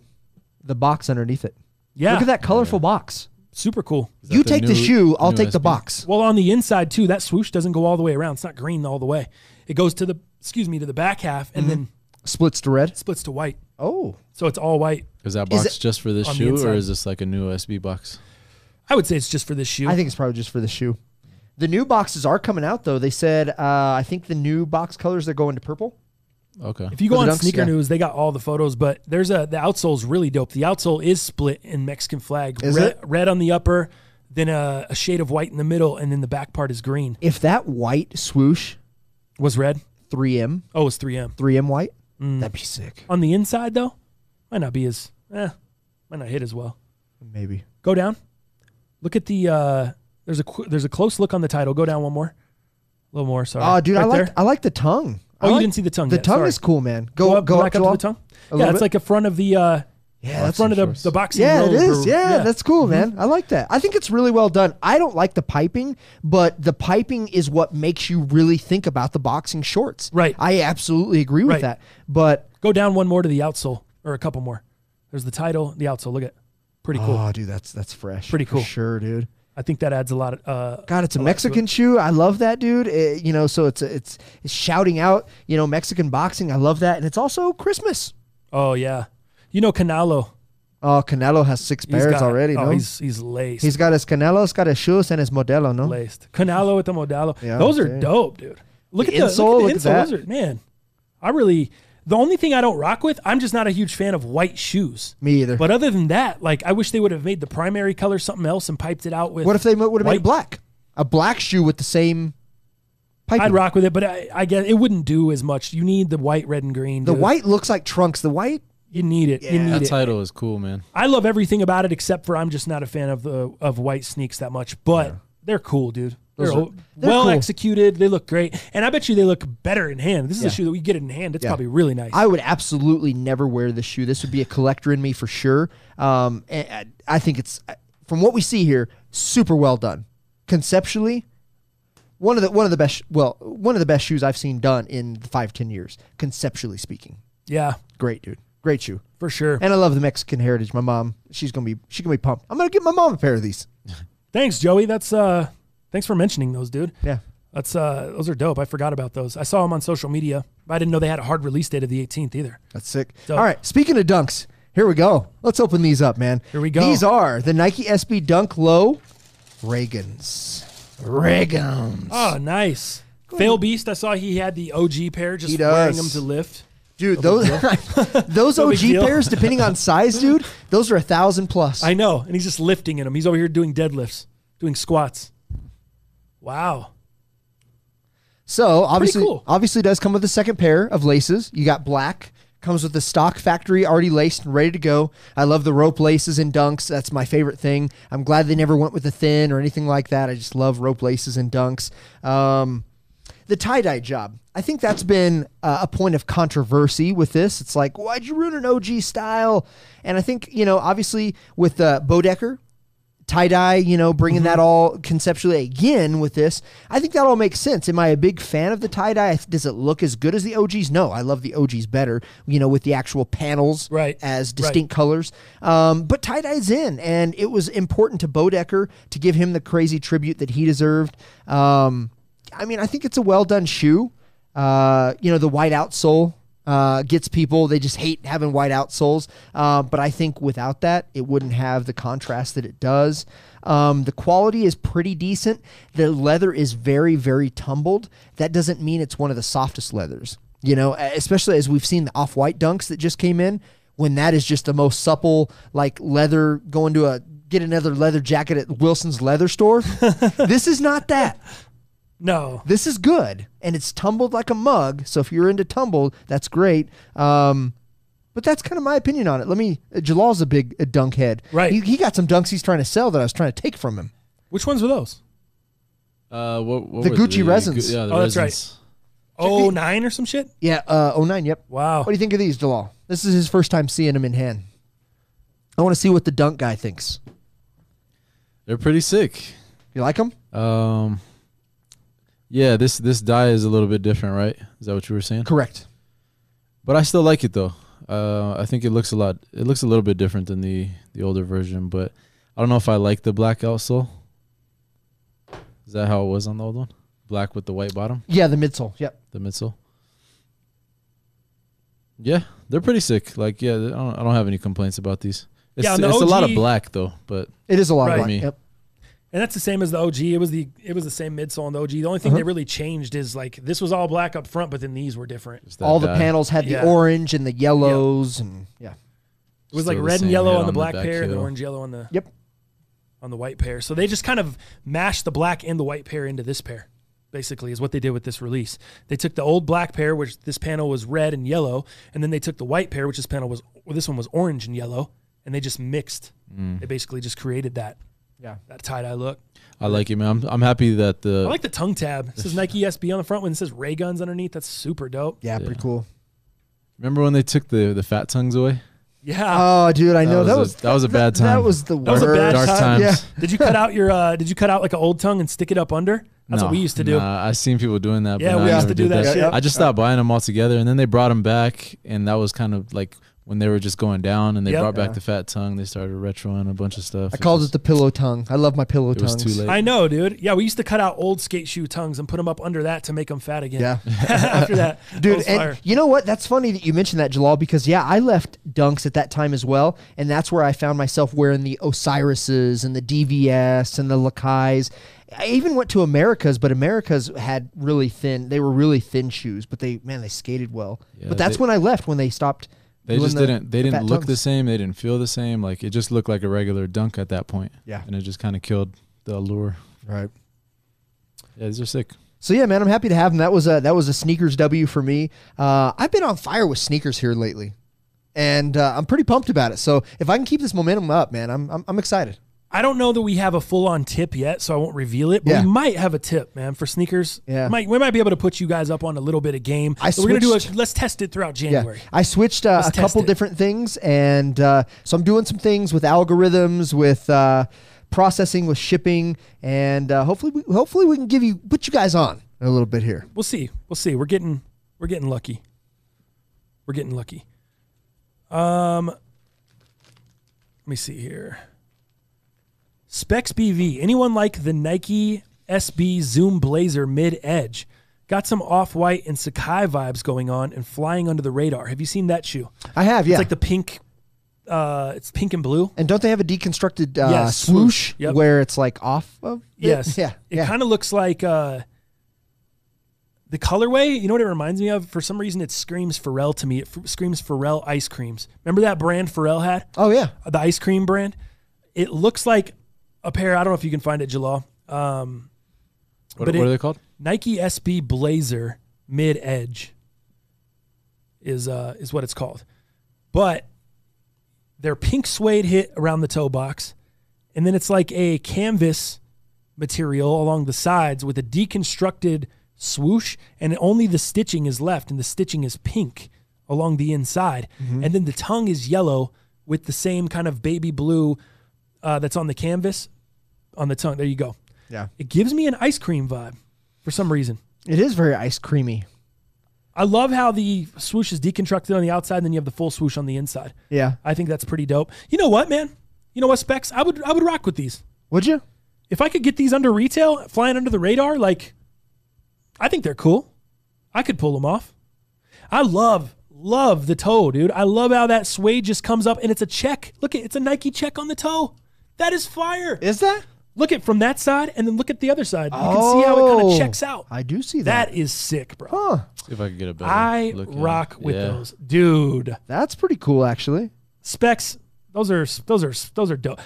The box underneath it. yeah. Look at that colorful box. Super cool. Is that You take the new- shoe, I'll new take the SB? box. Well, on the inside too, that swoosh doesn't go all the way around. It's not green all the way. It goes to the excuse me to the back half and mm-hmm. then Splits to red. splits to white. Oh. So it's all white. Is that box it- just for this On the shoe, inside. or is this like a new SB box? I would say it's just for this shoe. I think it's probably just for the shoe. The new boxes are coming out though. They said uh, I think the new box colors they're going to purple. Okay. if you for go the on dunks, Sneaker yeah. News, they got all the photos, but there's a the outsole's really dope. The outsole is split in Mexican flag. Is red, it? red on the upper, then a, a shade of white in the middle, and then the back part is green. If that white swoosh Was red? 3M, Oh, it's 3M. 3M white, Mm. that'd be sick. On the inside though, might not be as eh, might not hit as well. Maybe. Go down. Look at the uh there's a qu- there's a close look on the title. Go down one more. A little more, sorry. Oh, dude, I like. I like the tongue. Oh, I you like- didn't see the tongue The yet, tongue sorry. is cool, man. Go, up, go, back up, up to the tongue. A Yeah, it's bit? like a front of the uh Yeah, that's front of the, the boxing Yeah, it is. or- Yeah, that's cool, man. I like that. I think it's really well done. I don't like the piping, but the piping is what makes you really think about the boxing shorts. Right. I absolutely agree with Right. that. But Go down one more to the outsole, or a couple more. There's the title, the outsole. Look at, pretty cool. oh, dude, that's that's fresh. Pretty cool. sure, dude. I think that adds a lot of. Uh, God, it's a to Mexican it. shoe. I love that, dude. It- you know, so it's it's it's shouting out, you know, Mexican boxing. I love that, and it's also Christmas. Oh yeah, you know Canelo. Oh, Canelo has six He's pairs got- already. Oh, no, he's he's laced. he's got his Canelo's got his shoes and his Modelo. No, laced. Canelo with the Modelo. Yeah, Those are dope, dude. Look The at the insole, Look look at at the insole. that. Those are, man, I really. The only thing I don't rock with, I'm just not a huge fan of white shoes. me either. But other than that, like I wish they would have made the primary color something else and piped it out with. what if they would have made it white- black? A black shoe with the same piping. I'd rock with it, but I, I guess it wouldn't do as much. You need the white, red, and green. The dude. white looks like trunks. The white. you need it. You Yeah. need That it. title is cool, man. I love everything about it except for I'm just not a fan of the of white sneaks that much. But they're cool, dude. They're, are- they're well cool. executed. They look great, and I bet you they look better in hand. This is Yeah. a shoe that we get in hand. It's Yeah. probably really nice. I would absolutely never wear this shoe. This would be a collector in me for sure. Um, and I think it's from what we see here, super well done. Conceptually, one of the one of the best. Well, one of the best shoes I've seen done in the five ten years. Conceptually speaking, yeah, great dude, great shoe. for sure. And I love the Mexican heritage. My mom, she's gonna be she's gonna be pumped. I'm gonna get my mom a pair of these. Thanks, Joey. That's uh, thanks for mentioning those, dude. Yeah. That's uh, those are dope. I forgot about those. I saw them on social media. But I didn't know they had a hard release date of the 18th either. That's sick. Dope. All right. Speaking of dunks, here we go. Let's open these up, man. Here we go. These are the Nike SB Dunk Low Rayguns. Rayguns. Oh, nice. Fail Beast. I saw he had the OG pair, just wearing them to lift. Dude, those <laughs> those No OG pairs, depending on size, dude, those are a thousand plus. I know, and he's just lifting in them. He's over here doing deadlifts, doing squats. Wow. so obviously, cool. obviously, does come with a second pair of laces. You got black. Comes with the stock factory already laced and ready to go. I love the rope laces and dunks. That's my favorite thing. I'm glad they never went with the thin or anything like that. I just love rope laces and dunks. Um, the tie dye job. I think that's been uh, a point of controversy with this. It's like, why'd you ruin an OG style? And I think, you know, obviously with uh, Bodecker, tie dye, you know, bringing that all conceptually again with this, I think that all makes sense. Am I a big fan of the tie dye? Does it look as good as the OGs? No, I love the OGs better, you know, with the actual panels Right. as distinct colors. Um, but tie dye's in, and it was important to Bodecker to give him the crazy tribute that he deserved. Um, I mean, I think it's a well done shoe. Uh, you know, the white outsole uh, gets people. They just hate having white outsoles. Uh, but I think without that, it wouldn't have the contrast that it does. Um, the quality is pretty decent. The leather is very, very tumbled. That doesn't mean it's one of the softest leathers. You know, especially as we've seen the off white dunks that just came in, when that is just the most supple, like leather going to a get another leather jacket at Wilson's leather store. <laughs> this is not that. No. This is good, and it's tumbled like a mug. So if you're into tumbled, that's great. Um, But that's kind of my opinion on it. Let me. Uh, Jalal's a big uh, dunk head. Right. He, he got some dunks he's trying to sell that I was trying to take from him. Which ones were those? Uh, what, what The were Gucci resins. Gu- Yeah, the Oh, that's right. resins. Oh nine or some shit. Yeah. Uh, 09, Yep. Wow. What do you think of these, Jalal? This is his first time seeing them in hand. I want to see what the dunk guy thinks. They're pretty sick. You like them? Um, yeah, this this dye is a little bit different, right? Is that what you were saying? Correct. But I still like it though. Uh, I think it looks a lot. It looks a little bit different than the the older version, but I don't know if I like the black outsole. Is that how it was on the old one? Black with the white bottom, Yeah, the midsole. Yep. the midsole. Yeah, they're pretty sick. Like, yeah, I don't, I don't have any complaints about these. It's, Yeah, on the it's a lot of black though, but It is a lot Right. of black. Me. Yep. And that's the same as the OG. It was the it was the same midsole on the OG. The only thing Uh-huh. they really changed is like this was all black up front, but then these were different. that All the dye. panels had Yeah. the orange and the yellows and yeah. It was Still like red and yellow on the on the black back pair and the orange yellow on the Yep. on the white pair. So they just kind of mashed the black and the white pair into this pair. Basically, is what they did with this release. They took the old black pair, which this panel was red and yellow, and then they took the white pair, which this panel was, well, this one was orange and yellow, and they just mixed. Mm. They basically just created that Yeah. that tie dye look. I like it, man. I'm I'm happy that the I like the tongue tab. It says Nike SB on the front when it says Ray Guns underneath. That's super dope. Yeah, pretty cool. remember when they took the the fat tongues away. Yeah. Oh, dude, I know was that a- was that was a bad time. That time. was the That was a bad Dark time. times. Yeah. Did you cut out your? uh Did you cut out like an old tongue and stick it up under? That's No, what we used to do. Nah, I seen people doing that. Yeah, but we I used never to do did that shit. I just stopped buying them all together, and then they brought them back, and that was kind of like when they were just going down, and they Yep. brought back Yeah. the fat tongue. They started retroing a bunch of stuff. I called was it the pillow tongue. I love my pillow It was tongues. too late. I know, dude. Yeah, we used to cut out old skate shoe tongues and put them up under that to make them fat again. Yeah. <laughs> After that, <laughs> that Dude, was and you know what? That's funny that you mentioned that, Jalal, because yeah, I left dunks at that time as well, and that's where I found myself wearing the Osiris's and the DVS and the Lakai's. I even went to Emerica's, but Emerica's had really thin. They were really thin shoes, but they man, they skated well. Yeah, but that's they- when I left when they stopped. They just the- didn't. They the didn't look the same. They didn't feel the same. Like it just looked like a regular dunk at that point. Yeah. and it just kind of killed the allure. Right. Yeah, these are sick. So yeah, man, I'm happy to have them. That was a that was a sneakers W for me. Uh, I've been on fire with sneakers here lately, and uh, I'm pretty pumped about it. So if I can keep this momentum up, man, I'm I'm, I'm excited. I don't know that we have a full on tip yet, so I won't reveal it. But Yeah. we might have a tip, man, for sneakers. Yeah. We might, we might be able to put you guys up on a little bit of game. I So we're gonna do switched- it. Let's test it throughout January. Yeah, I switched uh, a couple it. different things, and uh, so I'm doing some things with algorithms, with uh, processing, with shipping, and uh, hopefully, we, hopefully we can give you put you guys on a little bit here. We'll see. We'll see. We're getting we're getting lucky. We're getting lucky. Um let me see here. Specs BV. Anyone like the Nike SB Zoom Blazer mid edge? Got some off white and Sacai vibes going on and flying under the radar. Have you seen that shoe? I have, yeah. It's like the pink uh it's pink and blue. and don't they have a deconstructed uh, Yes, swoosh. Yep. where it's like off of? it? Yes. Yeah. It yeah. kind of looks like uh, the colorway. You know what it reminds me of? For some reason, it screams Pharrell to me. It f- screams Pharrell ice creams. Remember that brand Pharrell had? oh yeah. The ice cream brand. It looks like a pair. I don't know if you can find it, Jalal. Um, What, what it- are they called? Nike SB Blazer Mid Edge is uh, is what it's called. But their pink suede hit around the toe box, and then it's like a canvas material along the sides with a deconstructed swoosh, and only the stitching is left, and the stitching is pink along the inside, and then the tongue is yellow with the same kind of baby blue uh, that's on the canvas on the tongue. There you go. Yeah. It gives me an ice cream vibe for some reason. It is very ice creamy. I love how the swoosh is deconstructed on the outside, and then you have the full swoosh on the inside. Yeah. I think that's pretty dope. You know what, man? You know what, specs? I would I would rock with these. Would you? If I could get these under retail, flying under the radar, like I think they're cool. I could pull them off. I love love the toe, dude. I love how that suede just comes up and it's a check. Look at it's a Nike check on the toe. That is fire. Is that? Look at from that side and then look at the other side. You can see how it kind Oh, of checks out. I do see that. That is sick, bro. Huh. See if I can get a better. I look at rock with Yeah. those, dude. That's pretty cool, actually. Specs, those are those are those are dope.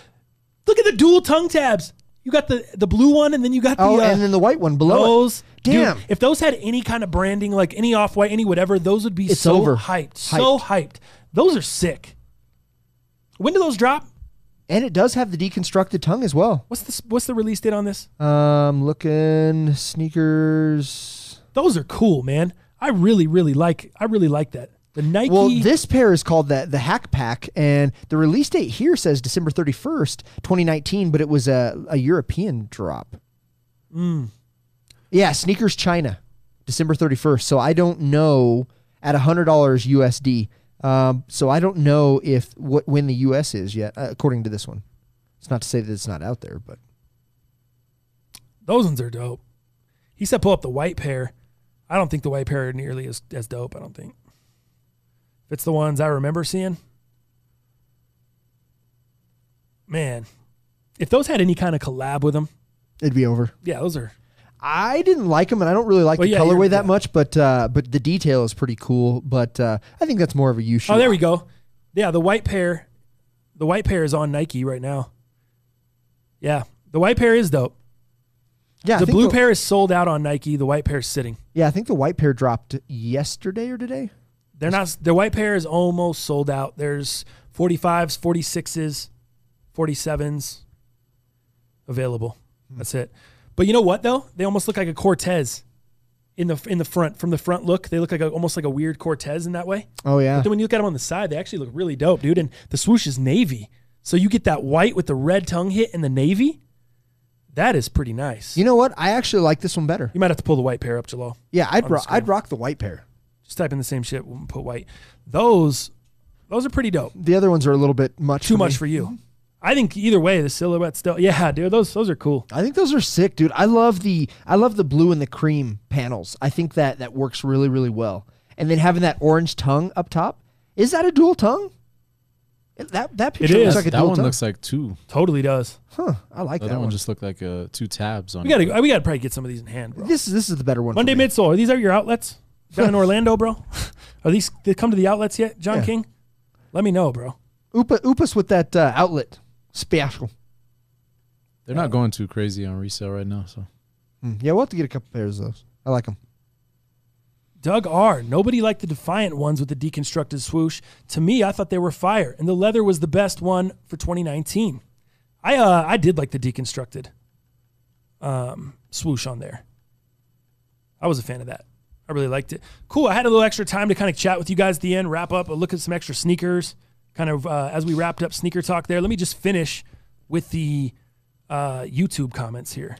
Look at the dual tongue tabs. You got the the blue one, and then you got the Oh, uh, and then the white one below it. those. Dude, Damn. if those had any kind of branding, like any off white, any whatever, those would be It's so over. hyped, so hyped. Those are sick. When do those drop? And it does have the deconstructed tongue as well. What's the what's the release date on this? Um, looking sneakers. Those are cool, man. I really, really like. I really like that. The Nike. Well, this pair is called the the Hack Pack, and the release date here says December thirty first, twenty nineteen, but it was a a European drop. Mm. Yeah, sneakers China, December thirty first. So I don't know at hundred dollars USD. Um, so I don't know if what when the US is yet, uh, according to this one. It's not to say that it's not out there, but those ones are dope. He said pull up the white pair. I don't think the white pair are nearly as as dope. I don't think. If it's the ones I remember seeing, man, if those had any kind of collab with them, it'd be over. yeah, those are. I didn't like them, and I don't really like Well, the yeah, colorway that yeah. much. But uh, but the detail is pretty cool. But uh, I think that's more of a you shoe. Oh, there we go. Yeah, the white pair, the white pair is on Nike right now. Yeah, the white pair is dope. Yeah, the blue pair is sold out on Nike. The white pair is sitting. Yeah, I think the white pair dropped yesterday or today. They're not. The white pair is almost sold out. There's 45s, 46s, 47s available. Hmm. That's it. But you know what though? They almost look like a Cortez in the in the front. From the front look, they look like a, almost like a weird Cortez in that way. Oh yeah, But then when you look at them on the side, they actually look really dope, dude. And the swoosh is navy, so you get that white with the red tongue hit and the navy. That is pretty nice. you know what? I actually like this one better. You might have to pull the white pair up, Jalal. Yeah, I'd ro- I'd rock the white pair. Just type in the same shit and put white. Those, those are pretty dope. The other ones are a little bit much. Too for much me. for you. I think either way, the silhouette still. Yeah, <laughs> dude, those those are cool. I think those are sick, dude. I love the I love the blue and the cream panels. I think that that works really really well. And then having that orange tongue up top. Is that a dual tongue? That that picture is. looks like a that dual one tongue. looks like two. Totally does. huh. I like The that other one. one just looked like uh, two tabs on We gotta we gotta probably get some of these in hand, bro. This is this is the better one. for Monday me. midsole. Are these are your outlets <laughs> down in Orlando, bro? <laughs> Are these they come to the outlets yet, John Yeah. King? Let me know, bro. Upa, Upas with that uh, outlet special. They're not going too crazy on resale right now. So Mm, Yeah, we'll have to get a couple pairs of those. I like them. Doug R. Nobody liked the Defiant ones with the deconstructed swoosh. To me, I thought they were fire, and the leather was the best one for 2019. I uh I did like the deconstructed um, swoosh on there. I was a fan of that. I really liked it. Cool. I had a little extra time to kind of chat with you guys at the end, wrap up, look at some extra sneakers. Kind of uh, as we wrapped up sneaker talk there. Let me just finish with the uh, YouTube comments here.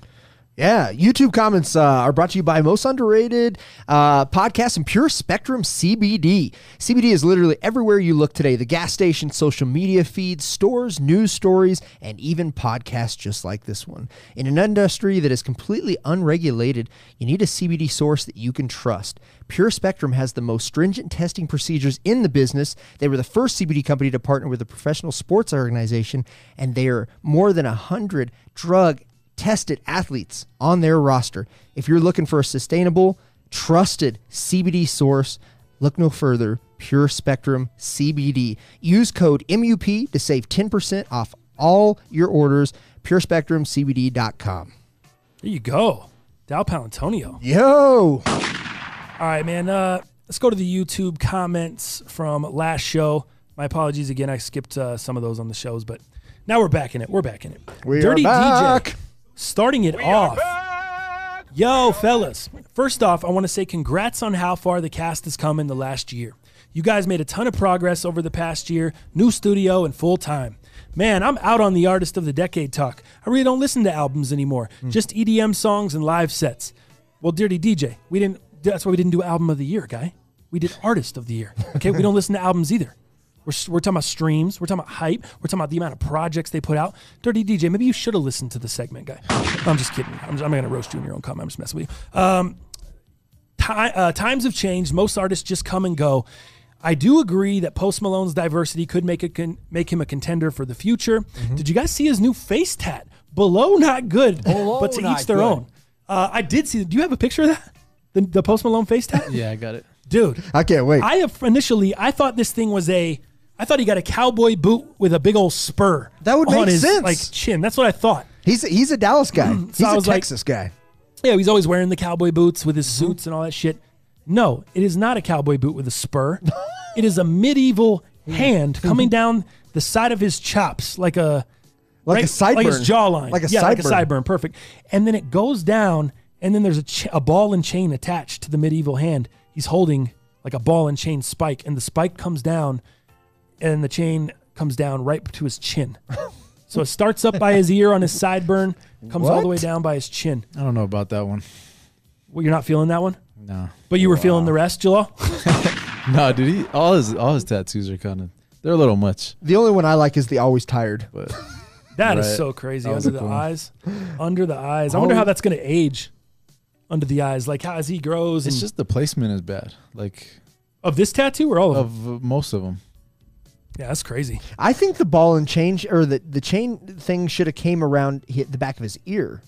Yeah, YouTube comments uh, are brought to you by Most Underrated uh, Podcast and Pure Spectrum CBD. CBD is literally everywhere you look today the gas station, social media feeds, stores, news stories, and even podcasts just like this one. In an industry that is completely unregulated, you need a CBD source that you can trust. Pure Spectrum has the most stringent testing procedures in the business. They were the first CBD company to partner with a professional sports organization, and they are more than 100 drug tested athletes on their roster. If you're looking for a sustainable, trusted CBD source, look no further. Pure Spectrum CBD. Use code MUP to save 10% off all your orders. PureSpectrumCBD.com. There you go. Dal Paolantonio. Yo! All right, man. Uh, let's go to the YouTube comments from last show. My apologies again. I skipped uh, some of those on the shows, but now we're back in it. We're back in it. We Dirty are back. DJ starting it off. Yo, fellas. First off, I want to say congrats on how far the cast has come in the last year. You guys made a ton of progress over the past year, new studio and full time. Man, I'm out on the artist of the decade talk. I really don't listen to albums anymore, mm. just EDM songs and live sets. Well, Dirty DJ, we didn't. That's why we didn't do album of the year, guy. We did artist of the year. Okay, we don't <laughs> listen to albums either. We're, we're talking about streams. We're talking about hype. We're talking about the amount of projects they put out. Dirty DJ, maybe you should have listened to the segment, guy. I'm just kidding. I'm, I'm going to roast you in your own comment. I'm just messing with you. Um, ti- uh, times have changed. Most artists just come and go. I do agree that Post Malone's diversity could make a con- make him a contender for the future. Did you guys see his new face tat? Below, not good, Below but to each their good. own. Uh, I did see. Do you have a picture of that? The, the Post Malone face tat, yeah, I got it. dude. I can't wait. I have initially I thought this thing was a I thought he got a cowboy boot with a big old spur. That would on make his, sense. Like chin. That's what I thought. He's a, he's a Dallas guy. He's a was like- Texas guy. Yeah, he's always wearing the cowboy boots with his Mm-hmm. suits and all that shit. No, it is not a cowboy boot with a spur. <laughs> it is a medieval hand coming down the side of his chops like a Like a sideburn. like his jawline, Like a yeah, like a sideburn. sideburn, perfect. And then it goes down, and then there's a, ch- a ball and chain attached to the medieval hand. He's holding like a ball and chain spike, and the spike comes down, and the chain comes down right to his chin. <laughs> so it starts up by his ear on his sideburn, comes all the way What? down by his chin. I don't know about that one. Well, you're not feeling that one, No, but you were feeling the rest, Jalal. <laughs> no, dude. He, all his all his tattoos are kind of they're a little much, The only one I like is the always tired. but <laughs> That is Right. so crazy. That was Under a the cool one. eyes, under the eyes. I wonder Oh. how that's going to age. Under the eyes, like how as he grows. it's just the placement is bad. Like of this tattoo or all of them. of most of them. Yeah, that's crazy. I think the ball and chain or the, the chain thing should have came around hit the back of his ear,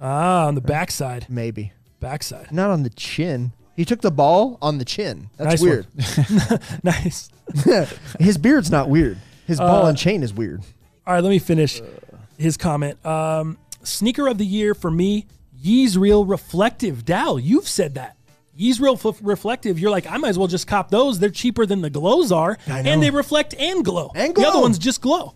Ah, on the backside, maybe. backside. Not on the chin. He took the ball on the chin. That's Nice weird. <laughs> nice. <laughs> His beard's not weird. His ball Uh, and chain is weird. All right, let me finish his comment. Um, sneaker of the year for me, Yeezreel Reflective. Dal, you've said that. Yeezreel F- Reflective. You're like, I might as well just cop those. They're cheaper than the glows are, and they reflect and glow. And The other ones just glow.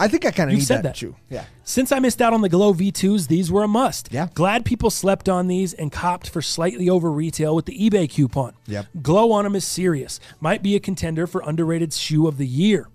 I think I kind of need said that, that. too. Yeah. Since I missed out on the Glow V2s, these were a must. Yeah. Glad people slept on these and copped for slightly over retail with the eBay coupon. Yep. Glow on them is serious. Might be a contender for underrated shoe of the year.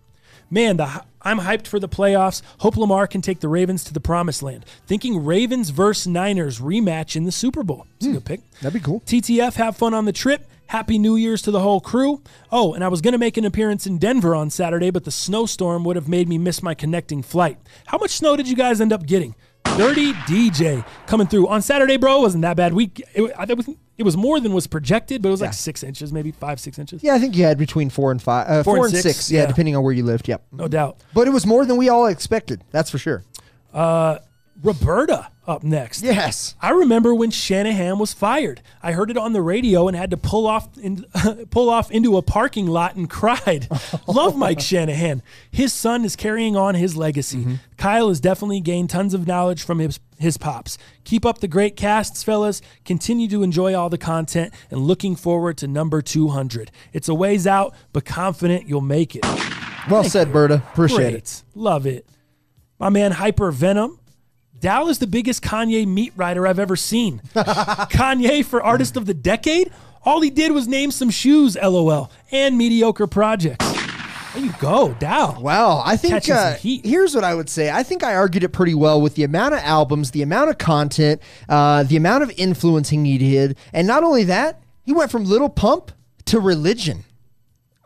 Man, the, I'm hyped for the playoffs. Hope Lamar can take the Ravens to the promised land. Thinking Ravens versus Niners rematch in the Super Bowl. It's a hmm. good pick. That'd be cool. TTF, have fun on the trip. Happy New Year's to the whole crew. Oh, and I was going to make an appearance in Denver on Saturday, but the snowstorm would have made me miss my connecting flight. How much snow did you guys end up getting? Dirty DJ coming through on Saturday, bro. Wasn't that bad. We it, I it was- it was more than was projected, but it was like six inches, maybe five, six inches. Yeah, I think you had between four and five, uh, Four and six, six. yeah, yeah. depending on where you lived. Yep. No doubt. But it was more than we all expected. That's for sure. Roberta up next. Yes. I remember when Shanahan was fired. I heard it on the radio and had to pull off in, <laughs> pull off into a parking lot and cried. <laughs> Love Mike Shanahan. His son is carrying on his legacy. Mm-hmm. Kyle has definitely gained tons of knowledge from his his pops. Keep up the great casts, fellas. Continue to enjoy all the content and looking forward to number 200. It's a ways out, but confident you'll make it. Well said, Berta. Appreciate Great. it. Love it. My man Hyper Venom. Dal is the biggest Kanye meat rider I've ever seen. <laughs> Kanye for Artist of the Decade? All he did was name some shoes, lol, and mediocre projects. There you go, Dal. Wow, I think uh, here's what I would say. I think I argued it pretty well with the amount of albums, the amount of content, uh, the amount of influencing he did, and not only that, he went from Little Pump to Religion.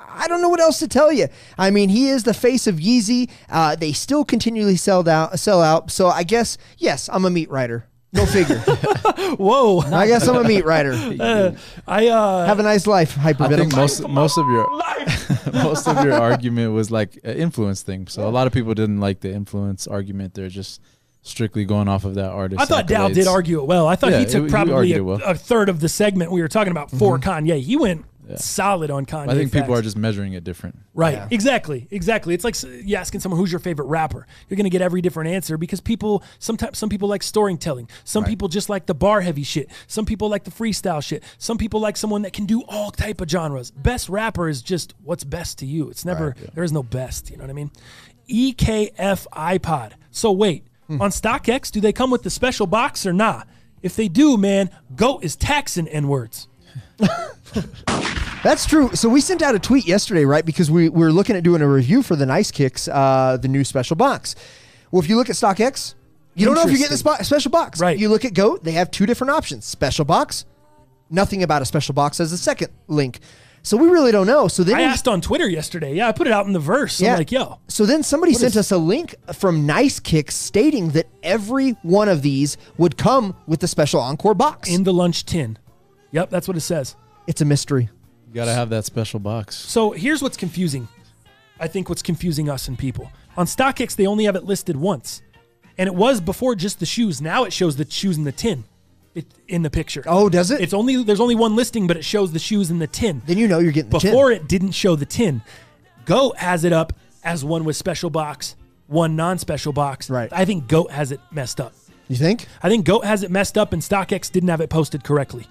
I don't know what else to tell you. I mean, he is the face of Yeezy. Uh, they still continually sell out, sell out. So I guess yes, I'm a meat writer. Go figure. <laughs> Whoa. I guess I'm a meat writer. <laughs> I uh Have a nice life, I think most most of your <laughs> most of your argument was like an influence thing. So a lot of people didn't like the influence argument. They're just strictly going off of that artist. I thought Dal did argue it well. I thought Yeah, he took he probably argued a, well. a third of the segment we were talking about for Kanye. He went solid on Kanye. I think people facts. are just measuring it different. Right. Exactly. Exactly. It's like you asking someone who's your favorite rapper. You're going to get every different answer because people sometimes some people like storytelling. Some people just like the bar heavy shit. Some people like the freestyle shit. Some people like someone that can do all type of genres. Best rapper is just what's best to you. It's never there is no best, you know what I mean? EKF iPod. So wait, hmm. on StockX do they come with the special box or nah? If they do, man, GOAT is taxing N words. <laughs> That's true. So we sent out a tweet yesterday, right? Because we, we were looking at doing a review for the Nice Kicks, uh, the new special box. Well, if you look at StockX, you don't know if you're getting the spo- special box. Right. You look at Goat, they have two different options: special box. Nothing about a special box as a second link. So we really don't know. So then I we- asked on Twitter yesterday. Yeah, I put it out in the verse. Yeah. I'm like, yo, So then somebody sent us a link from Nice Kicks stating that every one of these would come with the special encore box. in the lunch tin. Yep, that's what it says. it's a mystery. You gotta have that special box. So here's what's confusing. I think what's confusing us and people. On StockX, they only have it listed once. And it was before just the shoes. Now it shows the shoes in the tin it, in the picture. Oh, does it? It's only there's only one listing, but it shows the shoes in the tin. then you know you're getting the tin. Before it didn't show the tin. Go has it up as one with special box one non-special box. Right. I think Goat has it messed up. You think? I think Goat has it messed up and StockX didn't have it posted correctly.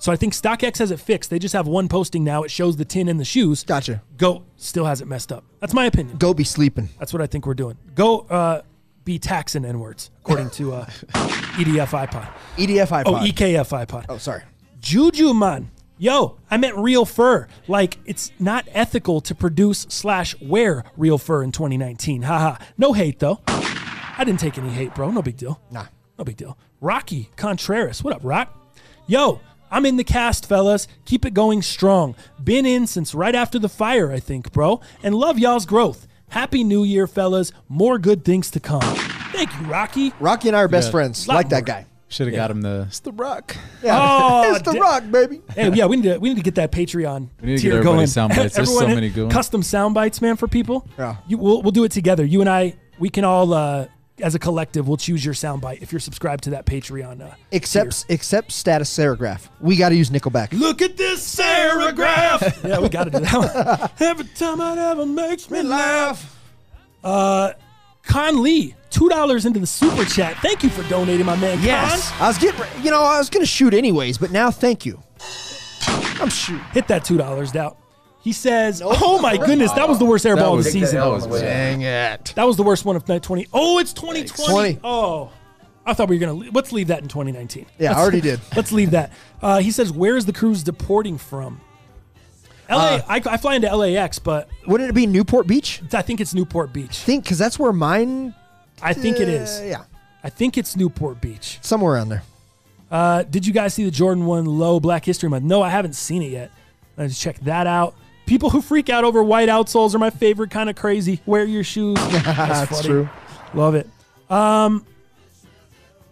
So I think StockX has it fixed. They just have one posting now. It shows the tin and the shoes. Gotcha. Goat still has it messed up. That's my opinion. Go be sleeping. That's what I think we're doing. Go uh, be taxing N words, according to uh, <laughs> EDF iPod. EDF iPod. Oh, EKF iPod. Oh, sorry. Juju man. Yo, I meant real fur. Like it's not ethical to produce slash wear real fur in 2019. Haha. No hate though. I didn't take any hate, bro. No big deal. Nah. No big deal. Rocky Contreras. What up, Rock? Yo, I'm in the cast, fellas. Keep it going strong. Been in since right after the fire, I think, bro. And love y'all's growth. Happy New Year, fellas. More good things to come. Thank you, Rocky. Rocky and I are best Yeah. friends. Lot Like that more. guy. Should have got him the. It's the rock. Yeah. Oh, <laughs> it's the da- rock, baby. Hey, yeah, we need to we need to get that Patreon We need to tier get going. everybody sound bites. There's so Everyone- many good ones. custom sound bites, man, for people. Yeah. you we'll, we'll do it together. You and I, we can all uh, as a collective, we'll choose your soundbite if you're subscribed to that Patreon. Uh, Except except status serigraph. We got to use Nickelback. Look at this serigraph. <laughs> yeah, we got to do that one. <laughs> Every time it ever makes me laugh. Uh, Con Lee, two dollars into the super chat. Thank you for donating, my man. Yes. Con. I was getting. You know, I was gonna shoot anyways, but now thank you. I'm shooting. hit that two dollars out. He says, "Oh my <laughs> goodness, that was the worst airball of the was- Take that season. L on the way out. Dang it. That was the worst one of night 20. Oh, it's 2020. 20. Oh, I thought we were going to. Let's leave that in 2019. Yeah, I Let's- already did. <laughs> Let's leave that. Uh, he says, Where is the cruise deporting from? LA. Uh, I, I fly into LAX, but Wouldn't it be Newport Beach? I think it's Newport Beach. Think, because that's where mine. I think it uh, is. Yeah, I think it's Newport Beach. somewhere around there. Uh, did you guys see the Jordan 1 low Black History Month? No, I haven't seen it yet. Let's check that out. People who freak out over white outsoles are my favorite kind of crazy. Wear your shoes. <laughs> That's, That's true. Love it. Um,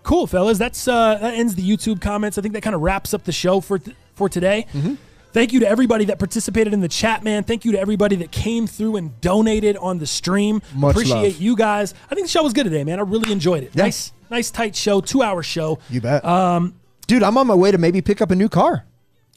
cool, fellas. That's uh, that ends the YouTube comments. I think that kind of wraps up the show for th- for today. Mm-hmm. Thank you to everybody that participated in the chat, man. Thank you to everybody that came through and donated on the stream. Much Appreciate love. you guys. I think the show was good today, man. I really enjoyed it. Yeah. Nice, nice tight show. Two hour show. You bet. Um, dude, I'm on my way to maybe pick up a new car.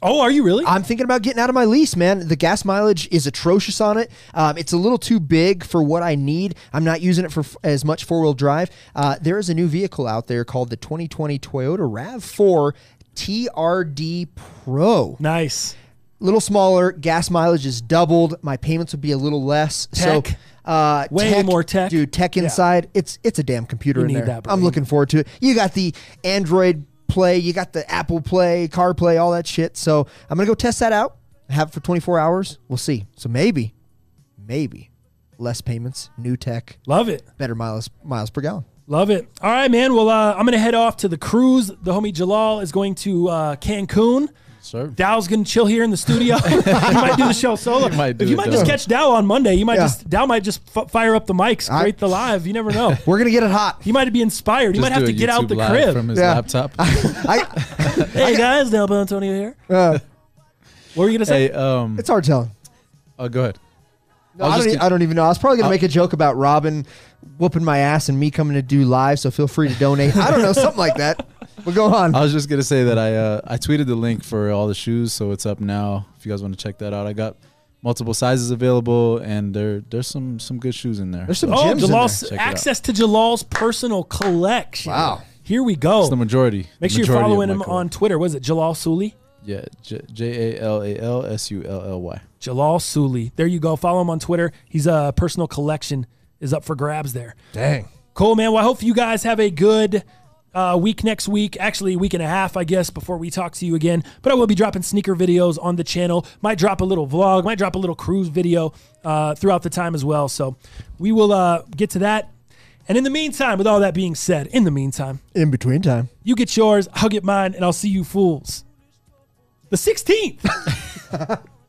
Oh, are you really? I'm thinking about getting out of my lease, man. The gas mileage is atrocious on it. Um, it's a little too big for what I need. I'm not using it for f- as much four wheel drive. Uh, there is a new vehicle out there called the 2020 Toyota RAV4 TRD Pro. nice. little smaller. Gas mileage is doubled. My payments would be a little less. So, uh, Way more tech. dude. Tech Yeah. inside. It's it's a damn computer You in there. that. I'm looking forward to it. You got the Android Play. You got the Apple Play, CarPlay, all that shit. So I'm gonna go test that out. Have it for 24 hours. We'll see. So maybe, maybe less payments, new tech, Love it. better miles miles per gallon. Love it. All right, man. Well, uh, I'm going to head off to the cruise. The homie Jalal is going to uh, Cancun. Sir. Dal's going to chill here in the studio. <laughs> you might do the show solo. You might do you might just catch Dal on Monday, you might Yeah. just Dal might just f- fire up the mics, I- create the live. You never know. <laughs> We're gonna get it hot. He might be inspired. He might have to a get out the crib. from his Yeah. laptop. <laughs> I, hey guys, Del Antonio here. uh, What were you gonna say? hey, um, it's hard telling. oh, go ahead. No, I I, don't, e- gonna- I don't even know. I was probably gonna make a joke about Robin whooping my ass and me coming to do live. So feel free to donate. I don't know, something like that. But go on. I was just gonna say that I uh, I tweeted the link for all the shoes, so it's up now. If you guys want to check that out, I got multiple sizes available, and there there's some some good shoes in there. There's some oh, gyms in Jalal's there. Check it access to Jalal's personal collection. Wow. Here we go. It's the majority. Make the sure you're majority of following my him collection. on Twitter. Was it Jalal Sully? Yeah, J J A L A L S U L L Y. Jalal Sully. There you go. Follow him on Twitter. He's a uh, personal collection is up for grabs there. Dang. Cool, man. Well, I hope you guys have a good uh, week next week. Actually, a week and a half, I guess, before we talk to you again. But I will be dropping sneaker videos on the channel. Might drop a little vlog. Might drop a little cruise video uh, throughout the time as well. So we will uh, get to that. And in the meantime, with all that being said, in the meantime, In between time. you get yours, I'll get mine, and I'll see you fools. The 16th. <laughs>